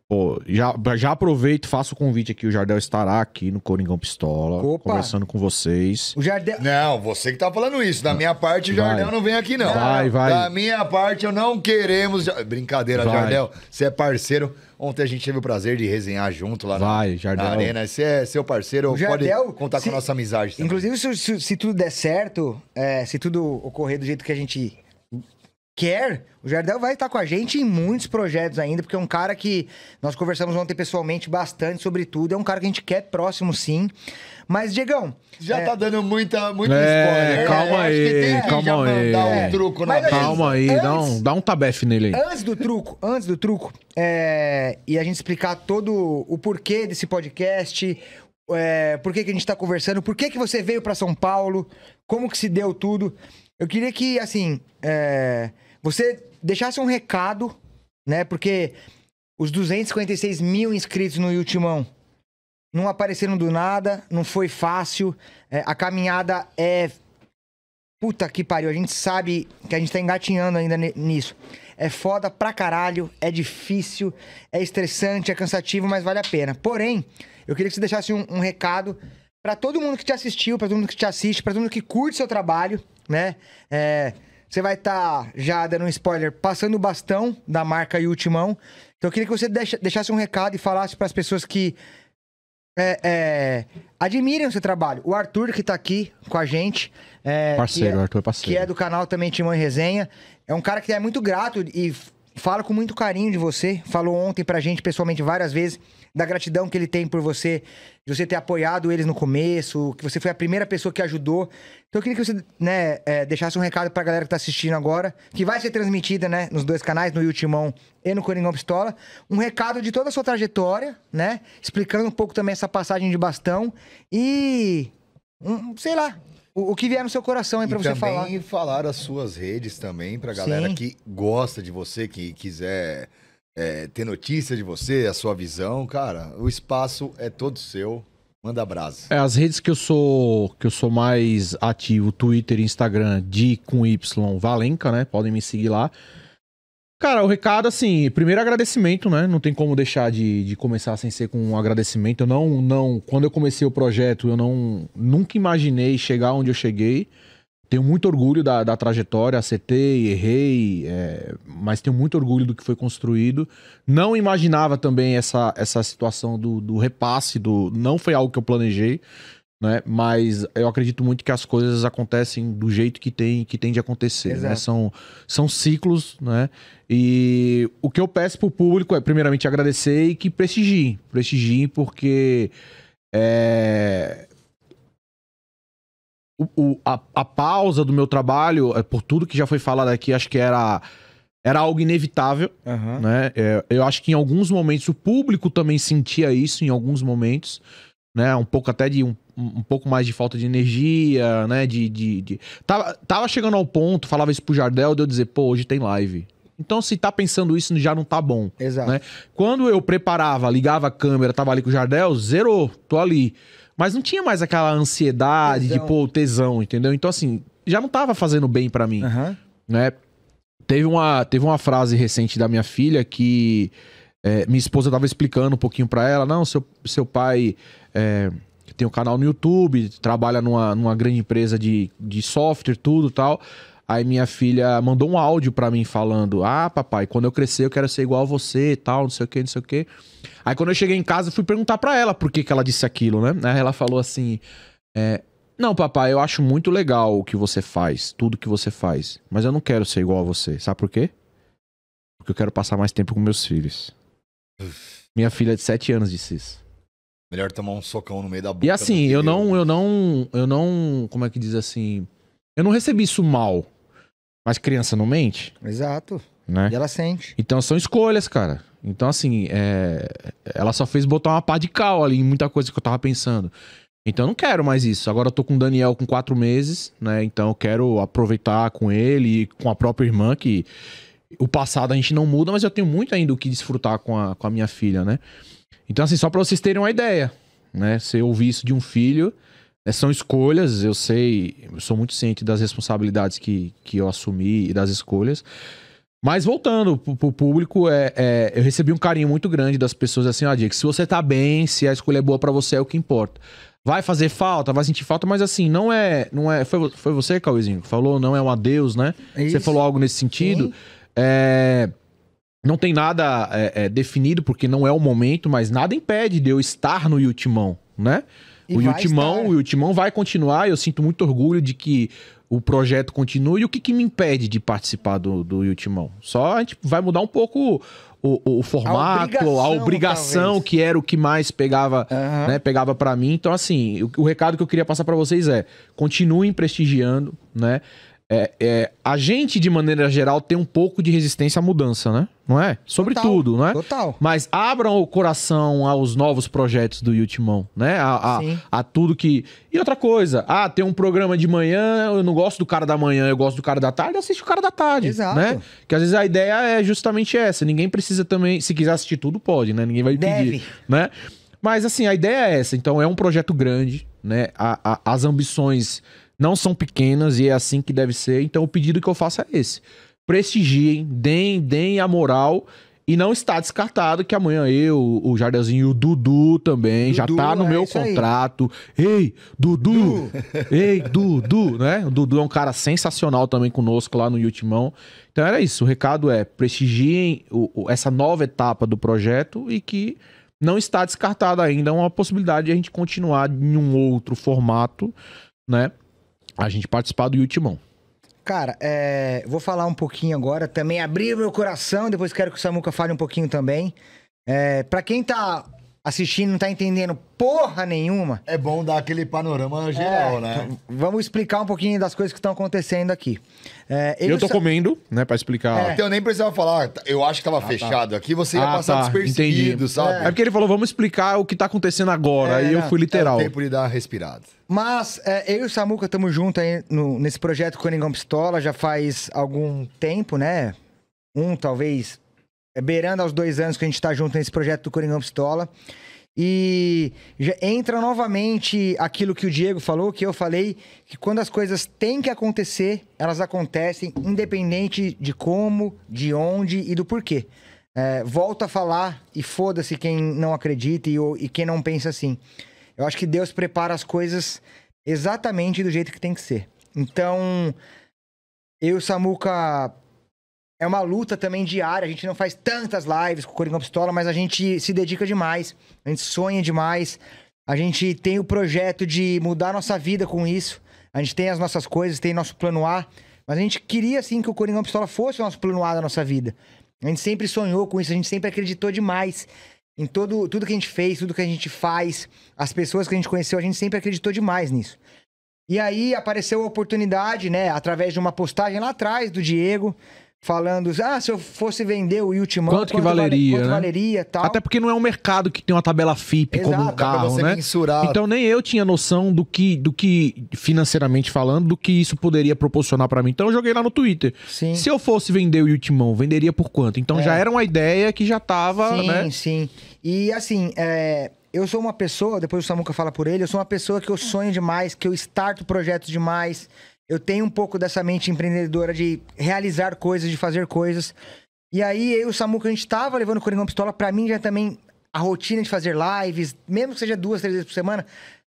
pô, já, já aproveito, faço o convite aqui. O Jardel estará aqui no Coringão Pistola, Opa! conversando com vocês. O Jardel. Não, você que tá falando isso. Da minha parte, o Vai. Jardel não vem aqui, não. Vai, vai. Da minha parte, eu não queremos. Brincadeira, Vai. Jardel. Você é parceiro. Ontem a gente teve o prazer de resenhar junto lá na, Vai, Jardel. na arena. Você é seu parceiro, O Jardel, pode contar se- com a nossa amizade também. Inclusive, se, se- se tudo der certo, é, se tudo ocorrer do jeito que a gente quer, o Jardel vai estar com a gente em muitos projetos ainda, porque é um cara que nós conversamos ontem pessoalmente bastante sobre tudo. É um cara que a gente quer próximo, sim. Mas, Diegão. Já é, tá dando muita, muito É, spoiler. calma Eu acho que aí, tem que calma aí. um truco na Mas, assim, Calma aí, dá antes- um, dá um tabefe nele aí. Antes do truco, antes do truco, é, e a gente explicar todo o porquê desse podcast, é, por que, que a gente tá conversando, por que, que você veio pra São Paulo, como que se deu tudo. Eu queria que, assim, é, você deixasse um recado, né? Porque os 256 mil inscritos no Ultimão não apareceram do nada, não foi fácil. é, a caminhada é. Puta que pariu, a gente sabe que a gente tá engatinhando ainda nisso. É foda pra caralho, é difícil, é estressante, é cansativo, mas vale a pena. Porém, eu queria que você deixasse um, um recado pra todo mundo que te assistiu, pra todo mundo que te assiste, pra todo mundo que curte seu trabalho, né? É, você vai estar, já dando um spoiler, passando o bastão da marca e Ultimão. Então eu queria que você deixa- deixasse um recado e falasse pras pessoas que é, é, admirem o seu trabalho. O Arthur, que tá aqui com a gente. é, Parceiro, é- Arthur é parceiro. que é do canal também Timão e Resenha. É um cara que é muito grato e fala com muito carinho de você. Falou ontem pra gente pessoalmente várias vezes da gratidão que ele tem por você, de você ter apoiado eles no começo, que você foi a primeira pessoa que ajudou. Então eu queria que você né, é, deixasse um recado pra galera que tá assistindo agora, que vai ser transmitida né, nos dois canais, no Ultimão e no Coringão Pistola. Um recado de toda a sua trajetória, né? Explicando um pouco também essa passagem de bastão e. um, sei lá, o, que vier no seu coração aí pra e você falar. também falar as suas redes também pra galera Sim. que gosta de você, que quiser é, ter notícia de você, a sua visão, cara, o espaço é todo seu. Manda brasa. É, as redes que eu sou que eu sou mais ativo, Twitter Instagram, de com Y Valenca, né? Podem me seguir lá. Cara, o recado, assim, primeiro agradecimento, né? Não tem como deixar de, de começar sem ser com um agradecimento. Eu não, não, quando eu comecei o projeto, eu não nunca imaginei chegar onde eu cheguei. Tenho muito orgulho da, da trajetória, acertei, errei, é, mas tenho muito orgulho do que foi construído. Não imaginava também essa, essa situação do, do repasse, do não foi algo que eu planejei, né? Mas eu acredito muito que as coisas acontecem do jeito que tem, que tem de acontecer, né? São, são ciclos, né? E o que eu peço pro público é, primeiramente, agradecer e que prestigiem. Prestigiem porque é, o- o- a, a pausa do meu trabalho, é, por tudo que já foi falado aqui, acho que era, era algo inevitável, Aham. né? É, eu acho que em alguns momentos o público também sentia isso, em alguns momentos, né? Um pouco até de um, um pouco mais de falta de energia, né? De, de, de- Tava, tava chegando ao ponto, falava isso pro Jardel, de eu dizer, pô, hoje tem live. Então, se tá pensando isso, já não tá bom. Exato. né? Quando eu preparava, ligava a câmera, tava ali com o Jardel, zerou, tô ali. Mas não tinha mais aquela ansiedade Tesão. de, pô, tesão, entendeu? Então, assim, já não tava fazendo bem pra mim Aham. né? Teve uma, teve uma frase recente da minha filha que é, minha esposa tava explicando um pouquinho pra ela. Não, seu, seu pai é, tem um canal no YouTube, trabalha numa, numa grande empresa de, de software, tudo tal. Aí minha filha mandou um áudio pra mim falando: Ah, papai, quando eu crescer eu quero ser igual a você e tal, não sei o que, não sei o que. Aí quando eu cheguei em casa, eu fui perguntar pra ela por que, que ela disse aquilo, né? Aí ela falou assim: é, Não, papai, eu acho muito legal o que você faz, tudo que você faz. Mas eu não quero ser igual a você. Sabe por quê? Porque eu quero passar mais tempo com meus filhos. Minha filha de 7 anos disse isso. Melhor tomar um socão no meio da boca. E assim, eu não, eu não, eu não, como é que diz assim? Eu não recebi isso mal. Mas criança não mente, Exato. né? E ela sente. Então são escolhas, cara. Então, assim, é... ela só fez botar uma pá de cal ali em muita coisa que eu tava pensando. Então eu não quero mais isso. Agora eu tô com o Daniel com quatro meses, né? Então eu quero aproveitar com ele e com a própria irmã, que o passado a gente não muda, mas eu tenho muito ainda o que desfrutar com a, com a minha filha, né? Então, assim, só pra vocês terem uma ideia, né? Você ouvir isso de um filho, são escolhas, eu sei, eu sou muito ciente das responsabilidades que, que eu assumi e das escolhas. Mas voltando pro, público, é, é, eu recebi um carinho muito grande das pessoas assim, ó, Diego, se você tá bem, se a escolha é boa pra você, é o que importa. Vai fazer falta, vai sentir falta, mas assim, não é. não é Foi, foi você, Cauêzinho, que falou, não é um adeus, né? Você Isso. falou algo nesse sentido. É, não tem nada é, é, definido, porque não é o momento, mas nada impede de eu estar no Ultimão, né? E o vai Ultimão, estar. o Ultimão vai continuar, eu sinto muito orgulho de que o projeto continue. E o que, que me impede de participar do, do Ultimão? Só a gente vai mudar um pouco o, o- o formato, a obrigação, obrigação, talvez. que era o que mais pegava Aham. né, pegava pra mim. Então, assim, o, o recado que eu queria passar pra vocês é: continuem prestigiando, né? É, é, a gente, de maneira geral, tem um pouco de resistência à mudança, né? Não é? Sobretudo, não é? Total. Mas abram o coração aos novos projetos do Ultimão, né? A, a, Sim. a tudo que. E outra coisa, ah, tem um programa de manhã, eu não gosto do cara da manhã, eu gosto do cara da tarde, assiste o cara da tarde. Exato. Né? Que às vezes a ideia é justamente essa. Ninguém precisa também. Se quiser assistir tudo, pode, né? Ninguém vai Deve. pedir. Né? Mas assim, a ideia é essa. Então é um projeto grande, né? A- as ambições não são pequenas e é assim que deve ser. Então o pedido que eu faço é esse. Prestigiem, deem, deem a moral. E não está descartado que amanhã eu, o Jardelzinho e o Dudu também já Dudu, tá no é meu isso aí. contrato. Ei, Dudu! Ei, Dudu, né? O Dudu é um cara sensacional também conosco lá no Ultimão. Então era isso. O recado é prestigiem o- o- essa nova etapa do projeto e que não está descartada ainda uma possibilidade de a gente continuar em um outro formato, né? A gente participar do Ultimão. Cara, é, vou falar um pouquinho agora, também abrir meu coração, depois quero que o Samuca fale um pouquinho também. É, pra quem tá assistindo não tá entendendo porra nenhuma, É bom dar aquele panorama geral, né? então, vamos explicar um pouquinho das coisas que estão acontecendo aqui. É, Eu, tô Sa- comendo, né, Pra explicar. Então eu nem precisava falar. Eu acho que tava fechado aqui, você ia Ah, passar tá, despercebido, entendi. sabe? É porque ele falou, vamos explicar o que tá acontecendo agora. É, Aí eu fui literal. É tempo de dar uma respirada. Mas é, eu e o Samuca estamos juntos aí no- nesse projeto Coringão Pistola já faz algum tempo, né? Um, talvez, é, beirando aos dois anos que a gente tá junto nesse projeto do Coringão Pistola. E entra novamente aquilo que o Diego falou, que eu falei, que quando as coisas têm que acontecer, elas acontecem, independente de como, de onde e do porquê. É, volto a falar e foda-se quem não acredita e, ou- e quem não pensa assim. Eu acho que Deus prepara as coisas exatamente do jeito que tem que ser. Então, eu e o Samuca é uma luta também diária. A gente não faz tantas lives com o Coringão Pistola, mas a gente se dedica demais. A gente sonha demais. A gente tem o projeto de mudar nossa vida com isso. A gente tem as nossas coisas, tem nosso plano A. Mas a gente queria, sim, que o Coringão Pistola fosse o nosso plano A da nossa vida. A gente sempre sonhou com isso, a gente sempre acreditou demais em todo, tudo que a gente fez, tudo que a gente faz, as pessoas que a gente conheceu, a gente sempre acreditou demais nisso. E aí apareceu a oportunidade, né, através de uma postagem lá atrás do Diego, falando, ah, se eu fosse vender o Ultimão, Quanto que valeria, quanto né? valeria, tal. Até porque não é um mercado que tem uma tabela FIP como um Exato, dá Dá pra carro, né? mensurar. Então nem eu tinha noção do que, do que financeiramente falando, do que isso poderia proporcionar pra mim. Então eu joguei lá no Twitter. Sim. Se eu fosse vender o Ultimão, venderia por quanto? Então É. já era uma ideia que já tava, sim, né? sim. E assim, é, eu sou uma pessoa, depois o Samuca fala por ele, eu sou uma pessoa que eu sonho demais, que eu starto projetos demais. Eu tenho um pouco dessa mente empreendedora de realizar coisas, de fazer coisas. E aí, eu e o Samuca, a gente tava levando o Coringão Pistola. Pra mim, já também, a rotina de fazer lives, mesmo que seja duas, três vezes por semana,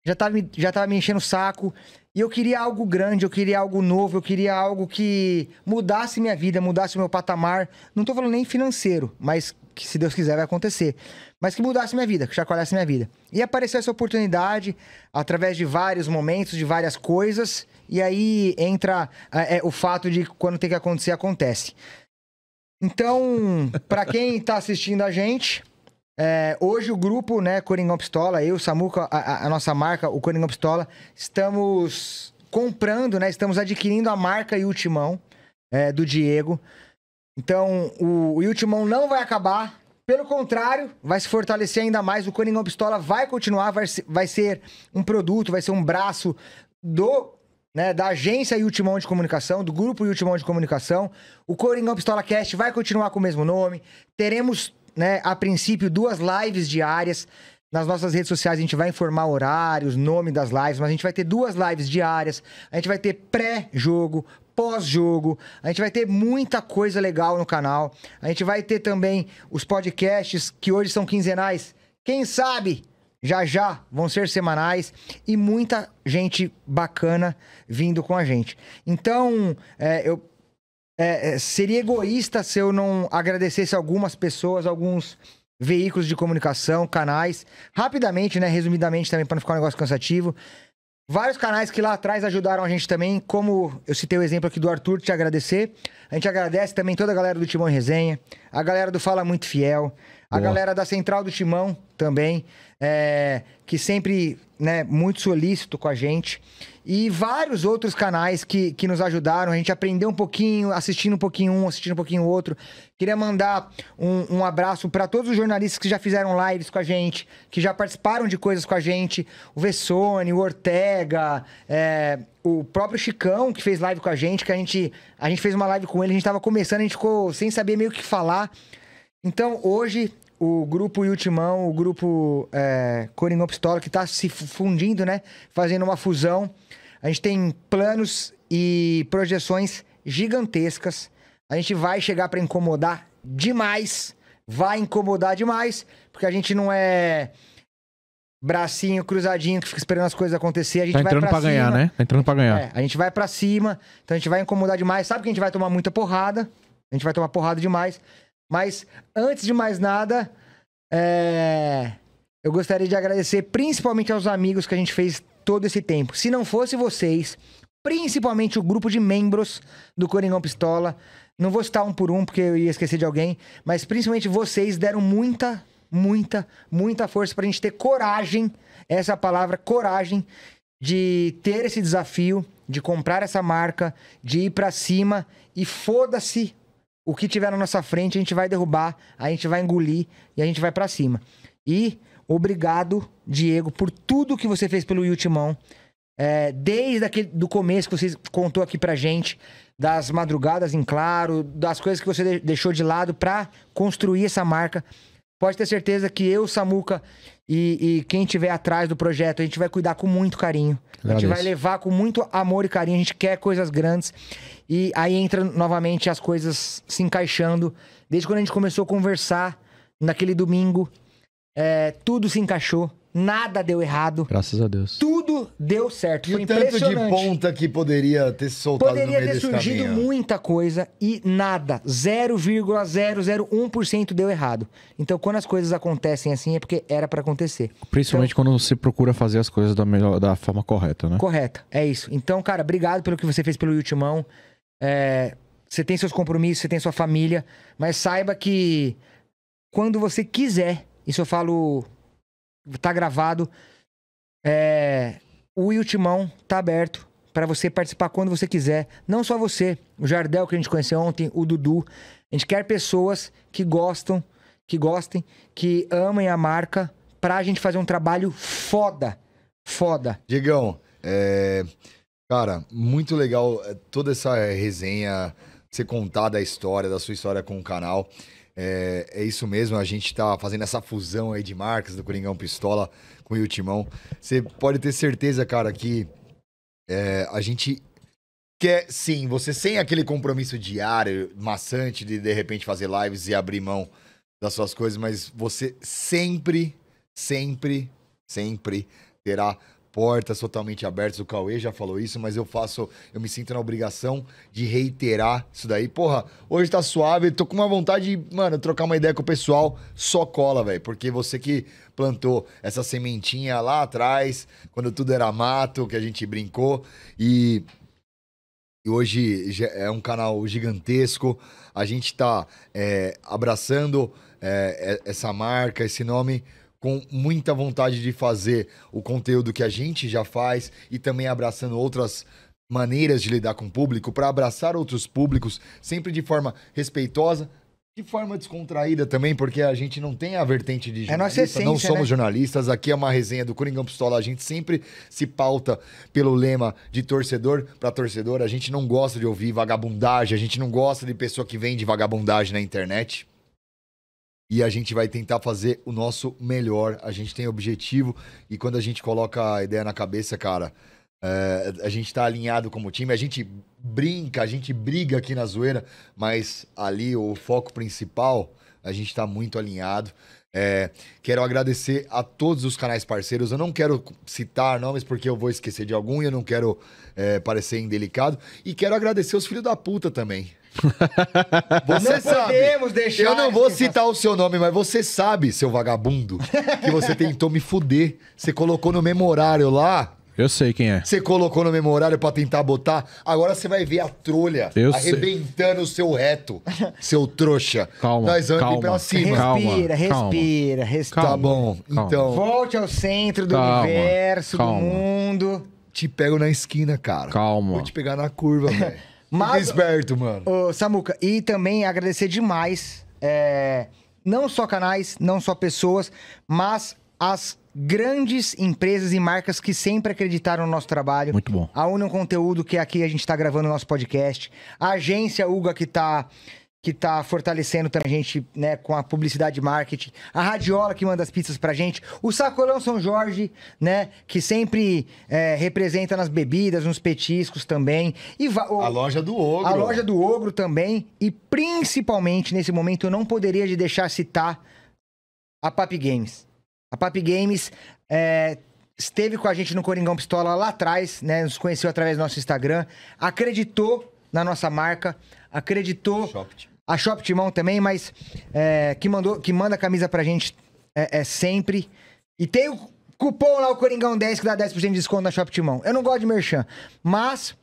já tava, já tava me enchendo o saco. E eu queria algo grande, eu queria algo novo, eu queria algo que mudasse minha vida, mudasse o meu patamar. Não tô falando nem financeiro, mas que se Deus quiser vai acontecer. Mas que mudasse minha vida, que chacoalhasse minha vida. E apareceu essa oportunidade através de vários momentos, de várias coisas. E aí entra é, é, o fato de quando tem que acontecer, acontece. Então, pra quem tá assistindo a gente, é, hoje o grupo, né, Coringão Pistola, eu, Samuca, a, a- nossa marca, o Coringão Pistola, estamos comprando, né, estamos adquirindo a marca e o timão é, do Diego. Então, o, o Ultimão não vai acabar. Pelo contrário, vai se fortalecer ainda mais. O Coringão Pistola vai continuar, vai vai ser um produto, vai ser um braço do né, da agência Ultimão de Comunicação, do grupo Ultimão de Comunicação. O Coringão Pistola Cast vai continuar com o mesmo nome. Teremos, né, a princípio, duas lives diárias. Nas nossas redes sociais a gente vai informar horários, nome das lives, mas a gente vai ter duas lives diárias. A gente vai ter pré-jogo, pós-jogo. A gente vai ter muita coisa legal no canal. A gente vai ter também os podcasts que hoje são quinzenais. Quem sabe já já vão ser semanais e muita gente bacana vindo com a gente. Então, é, eu é, é, seria egoísta se eu não agradecesse algumas pessoas, alguns veículos de comunicação, canais. Rapidamente, né? Resumidamente também, para não ficar um negócio cansativo. Vários canais que lá atrás ajudaram a gente também, como eu citei o exemplo aqui do Arthur, te agradecer. A gente agradece também toda a galera do Timão e Resenha, a galera do Fala Muito Fiel, a Boa. galera da Central do Timão também, é, que sempre, né, muito solícito com a gente. E vários outros canais que, que nos ajudaram. A gente aprendeu um pouquinho, assistindo um pouquinho um, assistindo um pouquinho outro. Queria mandar um, um abraço para todos os jornalistas que já fizeram lives com a gente, que já participaram de coisas com a gente. O Vessone, o Ortega, é, o próprio Chicão, que fez live com a gente, que a gente, a gente fez uma live com ele, a gente tava começando, a gente ficou sem saber meio o que falar. Então, hoje, o grupo Ultimão, o grupo é, Coringão Pistola, que está se fu- fundindo, né? Fazendo uma fusão. A gente tem planos e projeções gigantescas. A gente vai chegar para incomodar demais. Vai incomodar demais, porque a gente não é bracinho cruzadinho que fica esperando as coisas acontecer. A gente Tá vai entrando pra pra ganhar, né? Tá entrando pra ganhar. É, a gente vai pra cima, então a gente vai incomodar demais. Sabe que a gente vai tomar muita porrada. A gente vai tomar porrada demais. Mas, antes de mais nada, é, eu gostaria de agradecer principalmente aos amigos que a gente fez todo esse tempo. Se não fosse vocês, principalmente o grupo de membros do Coringão Pistola, não vou citar um por um porque eu ia esquecer de alguém, mas principalmente vocês deram muita, muita, muita força pra gente ter coragem, essa é palavra, coragem, de ter esse desafio, de comprar essa marca, de ir pra cima e foda-se o que tiver na nossa frente, a gente vai derrubar, a gente vai engolir e a gente vai pra cima. E obrigado, Diego, por tudo que você fez pelo Ultimão. É, desde aquele, do começo que você contou aqui pra gente, das madrugadas em claro, das coisas que você de- deixou de lado pra construir essa marca. Pode ter certeza que eu, Samuca e, e quem estiver atrás do projeto, a gente vai cuidar com muito carinho. A gente Agradeço. vai levar com muito amor e carinho. A gente quer coisas grandes. E aí entra novamente as coisas se encaixando. Desde quando a gente começou a conversar naquele domingo, é, tudo se encaixou. Nada deu errado. Graças a Deus. Tudo deu certo. E Foi o tanto de ponta que poderia ter se soltado no Poderia ter desse surgido caminho. muita coisa e nada. 0,001% deu errado. Então, quando as coisas acontecem assim, é porque era pra acontecer. Principalmente quando você procura fazer as coisas da, melhor, da forma correta, né? Correta, é isso. Então, cara, obrigado pelo que você fez pelo Ultimão. É, você tem seus compromissos, você tem sua família, mas saiba que quando você quiser, isso eu falo, tá gravado, é, o Ultimão tá aberto para você participar quando você quiser. Não só você, o Jardel que a gente conheceu ontem, o Dudu. A gente quer pessoas que gostam, que gostem, que amem a marca, pra gente fazer um trabalho foda. Foda. Diegão, é, cara, muito legal é, toda essa resenha, você contar da história, da sua história com o canal. É, é isso mesmo, a gente tá fazendo essa fusão aí de marcas do Coringão Pistola com o Ultimão. Você pode ter certeza, cara, que é, a gente quer, sim, você sem aquele compromisso diário, maçante de de repente fazer lives e abrir mão das suas coisas, mas você sempre, sempre, sempre terá portas totalmente abertas. O Cauê já falou isso, mas eu faço, eu me sinto na obrigação de reiterar isso daí. Porra, hoje tá suave, tô com uma vontade de, mano, trocar uma ideia com o pessoal, só cola, velho, porque você que plantou essa sementinha lá atrás, quando tudo era mato, que a gente brincou, e e hoje é um canal gigantesco. A gente está abraçando é, é, essa marca, esse nome, com muita vontade de fazer o conteúdo que a gente já faz e também abraçando outras maneiras de lidar com o público, para abraçar outros públicos, sempre de forma respeitosa, de forma descontraída também, porque a gente não tem a vertente de É nossa jornalista, não essência, somos né? jornalistas. Aqui é uma resenha do Coringão Pistola. A gente sempre se pauta pelo lema de torcedor para torcedor. A gente não gosta de ouvir vagabundagem, a gente não gosta de pessoa que vende vagabundagem na internet. E a gente vai tentar fazer o nosso melhor. A gente tem objetivo e quando a gente coloca a ideia na cabeça, cara, é, a gente tá alinhado como time, a gente brinca, a gente briga aqui na zoeira, mas ali o foco principal, a gente tá muito alinhado. É, quero agradecer a todos os canais parceiros. Eu não quero citar nomes porque eu vou esquecer de algum e eu não quero é, parecer indelicado. E quero agradecer os filhos da puta também. Você Não sabe. podemos deixar Eu não vou citar o seu nome, mas você sabe, seu vagabundo, que você tentou me fuder. Você colocou no memorário lá. Eu sei quem é. Você colocou no memorário pra tentar botar. Agora você vai ver a trolha Eu arrebentando o seu reto, seu trouxa. Calma, Nós vamos calma. ir pra cima. Calma, Respira, calma. respira, respira. Tá bom. calma. Então, Volte ao centro do Calma, universo, calma. do mundo. te pego na esquina, cara. Calma. Vou te pegar na curva, velho. Mas- Fica esperto, mano. Ô, Samuca, e também agradecer demais, é, não só canais, não só pessoas, mas as grandes empresas e marcas que sempre acreditaram no nosso trabalho. Muito bom. A Union Conteúdo, que aqui a gente tá gravando o nosso podcast. A agência Uga, que tá, que tá fortalecendo também a gente, né, com a publicidade e marketing. A Radiola, que manda as pizzas pra gente. O Sacolão São Jorge, né, que sempre é, representa nas bebidas, nos petiscos também. E o- A loja do ogro. a loja do Ogro também. E principalmente, nesse momento, eu não poderia de deixar citar a Papi Games. A Papi Games é, esteve com a gente no Coringão Pistola lá atrás, né? Nos conheceu através do nosso Instagram. Acreditou na nossa marca. Acreditou... A Shop Timão também, mas é, que, mandou, que manda camisa pra gente é, é sempre. E tem o cupom lá, o Coringão 10, que dá 10% de desconto na Shop Timão. Eu não gosto de merchan, mas,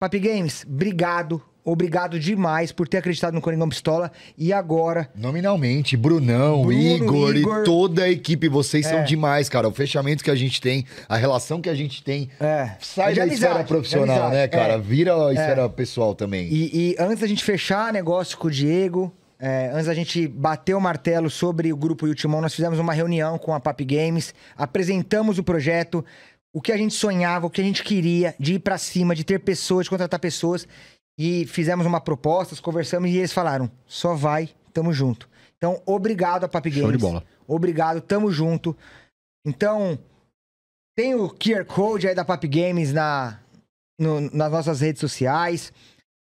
Papi Games, obrigado. Obrigado demais por ter acreditado no Coringão Pistola. E agora, Nominalmente, Brunão, Bruno, Igor, Igor. e toda a equipe, vocês É. são demais, cara. O fechamento que a gente tem, a relação que a gente tem, É. sai É da amizade, esfera de profissional, né, cara? é. Vira a esfera pessoal também. E, e antes da gente fechar negócio com o Diego, é, antes da gente bater o martelo sobre o grupo Ultimão, nós fizemos uma reunião com a Papi Games, apresentamos o projeto, o que a gente sonhava, o que a gente queria, de ir pra cima, de ter pessoas, de contratar pessoas. E fizemos uma proposta, conversamos e eles falaram: só vai, tamo junto. Então, obrigado a Papi Show Games. de bola. Obrigado, tamo junto. Então, tem o QR Code aí da Papi Games na, no- nas nossas redes sociais.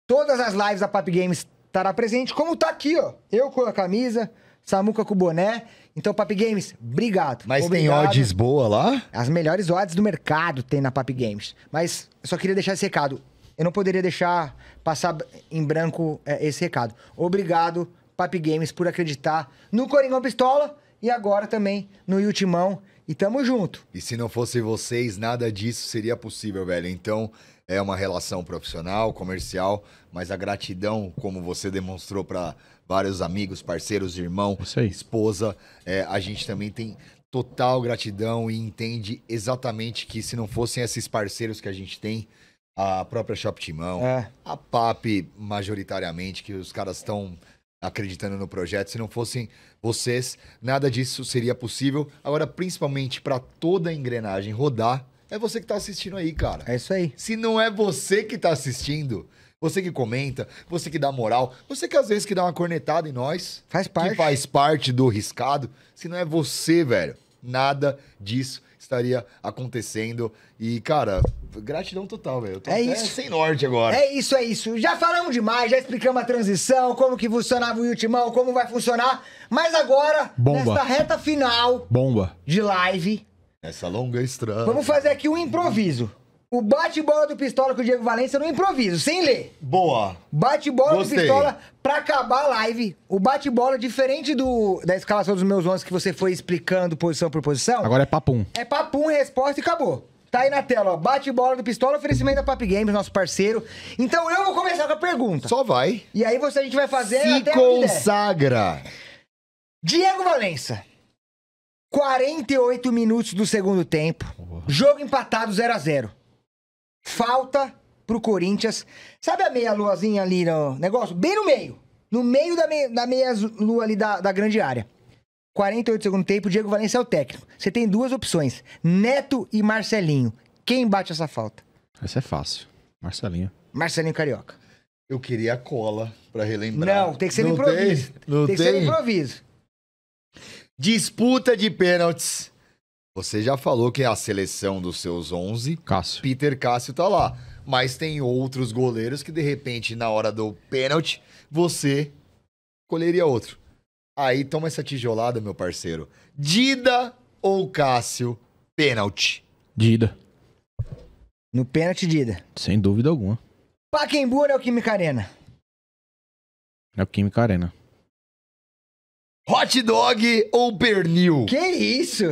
Todas as lives da Papi Games estará presente, como tá aqui, ó. Eu com a camisa, Samuca com o boné. Então, Papi Games, obrigado. Mas obrigado. tem odds boa lá? As melhores odds do mercado tem na Papi Games. Mas eu só queria deixar esse recado. Eu não poderia deixar passar em branco é, esse recado. Obrigado, Papi Games, por acreditar no Coringão Pistola e agora também no Ultimão. E tamo junto. E se não fosse vocês, nada disso seria possível, velho. Então, é uma relação profissional, comercial, mas a gratidão, como você demonstrou para vários amigos, parceiros, irmão, aí. esposa, é, a gente também tem total gratidão e entende exatamente que se não fossem esses parceiros que a gente tem, a própria Shop Timão, É. a PAP, majoritariamente, que os caras estão acreditando no projeto. Se não fossem vocês, nada disso seria possível. Agora, principalmente para toda a engrenagem rodar, é você que tá assistindo aí, cara. É isso aí. Se não é você que tá assistindo, Você que comenta, você que dá moral, você que às vezes que dá uma cornetada em nós, Faz parte. que faz parte do riscado. Se não é você, velho, nada disso estaria acontecendo. E, cara, gratidão total, velho. Eu tô É até isso. sem norte agora. É isso, é isso. Já falamos demais, já explicamos a transição, como que funcionava o Ultimão, como vai funcionar. Mas agora, Bomba. nesta reta final Bomba. de live, Essa longa estrada. vamos fazer aqui um improviso. O bate-bola do Pistola com o Diego Valência no improviso, sem ler. Boa. Bate-bola do Gostei. Pistola pra acabar a live. O bate-bola, diferente do da escalação dos meus 11 que você foi explicando posição por posição, Agora é papum. é papum, resposta e acabou. Tá aí na tela, ó. Bate-bola do Pistola, oferecimento da Pap Games, nosso parceiro. Então eu vou começar com a pergunta. Só vai. E aí você a gente vai fazer Se até onde der. consagra. Diego Valença. 48 minutos do segundo tempo. Jogo empatado 0 a 0 Falta pro Corinthians. Sabe a meia luazinha ali no negócio? Bem no meio. No meio da meia, da meia lua ali da, da grande área. 48 segundo tempo, Diego Valença é o técnico. Você tem duas opções: Neto e Marcelinho. Quem bate essa falta? Essa é fácil. Marcelinho. Marcelinho Carioca. Eu queria cola pra relembrar. Não, tem que ser no improviso. Tem, não tem que ser no improviso. Disputa de pênaltis. Você já falou que é a seleção dos seus 11. Cássio. Peter Cássio tá lá. Mas tem outros goleiros que, de repente, na hora do pênalti, você escolheria outro. Aí toma essa tijolada, meu parceiro. Dida ou Cássio, pênalti. Dida. No pênalti, Dida. Sem dúvida alguma. Paquembu ou Neoquímica Arena? É o Química Arena. Hot dog ou pernil? Que isso?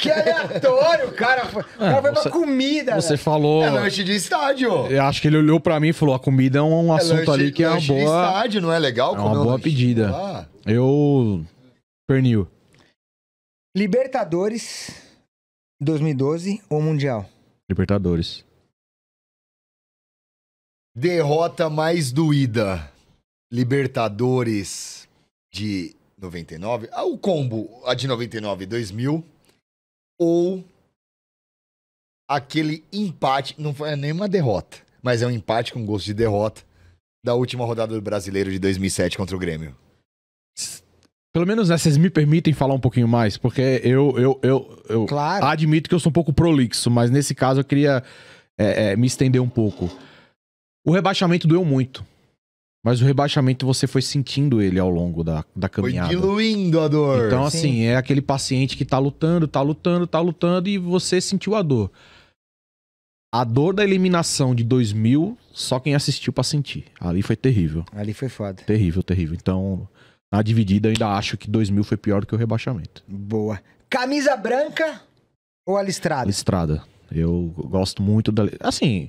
Que aleatório, cara. O cara foi você- pra comida. Você falou. É lanche de estádio. Eu acho que ele olhou pra mim e falou: a comida é um É assunto lanche- ali que é uma lanche de boa. estádio, não é legal? É uma um boa pedida. lá? Eu. Pernil. Libertadores 2012 ou Mundial? Libertadores. Derrota mais doída. Libertadores de 99. Ah, o combo, a de 99 e 2000. Ou aquele empate. Não foi nenhuma derrota, mas é um empate com gosto de derrota. Da última rodada do brasileiro de 2007 contra o Grêmio. Pelo menos né, vocês me permitem falar um pouquinho mais, porque eu, eu, eu, eu Claro. admito que eu sou um pouco prolixo, mas nesse caso eu queria é, é, me estender um pouco. O rebaixamento doeu muito. Mas o rebaixamento você foi sentindo ele ao longo da, da Foi caminhada. diluindo a dor. Então, Sim. assim, é aquele paciente que tá lutando, tá lutando, tá lutando e você sentiu a dor. A dor da eliminação de 2000, só quem assistiu pra sentir. Ali foi terrível. Ali foi foda. Terrível, terrível. Então, na dividida, eu ainda acho que 2000 foi pior do que o rebaixamento. Boa. Camisa branca ou a listrada? Listrada. Eu gosto muito da. Assim.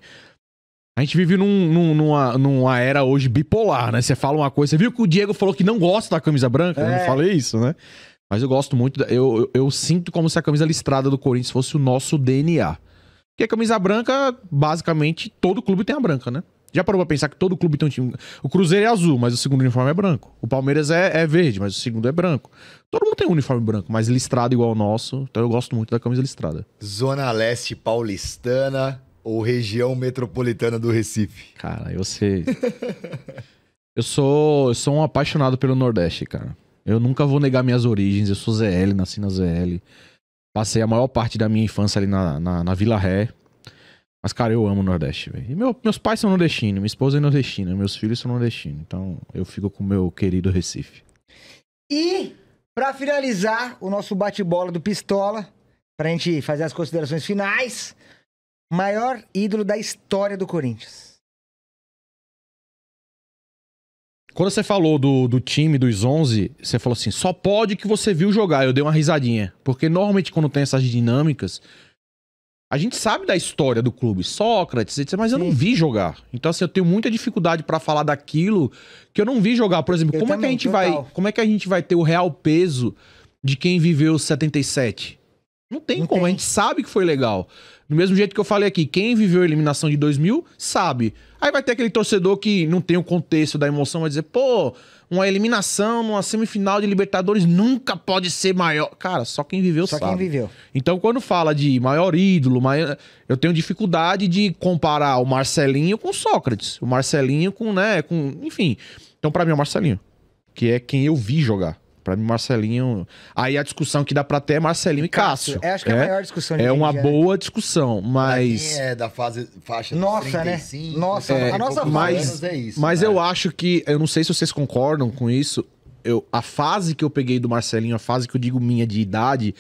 A gente vive num- num- numa, numa era hoje bipolar, né? Você fala uma coisa. Você viu que o Diego falou que não gosta da camisa branca? Eu É. não falei isso, né? Mas eu gosto muito. da- eu, eu, eu sinto como se a camisa listrada do Corinthians fosse o nosso DNA. Porque a camisa branca, basicamente, todo clube tem a branca, né? Já parou pra pensar que todo clube tem um time. O Cruzeiro é azul, mas o segundo uniforme é branco. O Palmeiras é, é verde, mas o segundo é branco. Todo mundo tem um uniforme branco, mas listrado igual o nosso. Então eu gosto muito da camisa listrada. Zona Leste paulistana ou região metropolitana do Recife? Cara, eu sei. eu sou, eu sou um apaixonado pelo Nordeste, cara. Eu nunca vou negar minhas origens. Eu sou ZL, nasci na ZL. Passei a maior parte da minha infância ali na, na, na Vila Ré. Mas, cara, eu amo o Nordeste, velho. E meu- meus pais são nordestinos, minha esposa é nordestina, meus filhos são nordestinos. Então, eu fico com o meu querido Recife. E, pra finalizar o nosso bate-bola do Pistola, pra gente fazer as considerações finais, maior ídolo da história do Corinthians. Quando você falou do, do time dos 11, você falou assim, só pode que você viu jogar. Eu dei uma risadinha. Porque normalmente quando tem essas dinâmicas, a gente sabe da história do clube, Sócrates, etc, mas eu não Sim. vi jogar. Então assim, eu tenho muita dificuldade pra falar daquilo que eu não vi jogar. Por exemplo, Eu como é que a também, gente total. vai, como é que a gente vai ter o real peso de quem viveu 77? Não tem Não como, tem. a gente sabe que foi legal. Do mesmo jeito que eu falei aqui, quem viveu a eliminação de 2000 sabe. Aí vai ter aquele torcedor que não tem o contexto da emoção, vai dizer, pô, uma eliminação numa semifinal de Libertadores nunca pode ser maior. Cara, só quem viveu Só sabe. quem viveu. Então, quando fala de maior ídolo, maior... eu tenho dificuldade de comparar o Marcelinho com o Sócrates. O Marcelinho com, né, com... Enfim. Então, pra mim, é o Marcelinho. Que é quem eu vi jogar. Pra mim, Marcelinho... Aí a discussão que dá pra ter é Marcelinho e Cássio. É, acho que é a maior discussão de É uma dia, boa discussão, mas... Quem é da fase, faixa Nossa, né? 35, Nossa, É, a nossa mas- é isso. Mas né? eu acho que, eu não sei se vocês concordam com isso, eu, a fase que eu peguei do Marcelinho, a fase que eu digo minha de idade,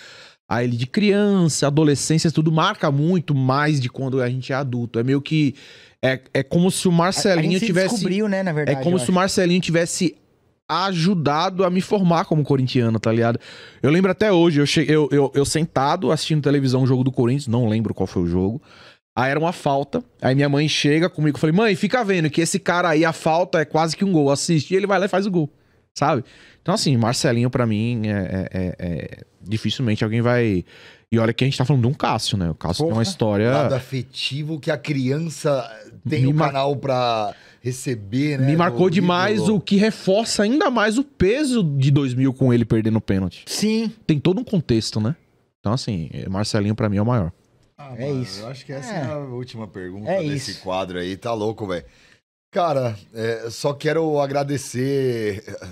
a ele de criança, adolescência, tudo marca muito mais de quando a gente é adulto. É meio que. É, é como se o A, a Marcelinho gente se tivesse. descobriu, né, na É verdade. como eu se o Marcelinho tivesse ajudado a me formar como corintiano, tá ligado? Eu lembro até hoje, eu, che... eu, eu, eu sentado assistindo televisão o jogo do Corinthians, não lembro qual foi o jogo. Aí era uma falta. Aí minha mãe chega comigo e falei: Mãe, fica vendo que esse cara aí, a falta é quase que um gol. Assiste. E ele vai lá e faz o gol. Sabe? Então, assim, Marcelinho, pra mim, é, é- é- é- dificilmente alguém vai. E olha que a gente tá falando de um Cássio, né? O Cássio tem uma Porra. história. lado afetivo que a criança tem Me um canal pra receber, né? Me marcou demais, ídolo. o que reforça ainda mais o peso de 2000 com ele perdendo o pênalti. Sim. Tem todo um contexto, né? Então, assim, Marcelinho pra mim é o maior. Ah, É mano, isso. Eu acho que essa É. é, a última pergunta É desse isso. quadro aí. Tá louco, velho. Cara, é, só quero agradecer eh,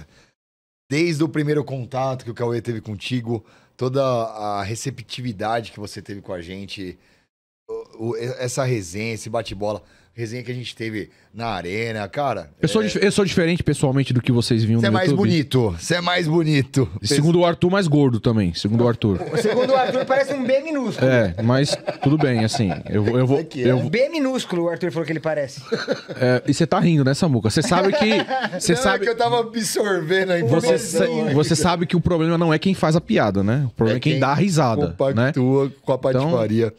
desde o primeiro contato que o Cauê teve contigo, toda a receptividade que você teve com a gente, o- o- essa resenha, esse bate-bola, resenha que a gente teve na arena, cara. Eu sou, dif- eu sou diferente pessoalmente do que vocês viam Você no é mais YouTube. bonito, você é mais bonito. Segundo o Arthur, mais gordo também. Segundo o Arthur. Segundo o Arthur, parece um B minúsculo. É, mas tudo bem, assim. Eu, vou- eu vou. É é. eu- Um B minúsculo, o Arthur falou que ele parece. é, e você tá rindo, né, Samuca? Você sabe que. Você é sabe. que eu tava absorvendo a Você, informação. sa- você sabe que o problema não é quem faz a piada, né? O problema é, quem, dá a risada, né? compactua com a Então- patifaria.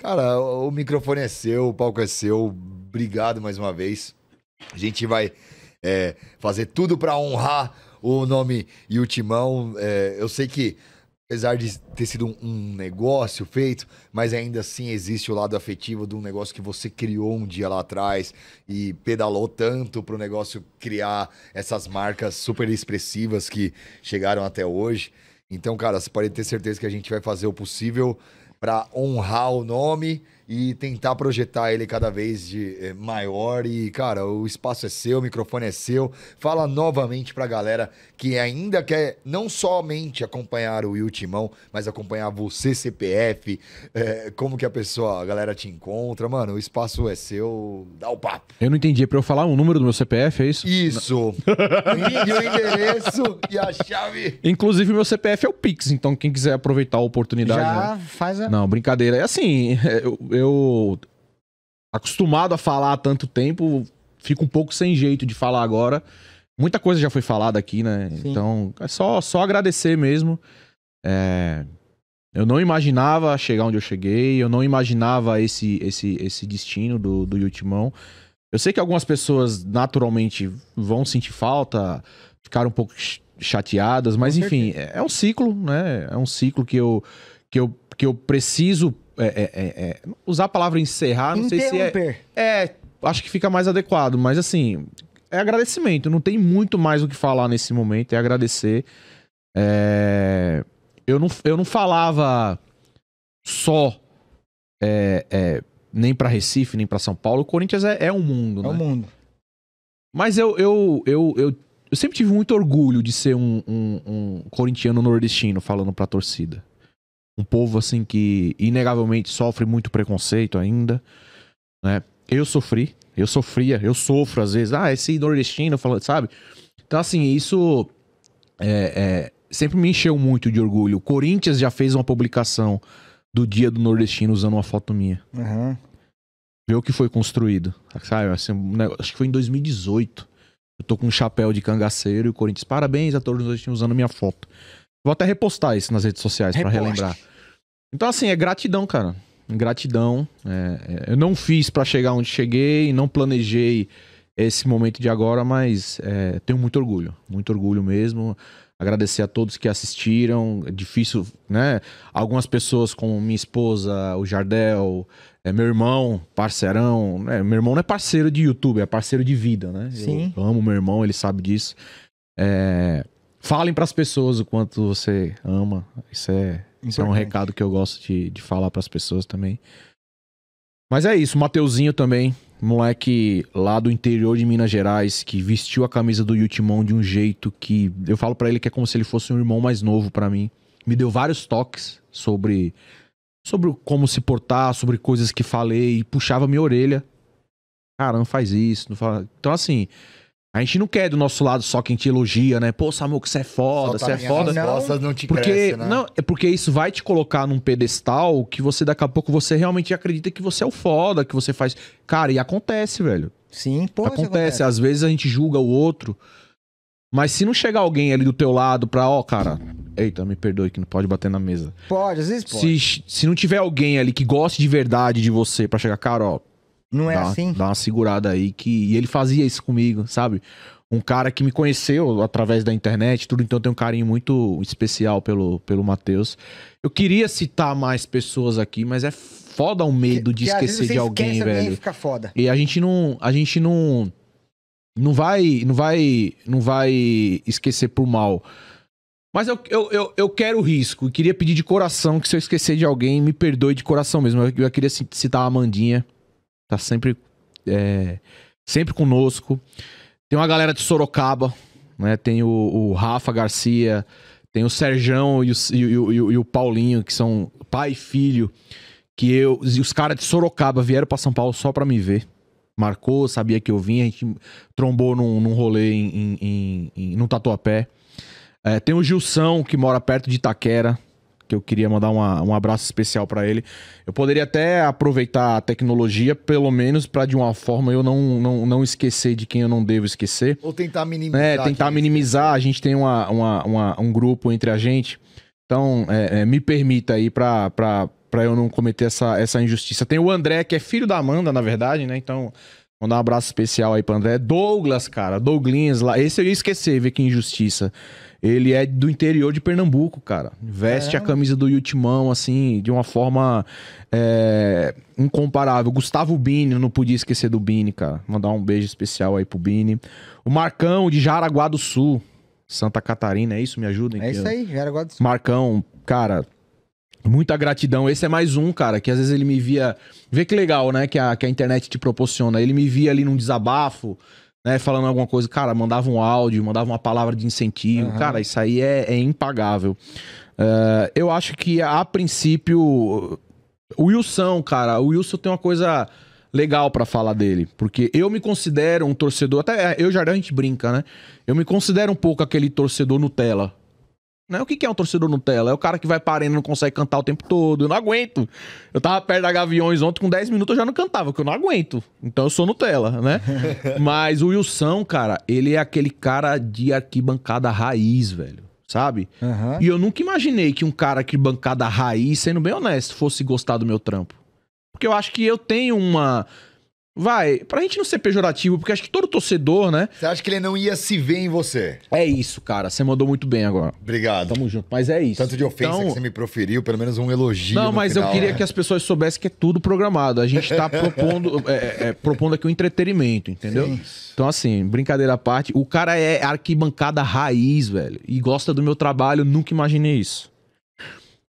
Cara, o o microfone é seu, o palco é seu. Obrigado mais uma vez. A gente vai é, fazer tudo pra honrar o nome e o timão. É, eu sei que, apesar de ter sido um, um negócio feito, mas ainda assim existe o lado afetivo de um negócio que você criou um dia lá atrás e pedalou tanto pro negócio criar essas marcas super expressivas que chegaram até hoje. Então, cara, você pode ter certeza que a gente vai fazer o possível para honrar o nome e tentar projetar ele cada vez de eh, maior. E, cara, o espaço é seu, o microfone é seu. Fala novamente pra galera que ainda quer não somente acompanhar o Will Timão, mas acompanhar você, CPF, eh, como que a pessoa, a galera te encontra. Mano, o espaço é seu, dá o papo. Eu não entendi. É pra eu falar o número do meu CPF, é isso? Isso! e o endereço e a chave. Inclusive, meu CPF é o Pix, então quem quiser aproveitar a oportunidade. né? Já faz a. Não, brincadeira. É assim, eu, eu acostumado a falar há tanto tempo, fico um pouco sem jeito de falar agora. Muita coisa já foi falada aqui, né? Sim. Então, é só, só agradecer mesmo. É, eu não imaginava chegar onde eu cheguei, eu não imaginava esse, esse, esse destino do, do Yutimão. Eu sei que algumas pessoas naturalmente vão sentir falta, ficaram um pouco ch- chateadas, mas enfim, é é um ciclo, né? É um ciclo que eu, que eu, que eu preciso é, é, é, é, usar a palavra encerrar, não sei se é. É, acho que fica mais adequado, mas assim, é agradecimento. Não tem muito mais o que falar nesse momento, é agradecer. É, eu, não, eu não falava só é, é, nem pra Recife, nem pra São Paulo. O Corinthians é, é um mundo, É né? o mundo. Mas eu, eu, eu, eu, eu sempre tive muito orgulho de ser um, um, um corintiano nordestino falando pra torcida. Um povo, assim, que inegavelmente sofre muito preconceito ainda, né? Eu sofri, eu sofria, eu sofro às vezes. Ah, esse nordestino falando, sabe? Então, assim, isso é, é, sempre me encheu muito de orgulho. O Corinthians já fez uma publicação do dia do nordestino usando uma foto minha Aham. ver o que foi construído. Sabe? Assim, acho que foi em 2018. Eu tô com um chapéu de cangaceiro e o Corinthians, parabéns a todos nós usando minha foto. Vou até repostar isso nas redes sociais Reposte. relembrar. Então, assim, é gratidão, cara. Gratidão. É, é, eu não fiz pra chegar onde cheguei, não planejei esse momento de agora, mas é, tenho muito orgulho. Muito orgulho mesmo. Agradecer a todos que assistiram. É difícil, né? Algumas pessoas, como minha esposa, o Jardel, é, meu irmão, parceirão. Né? Meu irmão não é parceiro de YouTube, é parceiro de vida, né? Sim. Eu amo meu irmão, ele sabe disso. É, falem pras pessoas o quanto você ama. Isso é, isso é um recado que eu gosto de, de falar pras pessoas também. Mas é isso, Mateuzinho também, moleque lá do interior de Minas Gerais, que vestiu a camisa do Yutimão de um jeito que eu falo pra ele que é como se ele fosse um irmão mais novo pra mim. Me deu vários toques sobre sobre como se portar, sobre coisas que falei, e puxava minha orelha. Cara, não faz isso, não fala. Então assim, a gente não quer do nosso lado só quem te elogia, né? Pô, que você é foda, você é tapinha foda. Não, não te Porque, cresce, né? não, é porque isso vai te colocar num pedestal que você daqui a pouco você realmente acredita que você é o foda, que você faz. Cara, e acontece, velho. Sim, pô, isso acontece. Às vezes a gente julga o outro. Mas se não chegar alguém ali do teu lado pra, ó, cara, eita, me perdoe que não pode bater na mesa. Pode, às vezes pode. Se, se não tiver alguém ali que goste de verdade de você pra chegar, cara, ó, Não é dá, assim? dá uma segurada aí que e ele fazia isso comigo, sabe? Um cara que me conheceu através da internet, tudo, então tenho um carinho muito especial pelo, pelo Matheus. Eu queria citar mais pessoas aqui, mas é foda o medo de Que esquecer de alguém, esquece velho. e fica foda. E a gente não, a gente não não vai, não vai, não vai esquecer por mal. Mas eu, eu, eu, eu quero o risco. E queria pedir de coração que se eu esquecer de alguém, me perdoe de coração mesmo. Eu, eu queria ci- citar a Amandinha. Tá sempre, é, sempre conosco. Tem uma galera de Sorocaba, né? Tem o, o Rafa Garcia, tem o Serjão e o, e, e o- Paulinho, que são pai e filho. Que eu, os caras de Sorocaba vieram pra São Paulo só pra me ver. Marcou, sabia que eu vinha, a gente trombou num, num rolê em, em, em, em- no Tatuapé. É, tem o Gilson, que mora perto de Itaquera, que eu queria mandar uma- um abraço especial pra ele. Eu poderia até aproveitar a tecnologia, pelo menos, pra de uma forma eu não, não, não esquecer de quem eu não devo esquecer. Ou tentar minimizar. É, tentar minimizar. A gente tem uma, uma- uma- um grupo entre a gente. Então, é, é, me permita aí pra eu não cometer essa, essa injustiça. Tem o André, que é filho da Amanda, na verdade, né? Então, mandar um abraço especial aí pro André. Douglas, cara. Douglinhas lá. Esse eu ia esquecer, ver que injustiça. Ele é do interior de Pernambuco, cara. Veste a Caramba. camisa do Yutimão, assim, de uma forma é, incomparável. Gustavo Bini, não podia esquecer do Bini, cara. Mandar um beijo especial aí pro Bini. O Marcão, de Jaraguá do Sul, Santa Catarina, é isso? Me ajudem. É isso eu- aí, já era gosto. Marcão, cara, muita gratidão. Esse é mais um, cara, que às vezes ele me via. Vê que legal, né? Que a, que a internet te proporciona. Ele me via ali num desabafo, né? Falando alguma coisa. Cara, mandava um áudio, mandava uma palavra de incentivo. Aham. Cara, isso aí é, é impagável. É, eu acho que a princípio. O Wilson, cara, o Wilson tem uma coisa legal pra falar dele. Porque eu me considero um torcedor. Até eu e o Jardim a gente brinca, né? Eu me considero um pouco aquele torcedor Nutella. Né? O que que é um torcedor Nutella? É o cara que vai parando e não consegue cantar o tempo todo. Eu não aguento. Eu tava perto da Gaviões ontem, com 10 minutos eu já não cantava, porque eu não aguento. Então eu sou Nutella, né? Mas o Wilson, cara, ele é aquele cara de arquibancada raiz, velho. Sabe? Aham. E eu nunca imaginei que um cara que bancada raiz, sendo bem honesto, fosse gostar do meu trampo. Porque eu acho que eu tenho uma. Vai, pra gente não ser pejorativo, porque acho que todo torcedor, né? Você acha que ele não ia se ver em você? É isso, cara. Você mandou muito bem agora. Obrigado. Tamo junto. Mas é isso. Tanto de ofensa Então- que você me proferiu, pelo menos um elogio. Não, mas final, eu queria né? que as pessoas soubessem que é tudo programado. A gente tá propondo, é, é, propondo aqui um entretenimento, entendeu? Sim. Então, assim, brincadeira à parte, o cara é arquibancada raiz, velho, e gosta do meu trabalho, nunca imaginei isso.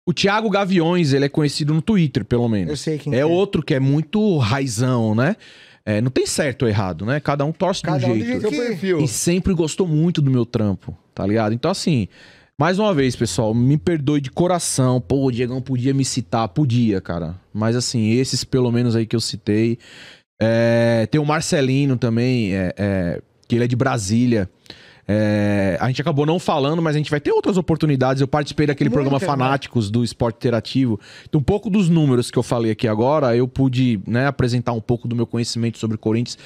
O Thiago Gaviões, ele é conhecido no Twitter, pelo menos. Eu sei quem É outro que é muito raizão, né? É, não tem certo ou errado, né? Cada um torce Cada de um um do jeito. jeito que-. E sempre gostou muito do meu trampo, tá ligado? Então, assim, mais uma vez, pessoal, me perdoe de coração. Pô, o Diegão podia me citar, podia, cara. Mas, assim, esses pelo menos aí que eu citei. É, tem o Marcelino também, é, é, que ele é de Brasília. É, a gente acabou não falando, mas a gente vai ter outras oportunidades. Eu participei daquele Muitas, programa né? Fanáticos do Esporte Interativo. Então, um pouco dos números que eu falei aqui agora, eu pude né, apresentar um pouco do meu conhecimento sobre o Corinthians.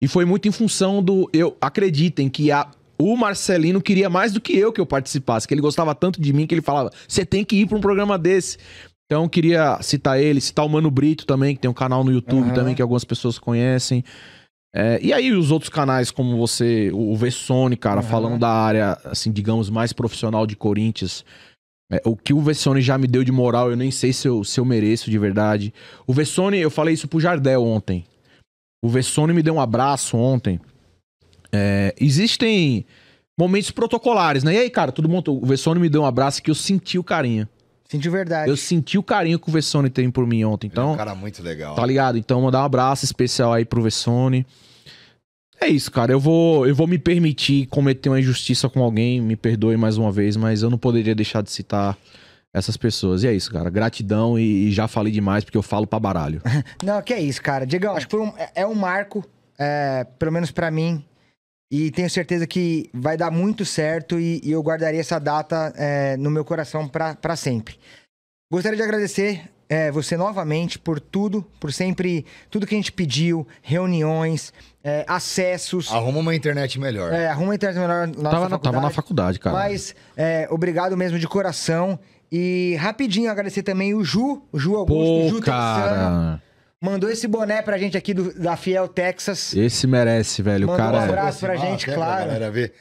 E foi muito em função do. Eu acreditem que a, o Marcelino queria mais do que eu que eu participasse, que ele gostava tanto de mim que ele falava: você tem que ir para um programa desse. Então, eu queria citar ele, citar o Mano Brito também, que tem um canal no YouTube Aham. também que algumas pessoas conhecem. É, e aí os outros canais, como você, o Vessone, cara, Uhum. falando da área, assim, digamos, mais profissional de Corinthians. É, o que o Vessone já me deu de moral, eu nem sei se eu, se eu mereço de verdade. O Vessone, eu falei isso pro Jardel ontem. O Vessone me deu um abraço ontem. É, existem momentos protocolares, né? E aí, cara, todo mundo. O Vessone me deu um abraço que eu senti o carinho. Senti verdade. Eu senti o carinho que o Vessone tem por mim ontem. Ele é um Então, cara muito legal. tá ligado? Então, mandar um abraço especial aí pro Vessone. É isso, cara. Eu vou, eu vou me permitir cometer uma injustiça com alguém, me perdoe mais uma vez, mas eu não poderia deixar de citar essas pessoas. E é isso, cara. Gratidão e, e já falei demais porque eu falo pra baralho. Não, que é isso, cara. Diegão, acho que foi um- é- é um marco, é, pelo menos pra mim. E tenho certeza que vai dar muito certo e, e eu guardaria essa data é, no meu coração pra pra sempre. Gostaria de agradecer é, você novamente por tudo, por sempre, tudo que a gente pediu, reuniões, é, acessos. Arruma uma internet melhor. É, arruma a internet melhor na tava, na, tava na faculdade. cara. Mas é, obrigado mesmo de coração. E rapidinho agradecer também o Ju, o Ju Augusto, o Pô, Ju Texano. Cara. Mandou esse boné pra gente aqui do- da Fiel Texas. Esse merece, velho. O Mandou cara um é. abraço pra Aproximar gente, até claro. galera ver.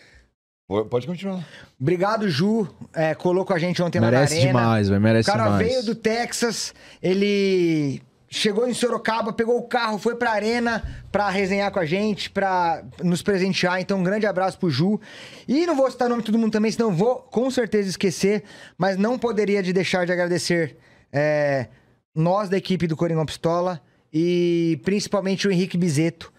Pode continuar. Obrigado, Ju. É, colou com a gente ontem lá Merece na arena. demais, velho. O Merece cara demais. veio do Texas, ele chegou em Sorocaba, pegou o carro, foi pra arena pra resenhar com a gente, pra nos presentear. Então, um grande abraço pro Ju. E não vou citar o nome de todo mundo também, senão vou com certeza esquecer, mas não poderia de deixar de agradecer é, nós da equipe do Coringão Pistola e principalmente o Henrique Bizeto,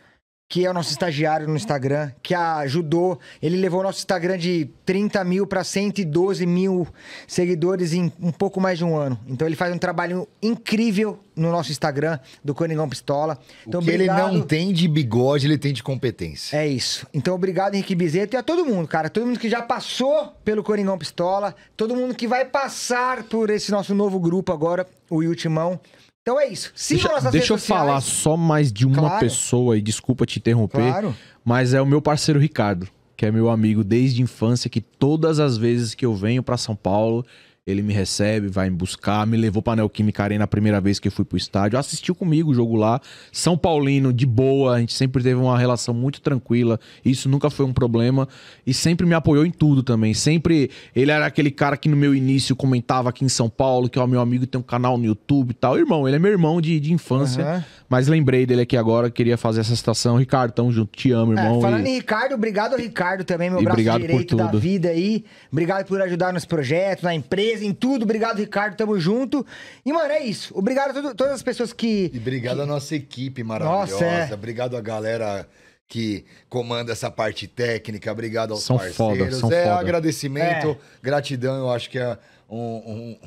que é o nosso estagiário no Instagram, que ajudou. Ele levou o nosso Instagram de 30 mil para 112 mil seguidores em um pouco mais de um ano. Então ele faz um trabalho incrível no nosso Instagram do Coringão Pistola. Então, o que ele obrigado. não tem de bigode, ele tem de competência. É isso. Então, obrigado, Henrique Bizeto, e a todo mundo, cara. Todo mundo que já passou pelo Coringão Pistola, todo mundo que vai passar por esse nosso novo grupo agora, o Ultimão. Então é isso. Sigam Deixa, nossas deixa eu sociais. falar só mais de uma Claro. pessoa e desculpa te interromper. Claro. Mas é o meu parceiro Ricardo, que é meu amigo desde infância, que todas as vezes que eu venho pra São Paulo, ele me recebe, vai me buscar, me levou pra Neoquímica Arena a primeira vez que eu fui pro estádio, assistiu comigo o jogo lá. São Paulino, de boa, a gente sempre teve uma relação muito tranquila, isso nunca foi um problema. E sempre me apoiou em tudo também. Sempre, ele era aquele cara que no meu início comentava aqui em São Paulo, que é o meu amigo tem um canal no YouTube e tal. Irmão, ele é meu irmão de, de infância. Aham. Mas lembrei dele aqui agora, queria fazer essa citação. Ricardo, tamo junto, te amo, irmão. É, falando e- em Ricardo, obrigado Ricardo também, meu braço direito da vida aí. Obrigado por ajudar nos projetos, na empresa, em tudo. Obrigado, Ricardo, tamo junto. E, mano, é isso. Obrigado a todo- todas as pessoas que... E obrigado à nossa equipe maravilhosa. Nossa, é. Obrigado à galera que comanda essa parte técnica. Obrigado aos São parceiros. foda, são é foda. agradecimento, É. gratidão. Eu acho que é um- um-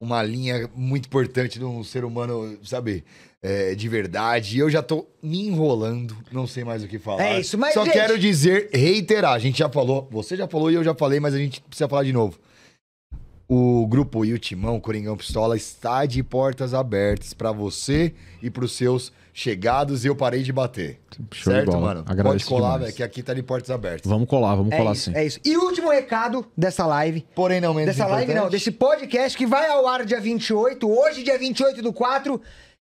uma linha muito importante de um ser humano, sabe? é, de verdade. E eu já tô me enrolando, não sei mais o que falar. É isso, mas, Só gente- quero dizer, reiterar. A gente já falou, você já falou e eu já falei, mas a gente precisa falar de novo. O grupo e o Timão, Coringão Pistola, está de portas abertas pra você e pros seus chegados e eu parei de bater. Show de certo, bola. mano? Pode Agradeço colar, demais. velho, que aqui tá de portas abertas. Vamos colar, vamos É colar isso, sim. é isso. E o último recado dessa live. Porém, não menos Dessa live não, importante, desse podcast que vai ao ar dia 28, hoje dia 28 do 4,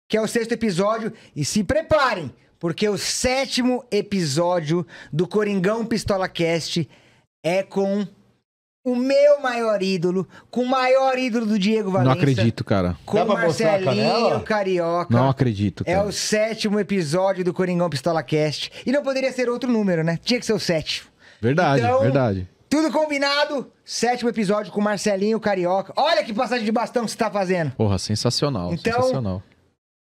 que é o sexto episódio. E se preparem, porque o sétimo episódio do Coringão Pistola Cast é com o meu maior ídolo, com o maior ídolo do Diego Valença. Não acredito, cara. Com Dá o Marcelinho? Carioca. Não acredito, É cara. o sétimo episódio do Coringão Pistola Cast. E não poderia ser outro número, né? Tinha que ser o sétimo. Verdade, Então, verdade. Tudo combinado. Sétimo episódio com Marcelinho Carioca. Olha que passagem de bastão que você tá fazendo. Porra, sensacional, Então- sensacional.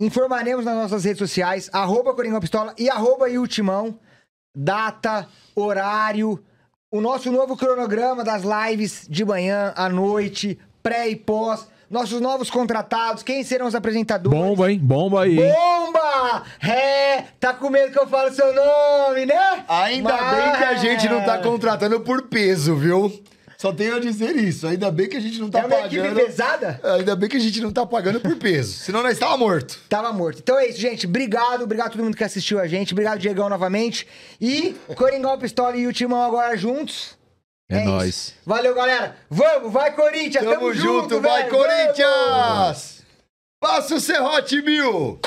Informaremos nas nossas redes sociais, arroba Coringão Pistola e arroba Ultimão. Data, horário, o nosso novo cronograma das lives de manhã, à noite, pré e pós. Nossos novos contratados, quem serão os apresentadores? Bomba, hein? Bomba aí, hein? Bomba! É, tá com medo que eu fale seu nome, né? Ainda bem que a gente não tá Mas- contratando por peso, viu? Só tenho a dizer isso. Ainda bem que a gente não tá É uma equipe pagando. pesada? Ainda bem que a gente não tá pagando por peso. Senão nós tava morto. Tava morto. Então é isso, gente. Obrigado, obrigado a todo mundo que assistiu a gente. Obrigado, Diegão, novamente. E Coringão Pistola e o Timão agora juntos. É, isso. nóis. Valeu, galera. Vamos, vai, Corinthians. Tamo, junto, vai velho. Vamos! Corinthians! Passa o Serrote Mil!